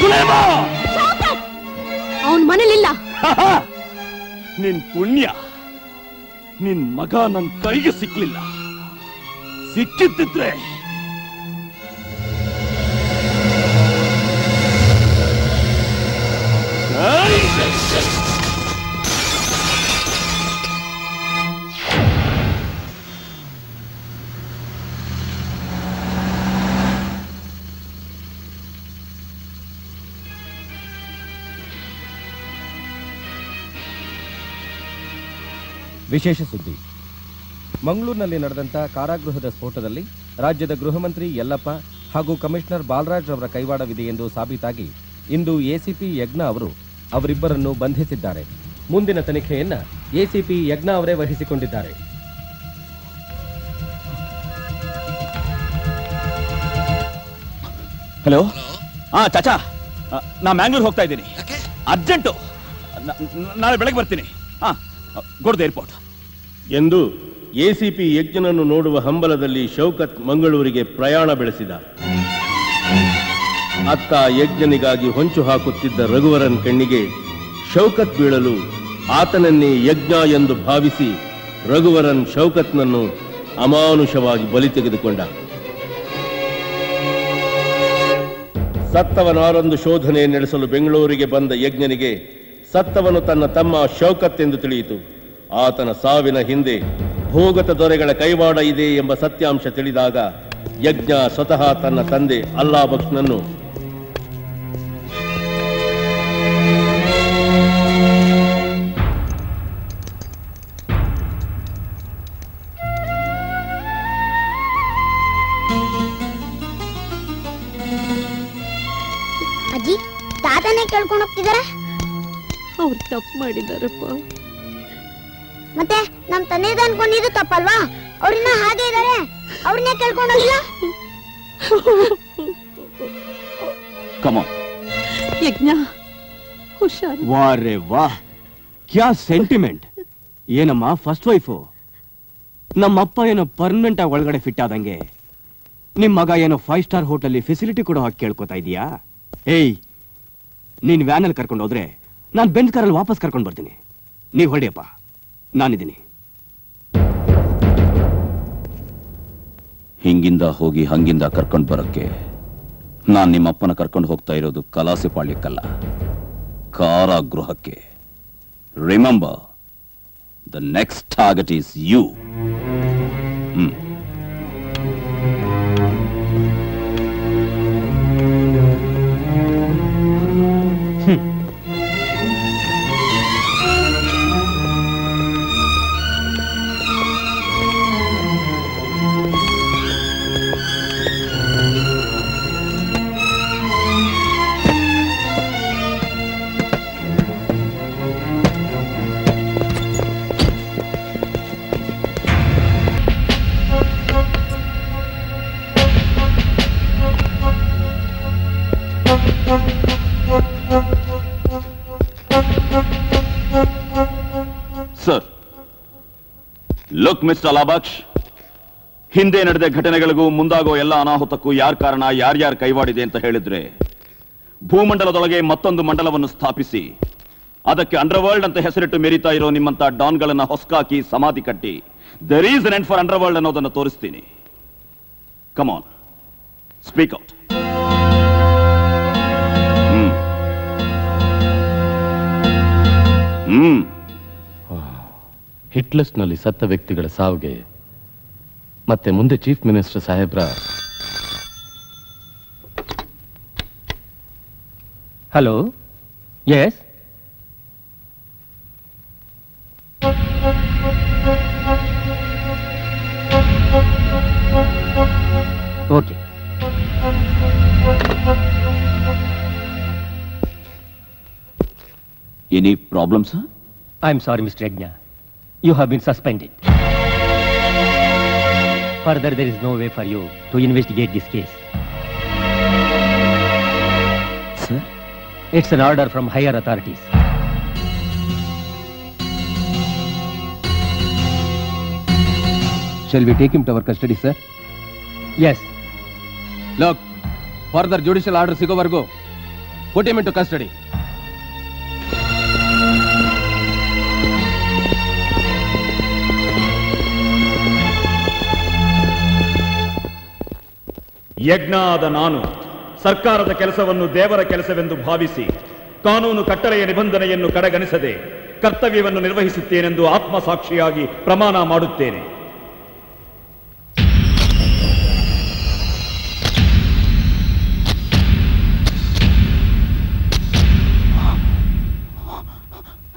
ಸುಲೇಮಾನ್! ಅವನ್ ಮನೇಲಿಲ್ಲ. ನಿನ್ ಪುಣ್ಯ ನಿನ್ ಮಗ ನನ್ ಕೈಗೆ ಸಿಕ್ಲಿಲ್ಲ. ಸಿಕ್ಕಿತ್ತಿದ್ರೆ ವಿಶೇಷ ಸುದ್ದಿ ಮಂಗಳೂರಿನಲ್ಲಿ ನಡೆದಂತ ಕಾರಾಗೃಹದ ಸ್ಫೋಟದಲ್ಲಿ ರಾಜ್ಯದ ಗೃಹಮಂತ್ರಿ ಯಲ್ಲಪ್ಪ ಹಾಗೂ ಕಮಿಷನರ್ ಬಾಲರಾಜ್ ಅವರ ಕೈವಾಡವಿದೆ ಎಂದು ಸಾಬೀತಾಗಿ ಇಂದು ಎಸಿಪಿ ಯಜ್ಞ ಅವರು ಅವರಿಬ್ಬರನ್ನು ಬಂಧಿಸಿದ್ದಾರೆ. ಮುಂದಿನ ತನಿಖೆಯನ್ನ ಎಸಿಪಿ ಯಜ್ಞ ಅವರೇ ವಹಿಸಿಕೊಂಡಿದ್ದಾರೆ. ಹಲೋ? ಹಾ ಚಾಚಾ. ನಾ ಮ್ಯಾಂಗ್ಳೂರ್ ಹೋಗ್ತಾ ಇದ್ದೀನಿ. ಅರ್ಜೆಂಟು. ನಾಳೆ ಬೆಳಗ್ಗೆ ಬರ್ತೀನಿ. ಹಾ ದ ಏರ್ಪೋರ್ಟ್. ಎಂದು ಎಸಿಪಿ ಯಜ್ಞನನ್ನು ನೋಡುವ ಹಂಬಲದಲ್ಲಿ ಶೌಕತ್ ಮಂಗಳೂರಿಗೆ ಪ್ರಯಾಣ ಬೆಳೆಸಿದ. ಅತ್ತ ಯಜ್ಞನಿಗಾಗಿ ಹೊಂಚು ಹಾಕುತ್ತಿದ್ದ ರಘುವರನ್ ಕಣ್ಣಿಗೆ ಶೌಕತ್ ಬೀಳಲು ಆತನನ್ನೇ ಯಜ್ಞ ಎಂದು ಭಾವಿಸಿ ರಘುವರನ್ ಶೌಕತ್ನನ್ನು ಅಮಾನುಷವಾಗಿ ಬಲಿ ತೆಗೆದುಕೊಂಡ. ಸತ್ತವನಾರೊಂದು ಶೋಧನೆ ನಡೆಸಲು ಬೆಂಗಳೂರಿಗೆ ಬಂದ ಯಜ್ಞನಿಗೆ ಸತ್ತವನು ತನ್ನ ತಮ್ಮ ಶೌಕತ್ ಎಂದು ತಿಳಿಯಿತು. ಆತನ ಸಾವಿನ ಹಿಂದೆ ಭೋಗತ ದೊರೆಗಳ ಕೈವಾಡ ಇದೆ ಎಂಬ ಸತ್ಯಾಂಶ ತಿಳಿದಾಗ ಯಜ್ಞ ಸ್ವತಃ ತನ್ನ ತಂದೆ ಅಲ್ಲಾ ಬಕ್ಷ್ನನ್ನು ಅಜ್ಜಿ ತಾತನೇ ಕೇಳ್ಕೊಂಡು ಹೋಗ್ತಿದಾರ? ಅವ್ರು ತಪ್ಪು ಮಾಡಿದಾರಪ್ಪ. ಮತ್ತೆ ನಮ್ ತಂದೆದ ಅನ್ಕೊಂಡಿದ್ದು ತಪ್ಪಲ್ವಾ? ಅವ್ರನ್ನ ಹಾಗೆ ಇದಾರೆ. ಅವ್ರನ್ನೇ ಕೇಳ್ಕೊಂಡು ಹೋಗಿಲ್ಲ? ಕಮಾನ್ ಯಜ್ಞ ಹುಷಾರು. ವಾರೆ ವಾ. ಕ್ಯಾ ಸೆಂಟಿಮೆಂಟ್? ಏನಮ್ಮ ಫಸ್ಟ್ ವೈಫು ನಮ್ಮಪ್ಪ ಏನೋ ಪರ್ಮನೆಂಟ್ ಆಗಿ ಒಳಗಡೆ ಫಿಟ್ ಆದಂಗೆ. ನಿಮ್ ಮಗ ಏನೋ ಫೈವ್ ಸ್ಟಾರ್ ಹೋಟೆಲ್ ಫೆಸಿಲಿಟಿ ಕೊಡೋ ಹಾಕಿ ಕೇಳ್ಕೊತಾ ಇದೀಯಾ? ಏಯ್ ನೀನ್ ವ್ಯಾನಲ್ಲಿ ಕರ್ಕೊಂಡು ಹೋದ್ರೆ ನಾನು ಬೆಂಚ್ ಕಾರಲ್ಲಿ ವಾಪಸ್ ಕರ್ಕೊಂಡು ಬರ್ತೀನಿ. ನೀವ್ ಹೊಡಿಯಪ್ಪ ನಾನಿದ್ದೀನಿ. ಹಿಂಗಿಂದ ಹೋಗಿ ಹಂಗಿಂದ ಕರ್ಕೊಂಡು ಬರೋಕ್ಕೆ ನಾನು ನಿಮ್ಮಪ್ಪನ ಕರ್ಕೊಂಡು ಹೋಗ್ತಾ ಇರೋದು ಕಲಾಸೆ ಪಾಳ್ಯಕ್ಕಲ್ಲ. ಕಾರಾಗೃಹಕ್ಕೆ. Remember the next target is you hmm. Sir look mister ಲಾಬಾಕ್ಷ್ ಹಿಂದೆ ನಡೆದ ಘಟನೆಗಳಿಗೂ ಮುಂದಾಗೋ ಎಲ್ಲ ಅನಾಹುತಕ್ಕೂ ಯಾರ್ ಕಾರಣ ಯಾರ್ಯಾರು ಕೈವಾಡಿದೆ ಅಂತ ಹೇಳಿದ್ರೆ, ಭೂಮಂಡಲದೊಳಗೆ ಮತ್ತೊಂದು ಮಂಡಲವನ್ನು ಸ್ಥಾಪಿಸಿ, ಅದಕ್ಕೆ ಅಂಡರ್ವರ್ಲ್ಡ್ ಅಂತ ಹೆಸರಿಟ್ಟು ಮೆರಿತಾ ಇರೋ ನಿಮ್ಮಂತ ಡಾನ್ಗಳನ್ನ ಹೊಸ್ಕಾಕಿ ಸಮಾಧಿ ಕಟ್ಟಿ the reason end for underworld ಅನ್ನೋದನ್ನು ತೋರಿಸ್ತೀನಿ. ಕಮಾನ್ ಸ್ಪೀಕ್ ಔಟ್ ಹ್ಮ್. ಹಿಟ್ಲಿಸ್ಟ್ನಲ್ಲಿ ಸತ್ತ ವ್ಯಕ್ತಿಗಳ ಸಾವಿಗೆ ಮತ್ತೆ ಮುಂದೆ ಚೀಫ್ ಮಿನಿಸ್ಟರ್ ಸಾಹೇಬ್ರ. Hello yes okay Any problem, sir? I'm sorry, Mr. Ajna. You have been suspended. Further, there is no way for you to investigate this case. Sir? It's an order from higher authorities. Shall we take him to our custody, sir? Yes. Look, further judicial order, Sigovargo. Put him into custody. Yagna ಆದ ನಾನು ಸರ್ಕಾರದ ಕೆಲಸವನ್ನು ದೇವರ ಕೆಲಸವೆಂದು ಭಾವಿಸಿ ಕಾನೂನು ಕಟ್ಟಳೆಯ ನಿಬಂಧನೆಯನ್ನು ಕಡೆಗಣಿಸದೆ ಕರ್ತವ್ಯವನ್ನು ನಿರ್ವಹಿಸುತ್ತೇನೆಂದು ಆತ್ಮಸಾಕ್ಷಿಯಾಗಿ ಪ್ರಮಾಣ ಮಾಡುತ್ತೇನೆ.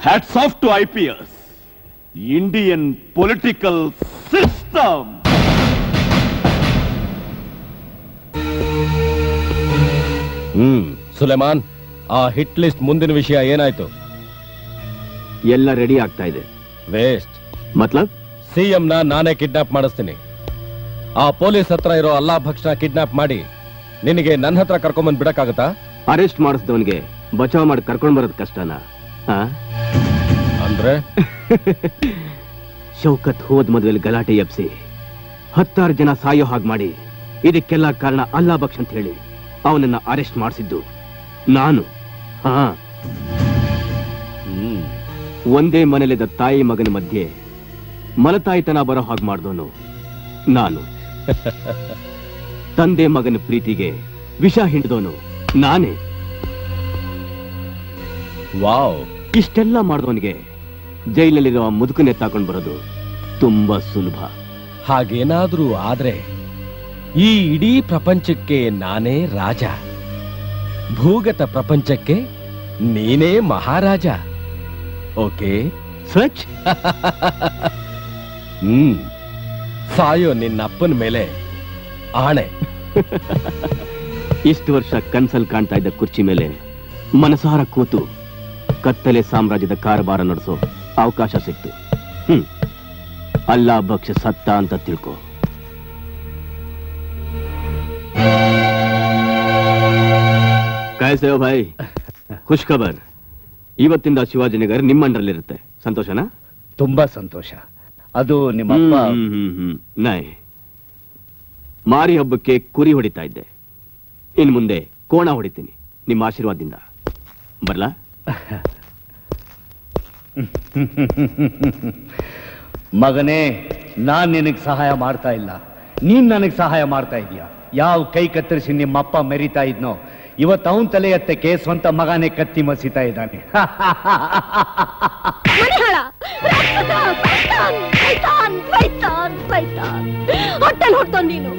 Hats off to I Indian political system ಹ್ಮ್. ಸುಲೆಮಾನ್ ಆ ಹಿಟ್ ಲಿಸ್ಟ್ ಮುಂದಿನ ವಿಷಯ ಏನಾಯ್ತು? ಎಲ್ಲ ರೆಡಿ ಆಗ್ತಾ ಇದೆ. ವೇಸ್ಟ್ ಮತ್ಲಬ್? ಸಿಎಂ ನ ನಾನೇ ಕಿಡ್ನಾಪ್ ಮಾಡಿಸ್ತೀನಿ. ಆ ಪೊಲೀಸ್ ಹತ್ರ ಇರೋ ಅಲ್ಲಾ ಭಕ್ಷಣ ಕಿಡ್ನಾಪ್ ಮಾಡಿ ನಿನಗೆ ನನ್ನ ಹತ್ರ ಕರ್ಕೊಂಬಂದ್ ಬಿಡಕ್ಕಾಗತ್ತಾ? ಅರೆಸ್ಟ್ ಮಾಡಿಸಿದವನಿಗೆ ಬಚಾವ್ ಮಾಡಿ ಕರ್ಕೊಂಡ್ ಬರೋದ್ ಕಷ್ಟನಾ? ಆ? ಅಂದ್ರೆ? ಶೌಕತ್ ಹೋದ್ ಮದುವೆಲಿ ಗಲಾಟೆ ಎಬ್ಸಿ ಹತ್ತಾರು ಜನ ಸಾಯೋ ಹಾಗೆ ಮಾಡಿ ಇದಕ್ಕೆಲ್ಲ ಕಾರಣ ಅಲ್ಲಾ ಭಕ್ಷ ಅಂತ ಹೇಳಿ. ಅವನನ್ನ ಅರೆಸ್ಟ್ ಮಾಡಿಸಿದ್ದು. ನಾನು. ಹಾ. ಒಂದೇ ಮನೇಲಿದ್ದ ತಾಯಿ ಮಗನ ಮಧ್ಯೆ ಮಲತಾಯಿತನ ಬರೋ ಹಾಗೆ ಮಾಡ್ದವನು ನಾನು. ತಂದೆ ಮಗನ ಪ್ರೀತಿಗೆ ವಿಷ ಹಿಂಡಿದವನು ನಾನೇ. ವಾವ್. ಇಷ್ಟೆಲ್ಲ ಮಾಡಿದವನಿಗೆ ಜೈಲಲ್ಲಿರುವ ಮುದುಕನೆ ತಾಕೊಂಡ್ ಬರೋದು ತುಂಬಾ ಸುಲಭ. ಹಾಗೇನಾದ್ರೂ ಆದ್ರೆ ಈ ಇಡೀ ಪ್ರಪಂಚಕ್ಕೆ ನಾನೇ ರಾಜ. ಭೂಗತ ಪ್ರಪಂಚಕ್ಕೆ ನೀನೇ ಮಹಾರಾಜ. Okay, such? ಹ್ಮ್, ಸಾಯೋ ನಿನ್ನ ಅಪ್ಪನ ಮೇಲೆ ಆಣೆ. ಇಷ್ಟು ವರ್ಷ ಕನ್ಸಲ್ ಕಾಣ್ತಾ ಇದ್ದ ಕುರ್ಚಿ ಮೇಲೆ ಮನಸಾರ ಕೂತು ಕತ್ತಲೆ ಸಾಮ್ರಾಜ್ಯದ ಕಾರಬಾರ ನಡೆಸೋ ಅವಕಾಶ ಸಿಕ್ತು. ಹ್ಮ್ ಅಲ್ಲಾ ಭಕ್ಷ ಸತ್ತ ಅಂತ ತಿಳ್ಕೊ. ಕಾಯ್ಸೇವ ಭಾಯಿ. ಖುಷ್ ಖಬರ್ ಇವತ್ತಿಂದ ಶಿವಾಜಿನಗರ್ ನಿಮ್ಮ ಅಂಡರ್ಲಿರುತ್ತೆ ಸಂತೋಷನಾ? ತುಂಬಾ ಸಂತೋಷ. ಅದು. ನಾಯ್. ಮಾರಿ ಹಬ್ಬಕ್ಕೆ ಕುರಿ ಹೊಡಿತಾ ಇದ್ದೆ. ಇನ್ ಮುಂದೆ ಕೋಣ ಹೊಡಿತೀನಿ. ನಿಮ್ಮ ಆಶೀರ್ವಾದದಿಂದ. ಬರ್ಲಾ? ಮಗನೇ ನಾನ್ ನಿನಗ್ ಸಹಾಯ ಮಾಡ್ತಾ ಇಲ್ಲ. ನೀನ್ ನನಗ್ ಸಹಾಯ ಮಾಡ್ತಾ ಇದೀಯ ಯಾವ ಕೈ ಕತ್ತರಿಸಿ ನಿಮ್ಮಪ್ಪ ಮೆರಿತಾ ಇದ್ನೋ? ಇವತ್ತು ಅವನ್ ತಲೆ ಎತ್ತಕ್ಕೆ ಸ್ವಂತ ಮಗನೇ ಕತ್ತಿ ಮಸಿತಾ ಇದ್ದಾನೆ. ನೀನು.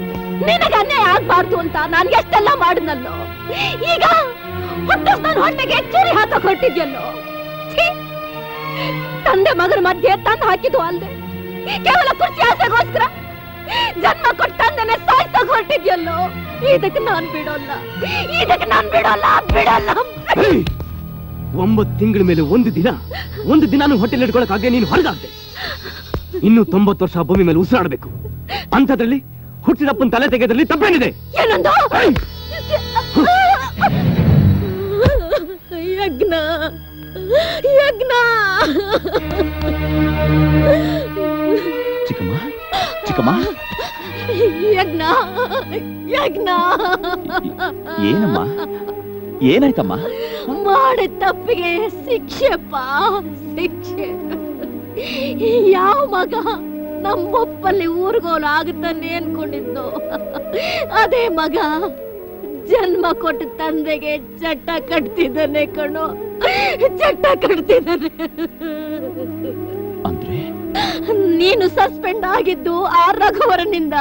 ನಿನಗೆ ಅನ್ಯಾಯ ಆಗ್ಬಾರ್ದು ಅಂತ ನಾನು ಎಷ್ಟೆಲ್ಲ ಮಾಡಿದ್ನಲ್ಲೋ. ಈಗ ಹೊಟ್ಟೆಗೆ ಚೂರಿ ಹಾಕಕ್ ಹೊಟ್ಟಿದ್ಯಲ್ಲೋ ಛೀ! ತಂದೆ ಮಗನ ಮಧ್ಯೆ ತಂದು ಹಾಕಿದ್ವು ಅಲ್ದೆ. ಕೇವಲ ಕುರ್ಚಿ ಆಸೆಗೋಸ್ಕರ ಜನ್ಮ ಕೊಟ್ಟಂದನೆ ಸಾಯ್ತಾಗ ಹೊರಟಿದ್ಯಲ್ಲೋ? ಇದಕ್ಕೆ ನಾನ್ ಬಿಡೋಲ್ಲ. ಇದಕ್ಕೆ ನಾನ್ ಬಿಡೋಲ್ಲ ಬಿಡೋಲ್ಲ. ಒಂಬತ್ತು ತಿಂಗಳ ಮೇಲೆ ಒಂದು ದಿನ ಒಂದು ದಿನ ಹೊಟ್ಟೆಲಿ ಇಟ್ಕೊಳಕ್ಕಾಗೆ ನೀನು ಹೊರಗಾಗ್ದೆ. ಇನ್ನು ತೊಂಬತ್ತು ವರ್ಷ ಭೂಮಿ ಮೇಲೆ ಉಸಿರಾಡಬೇಕು. ಅಂಥದ್ರಲ್ಲಿ ಹುಟ್ಟಿದಪ್ಪನ ತಲೆ ತೆಗೆದ್ರಲ್ಲಿ ತಪ್ಪೇನಿದೆ. ಯಜ್ಞ ಯಜ್ಞ. ಚಿಕ್ಕಮ್ಮ? ಯಜ್ಞ ಯಜ್ಞ. ಏನಮ್ಮ? ಏನಾಯ್ತಮ್ಮ? ಮಾಡ ತಪ್ಪಿಗೆ ಶಿಕ್ಷೆಪ್ಪ ಶಿಕ್ಷೆ. ಯಾವ ಮಗ ನಮ್ಮಪ್ಪಲ್ಲಿ ಊರ್ಗೋಲು ಆಗುತ್ತಾನೆ ಅನ್ಕೊಂಡಿದ್ದು ಅದೇ ಮಗ ಜನ್ಮ ಕೊಟ್ಟ ತಂದೆಗೆ ಚಟ್ಟ ಕಟ್ತಿದ್ದಾನೆ ಕಣೋ. ಚಟ್ಟ ಕಟ್ತಿದ್ದಾನೆ. ಅಂದ್ರೆ? ನೀನು ಸಸ್ಪೆಂಡ್ ಆಗಿದ್ದು ಆ ರಘುವರನಿಂದ.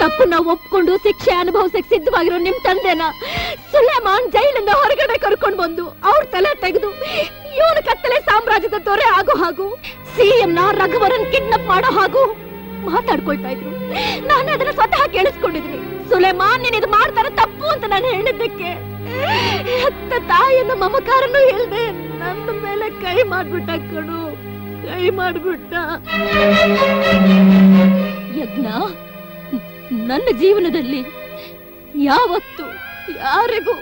ತಪ್ಪನ್ನ ಒಪ್ಕೊಂಡು ಶಿಕ್ಷೆ ಅನುಭವಿಸಕ್ ಸಿದ್ಧವಾಗಿರೋ ನಿಮ್ ತಂದೆನ ಸುಲೇಮಾನ್ ಜೈಲಿಂದ ಹೊರಗಡೆ ಕರ್ಕೊಂಡು ಬಂದು ಅವ್ರ ತಲೆ ತೆಗೆದು ಇವನ ಕತ್ತಲೆ ಸಾಮ್ರಾಜ್ಯದ ದೊರೆ ಆಗೋ ಹಾಗೂ ಸಿಎಂ ನ ರಘುವರನ್ ಕಿಡ್ನಪ್ ಮಾಡೋ ಹಾಗೂ ಮಾತಾಡ್ಕೊಳ್ತಾ ಇದ್ರು. ನಾನು ಅದನ್ನ ಸ್ವತಃ ಕೇಳಿಸ್ಕೊಂಡಿದ್ರಿ ಸುಲೇಮಾನ್ ನೀನ್ ಇದು ಮಾಡ್ತಾರ ತಪ್ಪು ಅಂತ ನಾನು ಹೇಳಿದ್ದಕ್ಕೆ. ಹೆತ್ತ ತಾಯಿಯನ್ನ ಮಮಕಾರನು ಹೇಳ್ದೆ, ನನ್ನ ಮೇಲೆ ಕೈ ಮಾಡ್ಬಿಟ್ಟ ಕಣು, ಕೈ ಮಾಡ್ಬಿಟ್ಟ. ಯಜ್ಞ, ನನ್ನ ಜೀವನದಲ್ಲಿ ಯಾವತ್ತು ಯಾರಿಗೂ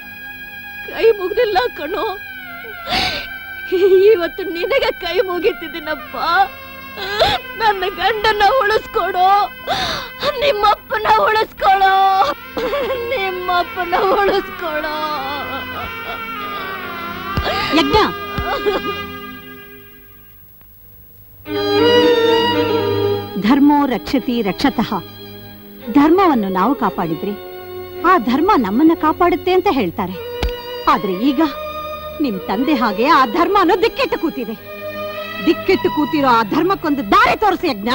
ಕೈ ಮುಗ್ದಿಲ್ಲ ಕಣೋ. ಇವತ್ತು ನಿನಗೆ ಕೈ ಮುಗಿತಿದ್ದೀನಪ್ಪ. ನನ್ನ ಗಂಡನ ಉಳಿಸ್ಕೊಡು. ನಿಮ್ಮಪ್ಪನ ಉಳಿಸ್ಕೊಳೋ. ನಿಮ್ಮಪ್ಪನ ಉಳಿಸ್ಕೊಳೋ. ಯಜ್ಞ. ಧರ್ಮೋ ರಕ್ಷತಿ ರಕ್ಷತಃ. ಧರ್ಮವನ್ನು ನಾವು ಕಾಪಾಡಿದ್ರೆ. ಆ ಧರ್ಮ ನಮ್ಮನ್ನ ಕಾಪಾಡುತ್ತೆ ಅಂತ ಹೇಳ್ತಾರೆ. ಆದ್ರೆ ಈಗ ನಿಮ್ ತಂದೆ ಹಾಗೆ ಆ ಧರ್ಮ ಅನ್ನೋ ದಿಕ್ಕೆಟ್ಟು ಕೂತಿದೆ. ದಿಕ್ಕೆಟ್ಟು ಕೂತಿರೋ ಆ ಧರ್ಮಕ್ಕೊಂದು ದಾರಿ ತೋರಿಸಿ ಯಜ್ಞ.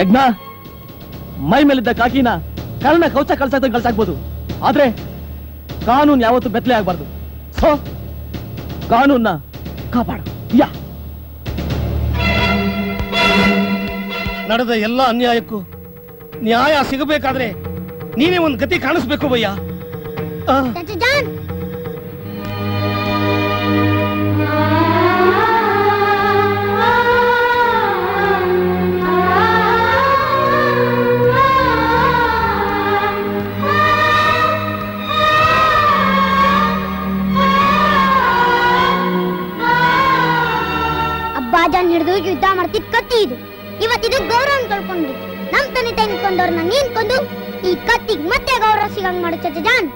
ಯಜ್ಞ ಮೈ ಮೇಲಿದ್ದ ಕಾಕಿನ ಕರ್ಣ ಕೌಚ ಕಳ್ಸಾಕ ಕಳ್ಸಾಕ್ಬೋದು. ಆದ್ರೆ ಕಾನೂನು ಯಾವತ್ತು ಬೆತ್ತಲೆ ಆಗ್ಬಾರ್ದು. ಸೊ ಕಾನೂನ್ನ ಕಾಪಾಡು. ಯಾ. ನಡೆದ ಎಲ್ಲ ಅನ್ಯಾಯಕ್ಕೂ ನ್ಯಾಯ ಸಿಗಬೇಕಾದ್ರೆ ನೀನೇ ಒಂದು ಗತಿ ಕಾಣಿಸ್ಬೇಕು ಭಯ್ಯ. ಹಿಡಿದು ಯುದ್ಧ ಮಾಡ್ತಿದ್ ಕತ್ತಿ ಇದು. ಇವತ್ತಿದು ಗೌರವ ಕಳ್ಕೊಂಡ್ರಿ ನಮ್ ನೀನ್ಕೊಂಡು ನೀನ್ ಕೊಂದು ಈ ಕತ್ತಿಗ್ ಮತ್ತೆ ಗೌರವ ಸಿಗಂಗ್ ಮಾಡು ಜಾನ್?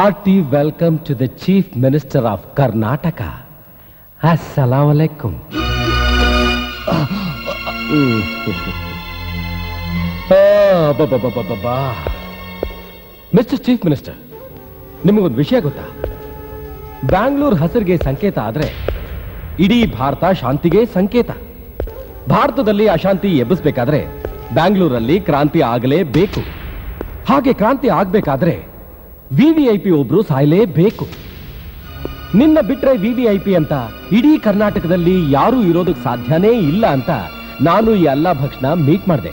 Hearty welcome to the Chief Minister of Karnataka. Assalamu alaikum. Mister chief minister ನಿಮಗೊಂದು ವಿಷಯ ಗೊತ್ತಾ ಬ್ಯಾಂಗ್ಳೂರ್ ಹಸಿರಿಗೆ ಸಂಕೇತ ಆದ್ರೆ ಇಡೀ ಭಾರತ ಶಾಂತಿಗೆ ಸಂಕೇತ ಭಾರತದಲ್ಲಿ ಅಶಾಂತಿ ಎಬ್ಬಿಸ್ಬೇಕಾದ್ರೆ ಬ್ಯಾಂಗ್ಳೂರಲ್ಲಿ ಕ್ರಾಂತಿ ಆಗಲೇಬೇಕು ಹಾಗೆ ಕ್ರಾಂತಿ ಆಗ್ಬೇಕಾದ್ರೆ ವಿವಿಐಪಿ ಒಬ್ರು ಸಾಯಲೇಬೇಕು. ನಿನ್ನ ಬಿಟ್ರೆ ವಿವಿಐಪಿ ಅಂತ ಇಡೀ ಕರ್ನಾಟಕದಲ್ಲಿ ಯಾರೂ ಇರೋದಕ್ಕೆ ಸಾಧ್ಯನೇ ಇಲ್ಲ ಅಂತ ನಾನು ಈ ಎಲ್ಲ ಭಕ್ಷಣ ಮೀಟ್ ಮಾಡಿದೆ.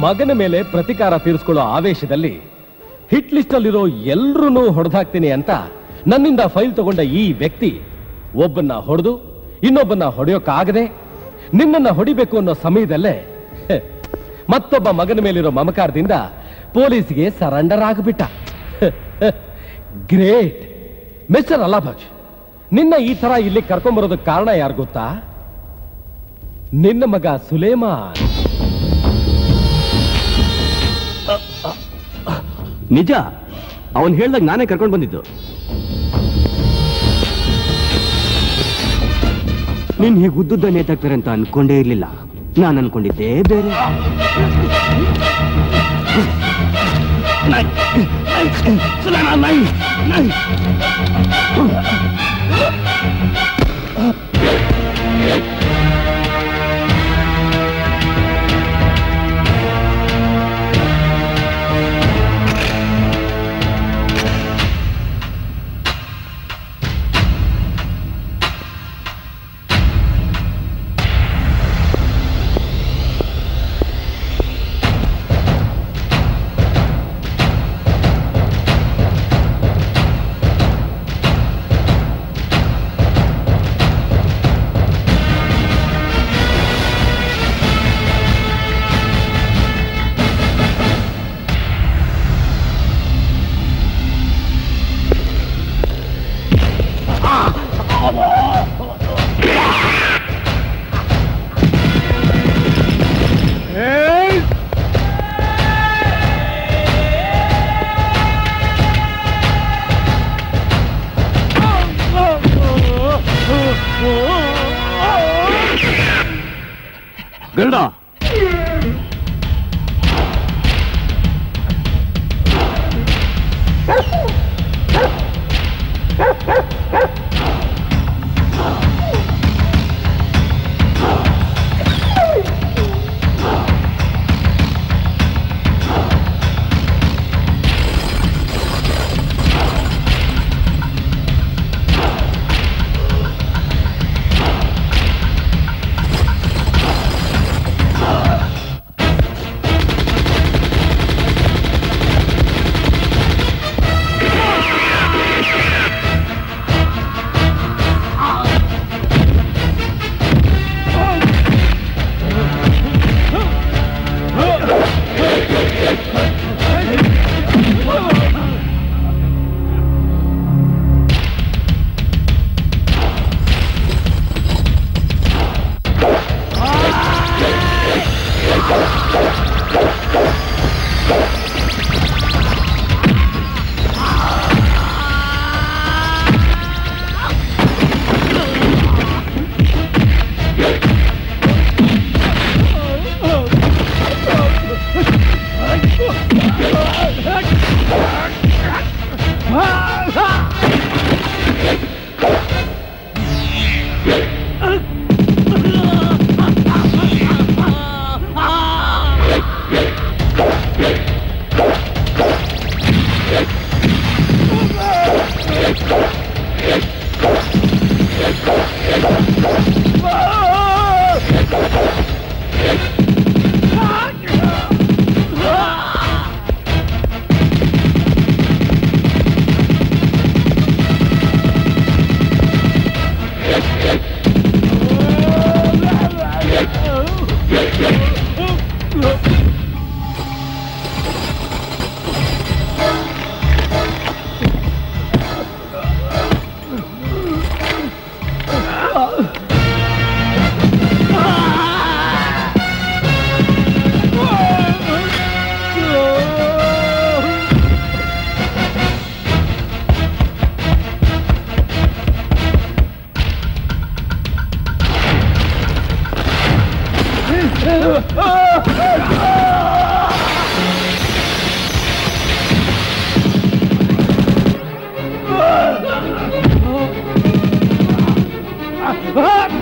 ಮಗನ ಮೇಲೆ ಪ್ರತಿಕಾರ ತೀರಿಸ್ಕೊಳ್ಳೋ ಆವೇಶದಲ್ಲಿ ಹಿಟ್ ಲಿಸ್ಟ್ ಅಲ್ಲಿರೋ ಎಲ್ರೂ ಹೊಡೆದಾಕ್ತೀನಿ ಅಂತ ನನ್ನಿಂದ ಫೈಲ್ ತಗೊಂಡ ಈ ವ್ಯಕ್ತಿ ಒಬ್ಬನ್ನ ಹೊಡೆದು ಇನ್ನೊಬ್ಬನ್ನ ಹೊಡೆಯೋಕ್ಕಾಗದೆ ನಿನ್ನನ್ನ ಹೊಡಿಬೇಕು ಅನ್ನೋ ಸಮಯದಲ್ಲೇ ಮತ್ತೊಬ್ಬ ಮಗನ ಮೇಲಿರೋ ಮಮಕಾರದಿಂದ ಪೊಲೀಸ್ಗೆ ಸರೆಂಡರ್ ಆಗಿಬಿಟ್ಟ. ಗ್ರೇಟ್ ಮಿಸ್ಟರ್ ಅಲ್ಲಾಭಕ್ಷ್ ನಿನ್ನ ಈ ತರ ಇಲ್ಲಿ ಕರ್ಕೊಂಬರೋದಕ್ಕೆ ಕಾರಣ ಯಾರು ಗೊತ್ತಾ? ನಿನ್ನ ಮಗ ಸುಲೇಮಾನ್. ನಿಜ, ಅವನ್ ಹೇಳ್ದಾಗ ನಾನೇ ಕರ್ಕೊಂಡು ಬಂದಿದ್ದು. ನೀನ್ ಹೀಗೆ ಉದ್ದುದ್ದ ನೇತಾಕ್ತಾರೆ ಅಂತ ಅನ್ಕೊಂಡೇ ಇರ್ಲಿಲ್ಲ. ನಾನು ಅನ್ಕೊಂಡಿದ್ದೇ ಬೇರೆ. ಗರುಡ ನಮ್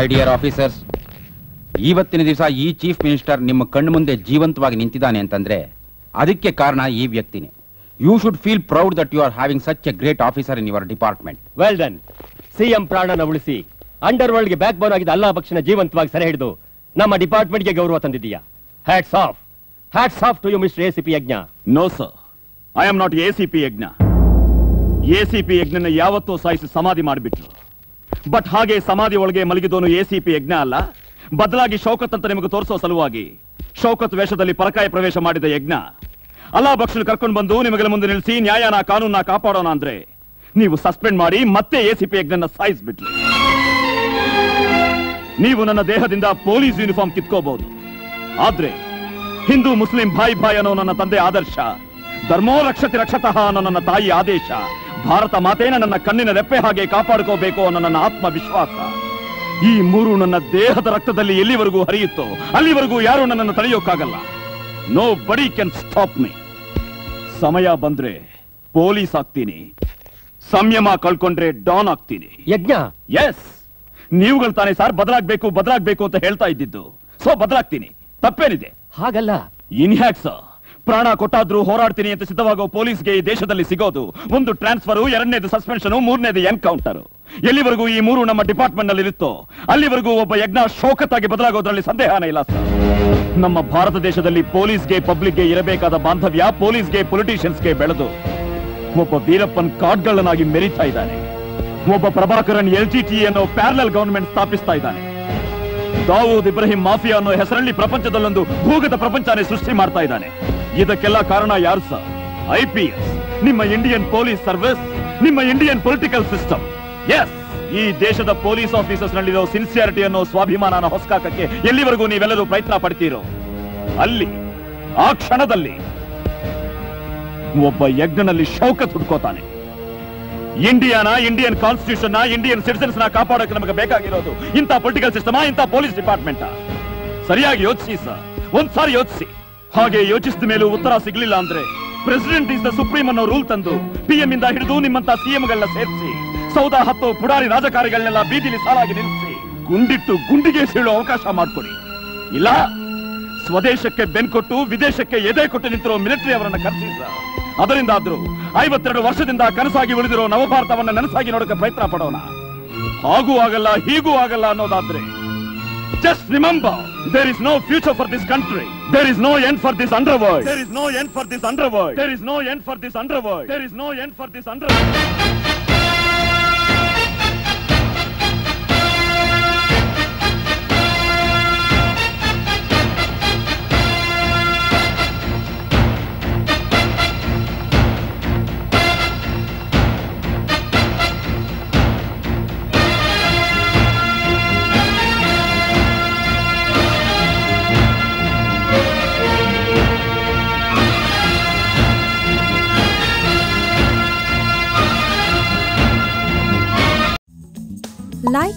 ಮೈ ಡಿಯರ್ ಆಫೀಸರ್ಸ್ ಇವತ್ತಿನ ದಿವಸ ಈ ಚೀಫ್ ಮಿನಿಸ್ಟರ್ ನಿಮ್ಮ ಕಣ್ಣು ಮುಂದೆ ಜೀವಂತವಾಗಿ ನಿಂತಿದ್ದಾನೆ ಅಂತಂದ್ರೆ ಅದಕ್ಕೆ ಕಾರಣ ಈ ವ್ಯಕ್ತಿನೇ. You should feel proud that you are having such a great officer in your department well done CM ಪ್ರಾಣನ ಉಳಿಸಿ ಅಂಡರ್ ವರ್ಲ್ಡ್ಗೆ ಬ್ಯಾಕ್ ಬೋನ್ ಆಗಿದ್ದ ಅಲ್ಲಾ ಪಕ್ಷನ ಜೀವಂತವಾಗಿ ಸೆರೆ ಹಿಡಿದು ನಮ್ಮ ಡಿಪಾರ್ಟ್ಮೆಂಟ್ಗೆ ಗೌರವ ತಂದಿದ್ದೀಯಾ? Hats off hats off to you mister ACP C P Yagna. No sir I am not ACP C P Yagna. ACP C P ಯಜ್ಞನ ಯಾವತ್ತೂ ಸಾಯಿಸಿ ಸಮಾಧಿ ಮಾಡಿಬಿಟ್ರು. ಬಟ್ ಹಾಗೆ ಸಮಾಧಿ ಒಳಗೆ ಮಲಗಿದೋನು ಎ ಸಿ ಪಿ ಯಜ್ಞ ಅಲ್ಲ. ಬದಲಾಗಿ ಶೌಕತ್ ಅಂತ ನಿಮಗೆ ತೋರಿಸೋ ಸಲುವಾಗಿ ಶೌಕತ್ ವೇಷದಲ್ಲಿ ಪರಕಾಯ ಪ್ರವೇಶ ಮಾಡಿದ ಯಜ್ಞ. ಅಲ್ಲಾ ಬಕ್ಷನ್ ಕರ್ಕೊಂಡು ಬಂದು ನಿಮಗೆ ಮುಂದೆ ನಿಲ್ಲಿಸಿ ನ್ಯಾಯನ ಕಾನೂನ ಕಾಪಾಡೋಣ ಅಂದ್ರೆ ನೀವು ಸಸ್ಪೆಂಡ್ ಮಾಡಿ ಮತ್ತೆ ಎ ಸಿ ಪಿ ಯಜ್ಞನ ಸಾಯಿಸ್ಬಿಟ್ರಿ. ನೀವು ನನ್ನ ದೇಹದಿಂದ ಪೊಲೀಸ್ ಯೂನಿಫಾರ್ಮ್ ಕಿತ್ಕೋಬಹುದು. ಆದ್ರೆ ಹಿಂದೂ ಮುಸ್ಲಿಂ ಭಾಯ್ ಭಾಯ್ ಅನ್ನೋ ನನ್ನ ತಂದೆ ಆದರ್ಶ ಧರ್ಮೋ ರಕ್ಷತಿ ರಕ್ಷತಃ ಅನ್ನೋ ನನ್ನ ತಾಯಿ ಆದೇಶ. ಭಾರತ ಮಾತೇನ ನನ್ನ ಕಣ್ಣಿನ ರೆಪ್ಪೆ ಹಾಗೆ ಕಾಪಾಡ್ಕೋಬೇಕು ಅನ್ನೋ ನನ್ನ ಆತ್ಮವಿಶ್ವಾಸ. ಈ ಮೂರು ನನ್ನ ದೇಹದ ರಕ್ತದಲ್ಲಿ ಎಲ್ಲಿವರೆಗೂ ಹರಿಯುತ್ತೋ ಅಲ್ಲಿವರೆಗೂ ಯಾರು ನನ್ನನ್ನು ತಡೆಯೋಕ್ಕಾಗಲ್ಲ. Nobody can stop me ಸಮಯ ಬಂದ್ರೆ ಪೊಲೀಸ್ ಆಗ್ತೀನಿ. ಸಂಯಮ ಕಳ್ಕೊಂಡ್ರೆ ಡಾನ್ ಆಗ್ತೀನಿ. ಯಜ್ಞ? ಎಸ್ ನೀವುಗಳು ತಾನೇ ಸರ್ ಬದಲಾಗ್ಬೇಕು ಬದಲಾಗ್ಬೇಕು ಅಂತ ಹೇಳ್ತಾ ಇದ್ದಿದ್ದು. ಸೊ ಬದಲಾಗ್ತೀನಿ. ತಪ್ಪೇನಿದೆ? ಹಾಗಲ್ಲ. ಇನ್ಹ್ಯಾಕ್ ಸರ್ ಪ್ರಾಣ ಕೊಟ್ಟಾದ್ರೂ ಹೋರಾಡ್ತೀನಿ ಅಂತ ಸಿದ್ಧವಾಗೋ ಪೊಲೀಸ್ಗೆ ಈ ದೇಶದಲ್ಲಿ ಸಿಗೋದು. ಒಂದು ಟ್ರಾನ್ಸ್ಫರ್, ಎರಡನೇದು ಸಸ್ಪೆನ್ಷನ್, ಮೂರನೇದು ಎನ್ಕೌಂಟರ್. ಎಲ್ಲಿವರೆಗೂ ಈ ಮೂರು ನಮ್ಮ ಡಿಪಾರ್ಟ್ಮೆಂಟ್ನಲ್ಲಿ ಇರುತ್ತೋ, ಅಲ್ಲಿವರೆಗೂ ಒಬ್ಬ ಯಜ್ಞ ಶೋಕತ್ತಾಗಿ ಬದಲಾಗೋದ್ರಲ್ಲಿ ಸಂದೇಹನೇ ಇಲ್ಲ, ಸರ್. ನಮ್ಮ ಭಾರತ ದೇಶದಲ್ಲಿ ಪೊಲೀಸ್ಗೆ, ಪಬ್ಲಿಕ್ಗೆ ಇರಬೇಕಾದ ಬಾಂಧವ್ಯ ಪೊಲೀಸ್ಗೆ, ಪೊಲಿಟಿಷಿಯನ್ಸ್ಗೆ ಬೆಳೆದು. ಒಬ್ಬ ವೀರಪ್ಪನ್ ಕಾರ್ಡ್ಗಳನ್ನಾಗಿ ಮೆರೀತಾ ಇದ್ದಾನೆ. ಒಬ್ಬ ಪ್ರಭಾಕರನ್ ಎಲ್ ಜಿ ಟಿ ಅನ್ನೋ ಪ್ಯಾರಲಲ್ ಗವರ್ಮೆಂಟ್ ಸ್ಥಾಪಿಸ್ತಾ ಇದ್ದಾನೆ. ದಾವೂದ್ ಇಬ್ರಾಹಿಂ ಮಾಫಿಯಾ ಅನ್ನೋ ಹೆಸರಲ್ಲಿ ಪ್ರಪಂಚದಲ್ಲೊಂದು ಭೂಗತ ಪ್ರಪಂಚನೇ ಸೃಷ್ಟಿ ಮಾಡ್ತಾ ಇದ್ದಾನೆ. ಇದಕ್ಕೆಲ್ಲ ಕಾರಣ ಯಾರು ಸರ್? ಐ ನಿಮ್ಮ ಇಂಡಿಯನ್ ಪೊಲೀಸ್ ಸರ್ವಿಸ್, ನಿಮ್ಮ ಇಂಡಿಯನ್ ಪೊಲಿಟಿಕಲ್ ಸಿಸ್ಟಮ್. ಎಸ್ ಈ ದೇಶದ ಪೊಲೀಸ್ ಆಫೀಸರ್ಸ್ ನಲ್ಲಿರೋ ಸಿನ್ಸಿಯಾರಿಟಿ ಅನ್ನೋ ಸ್ವಾಭಿಮಾನನ ಹೊಸಕಾಕಕ್ಕೆ ಎಲ್ಲಿವರೆಗೂ ನೀವೆಲ್ಲರೂ ಪ್ರಯತ್ನ ಪಡ್ತೀರೋ? ಅಲ್ಲಿ, ಆ ಕ್ಷಣದಲ್ಲಿ ಒಬ್ಬ ಯಜ್ಞನಲ್ಲಿ ಶೌಕ ಹುಡ್ಕೋತಾನೆ ಇಂಡಿಯಾನ, ಇಂಡಿಯನ್ ಕಾನ್ಸ್ಟಿಟ್ಯೂಷನ್ ಇಂಡಿಯನ್ ಸಿಟಿಸನ್ಸ್ನ ಕಾಪಾಡೋಕೆ ನಮಗೆ ಬೇಕಾಗಿರೋದು ಇಂಥ ಪೊಲಿಟಿಕಲ್ ಸಿಸ್ಟಮ್ ಇಂಥ ಪೊಲೀಸ್ ಡಿಪಾರ್ಟ್ಮೆಂಟ್ ಸರಿಯಾಗಿ ಯೋಚಿಸಿ ಸರ್. ಒಂದ್ಸಾರಿ ಯೋಚಿಸಿ. ಹಾಗೆ ಯೋಚಿಸಿದ ಮೇಲೂ ಉತ್ತರ ಸಿಗಲಿಲ್ಲ ಅಂದ್ರೆ ಪ್ರೆಸಿಡೆಂಟ್ ಇಸ್ ದ ಸುಪ್ರೀಂ ಅನ್ನೋ ರೂಲ್ ತಂದು ಪಿಎಂ ಇಂದ ಹಿಡಿದು ನಿಮ್ಮಂತ ಸಿಎಂಗಳನ್ನ ಸೇರಿಸಿ ಸೌದ ಹತ್ತು ಪುಡಾರಿ ರಾಜಕಾರಿಗಳನ್ನೆಲ್ಲ ಬೀದಿಲಿ ಸಾಲಾಗಿ ನಿಲ್ಲಿಸಿ ಗುಂಡಿಟ್ಟು ಗುಂಡಿಗೆ ಸೀಳೋ ಅವಕಾಶ ಮಾಡ್ಕೊಡಿ. ಇಲ್ಲ, ಸ್ವದೇಶಕ್ಕೆ ಬೆನ್ಕೊಟ್ಟು ವಿದೇಶಕ್ಕೆ ಎದೆ ಕೊಟ್ಟು ನಿಂತಿರೋ ಮಿಲಿಟರಿ ಅವರನ್ನ ಕರೆಸಿ ಸರ್ ಅದರಿಂದಾದ್ರೂ ಐವತ್ತೆರಡು ವರ್ಷದಿಂದ ಕನಸಾಗಿ ಉಳಿದಿರೋ ನವಭಾರತವನ್ನ ನನಸಾಗಿ ನೋಡಕ್ಕೆ ಪ್ರಯತ್ನ ಪಡೋಣ. ಹಾಗೂ ಆಗಲ್ಲ, ಹೀಗೂ ಆಗಲ್ಲ ಅನ್ನೋದಾದ್ರೆ Just remember, there is no future for this country. There is no end for this underworld. There is no end for this underworld. There is no end for this underworld. There is no end for this underworld. Like,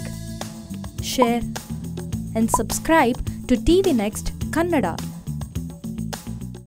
share, and subscribe to TV Next Kannada.